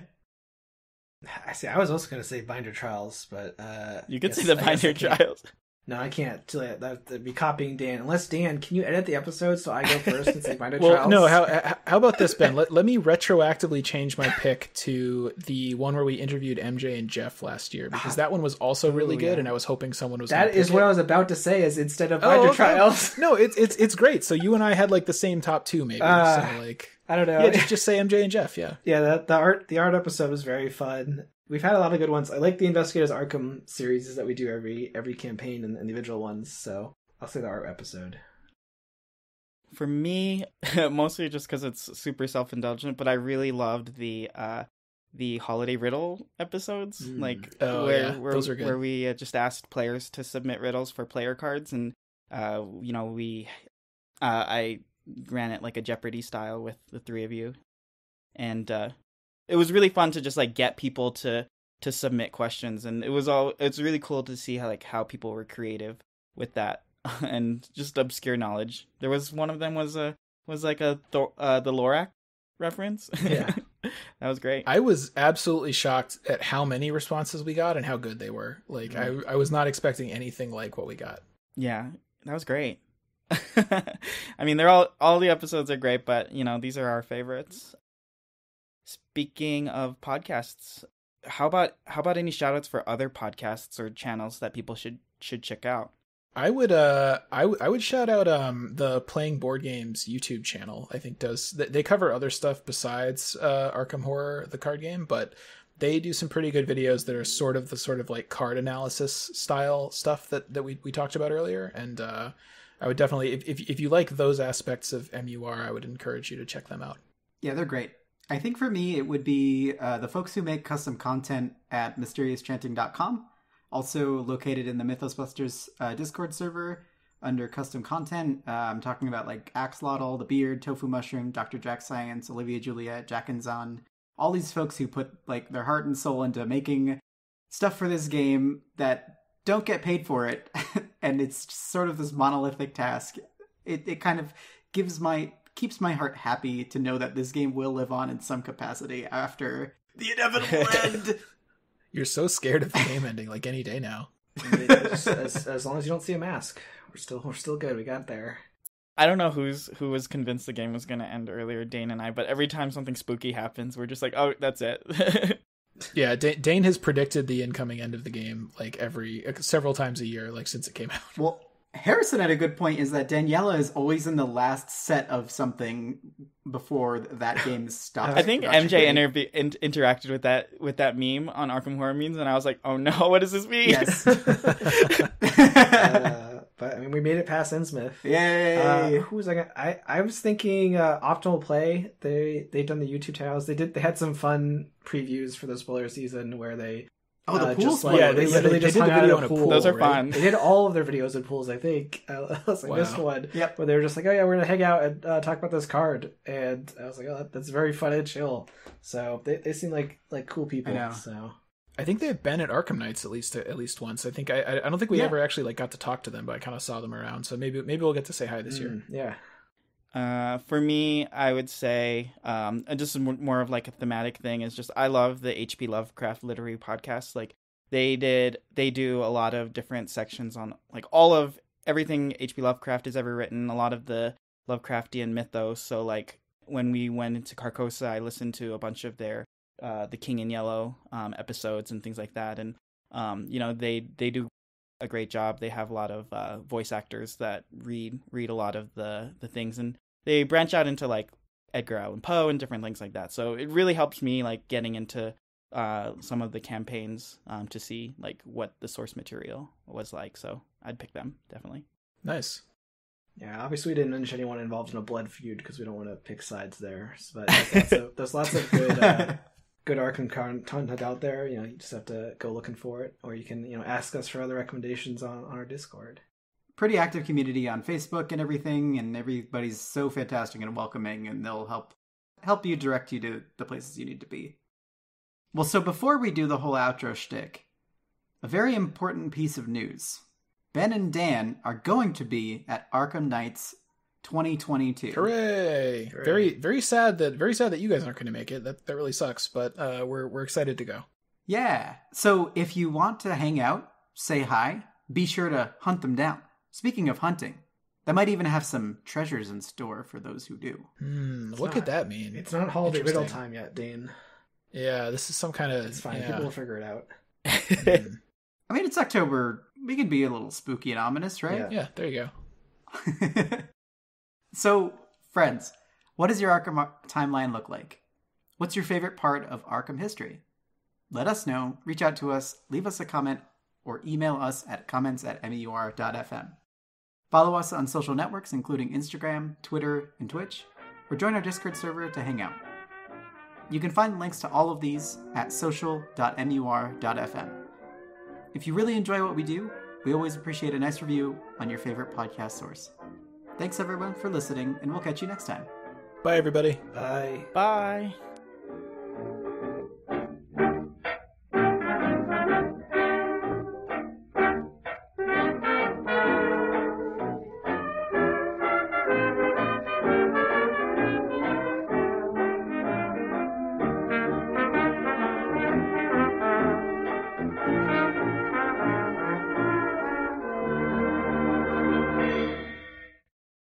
F: I see. I was also going to say Binder Trials, but uh,
G: you could
F: guess-
G: say the
F: I guess I
G: binder trials
F: No, I can't. That that'd be copying Dan. Unless Dan, can you edit the episode so I go first and say Binder
E: Well,
F: Trials?
E: no. How how- about this, Ben? Let, let me retroactively change my pick to the one where we interviewed MJ and Jeff last year because that one was also really
D: Ooh,
E: good,
D: yeah.
E: and I was hoping someone was.
F: That is what
E: it.
F: I was about to say. Is instead of
E: Oh, okay.
F: Trials,
E: No, it's it's it's great. So you and I had like the same top two, maybe.
F: Uh,
E: so like,
F: I don't know.
E: yeah, just just say MJ and Jeff. Yeah.
F: yeah, the, the art the art episode was very fun. We've had a lot of good ones. I like the Investigators Arkham series that we do every every campaign and individual ones. So I'll say the art episode.
G: for me mostly just because it's super self-indulgent but i really loved the uh the holiday riddle episodes
F: Mm.
G: like
E: Oh,
G: where
E: yeah.
G: where,
E: Those are good.
G: where we uh, just asked players to submit riddles for player cards and uh you know we uh i ran it like a jeopardy style with the three of you and uh it was really fun to just like get people to to submit questions and it was all it's really cool to see how like how people were creative with that and just obscure knowledge there was one of them was a was like a Thor, uh the lorak reference
F: Yeah.
E: Mm-hmm.
G: that was great
E: I was absolutely shocked at how many responses we got and how good they were. Like I I was not expecting anything like what we got.
G: yeah that was great i mean they're all all the episodes are great but you know these are our favorites speaking of podcasts how about how about any shout outs for other podcasts or channels that people should should check out
E: I would uh I, w- I would shout out um the playing board games YouTube channel. I think does they, they cover other stuff besides uh Arkham Horror the card game, but they do some pretty good videos that are sort of the sort of like card analysis style stuff that that we we talked about earlier and uh I would definitely if if, if you like those aspects of MUR, I would encourage you to check them out.
D: Yeah, they're great. I think for me, it would be uh, the folks who make custom content at mysteriouschanting.com, also located in the Mythos Busters uh, Discord server under custom content. Uh, I'm talking about like Axolotl, The Beard, Tofu Mushroom, Dr. Jack Science, Olivia Juliet, Jack and Zon. All these folks who put like their heart and soul into making stuff for this game that don't get paid for it, and it's sort of this monolithic task. It it kind of gives my keeps my heart happy to know that this game will live on in some capacity after the inevitable end.
E: You're so scared of the game ending like any day now.
F: as, as, as long as you don't see a mask, we're still we're still good. We got there.
G: I don't know who's who was convinced the game was going to end earlier, Dane and I, but every time something spooky happens, we're just like, oh, that's it.
E: Yeah, Da- Dane has predicted the incoming end of the game like every uh, several times a year, like since it came out.
D: Well, Harrison had a good point is that Daniela is always in the last set of something before that game stops.
G: I think. MJ interve- in- interacted with that with that meme on Arkham Horror memes, and I was like, oh no, what does this mean?
D: Yes.
F: Uh, but I mean, we made it past Innsmouth.
D: Yay!
F: Uh, who was I? Gonna, I I was thinking uh, Optimal Play. They they've done the YouTube channels. They did. They had some fun previews for the spoiler season where they.
D: Oh, the
F: uh,
D: pool
F: just
D: spoiler.
F: like,
E: Yeah,
F: they,
E: they-
F: literally
E: they
F: just
E: did
F: hung
E: the
F: out
E: video
F: at
E: in a
F: pool.
E: pool,
G: Those are
E: right?
G: fun.
F: They did all of their videos in pools, I think. I was like,
E: Wow.
F: missed one.
D: Yep.
F: Where they were just like, oh yeah, we're gonna hang out and uh, talk about this card, and I was like, oh, that, that's very fun and chill. So they, they seem like like cool people.
D: I know.
F: So
E: I think they've been at Arkham Nights at least at least once. I think I I I don't think we
D: Yeah.
E: ever actually like got to talk to them, but I kind of saw them around. So maybe maybe we'll get to say hi this year.
F: mm, yeah.
G: Uh, for me, I would say, um, just more of like a thematic thing is just I love the HP Lovecraft literary podcast. Like they did, they do a lot of different sections on like all of everything HP Lovecraft has ever written. A lot of the Lovecraftian mythos. So like when we went into Carcosa, I listened to a bunch of their uh, the King in Yellow um, episodes and things like that. And um, you know they they do a great job. They have a lot of uh, voice actors that read read a lot of the the things, and they branch out into like Edgar Allan Poe and different things like that. So it really helps me like getting into uh, some of the campaigns um, to see like what the source material was like. So I'd pick them definitely.
E: Nice.
F: Yeah, obviously we didn't mention anyone involved in a blood feud because we don't want to pick sides there. But there's lots of, there's lots of good uh, good Arkham content out there. You know, you just have to go looking for it, or you can you know ask us for other recommendations on, on our Discord.
D: Pretty active community on Facebook and everything, and everybody's so fantastic and welcoming, and they'll help help you direct you to the places you need to be. Well, so before we do the whole outro shtick, a very important piece of news. Ben and Dan are going to be at Arkham Nights 2022.
E: Hooray!
F: Hooray.
E: Very very sad that very sad that you guys aren't going to make it. That that really sucks. But uh, we're we're excited to go.
D: Yeah. So if you want to hang out, say hi, be sure to hunt them down. Speaking of hunting, they might even have some treasures in store for those who do.
E: Hmm, what
F: not-
E: could that mean?
F: It's not holiday riddle time yet, Dane.
E: Yeah, this is some kind of.
F: It's fine.
E: Yeah.
F: People will figure it out.
E: Hmm.
D: I mean, it's October. We can be a little spooky and ominous, right?
E: yeah, there you go.
D: so, friends, what does your Arkham uh, timeline look like? What's your favorite part of Arkham history? Let us know. Reach out to us, leave us a comment, or email us at comments at mur.fm. Follow us on social networks, including Instagram, Twitter, and Twitch, or join our Discord server to hang out. You can find links to all of these at social.mur.fm. If you really enjoy what we do, we always appreciate a nice review on your favorite podcast source. Thanks everyone for listening, and we'll catch you next time.
E: Bye, everybody.
F: Bye.
G: Bye.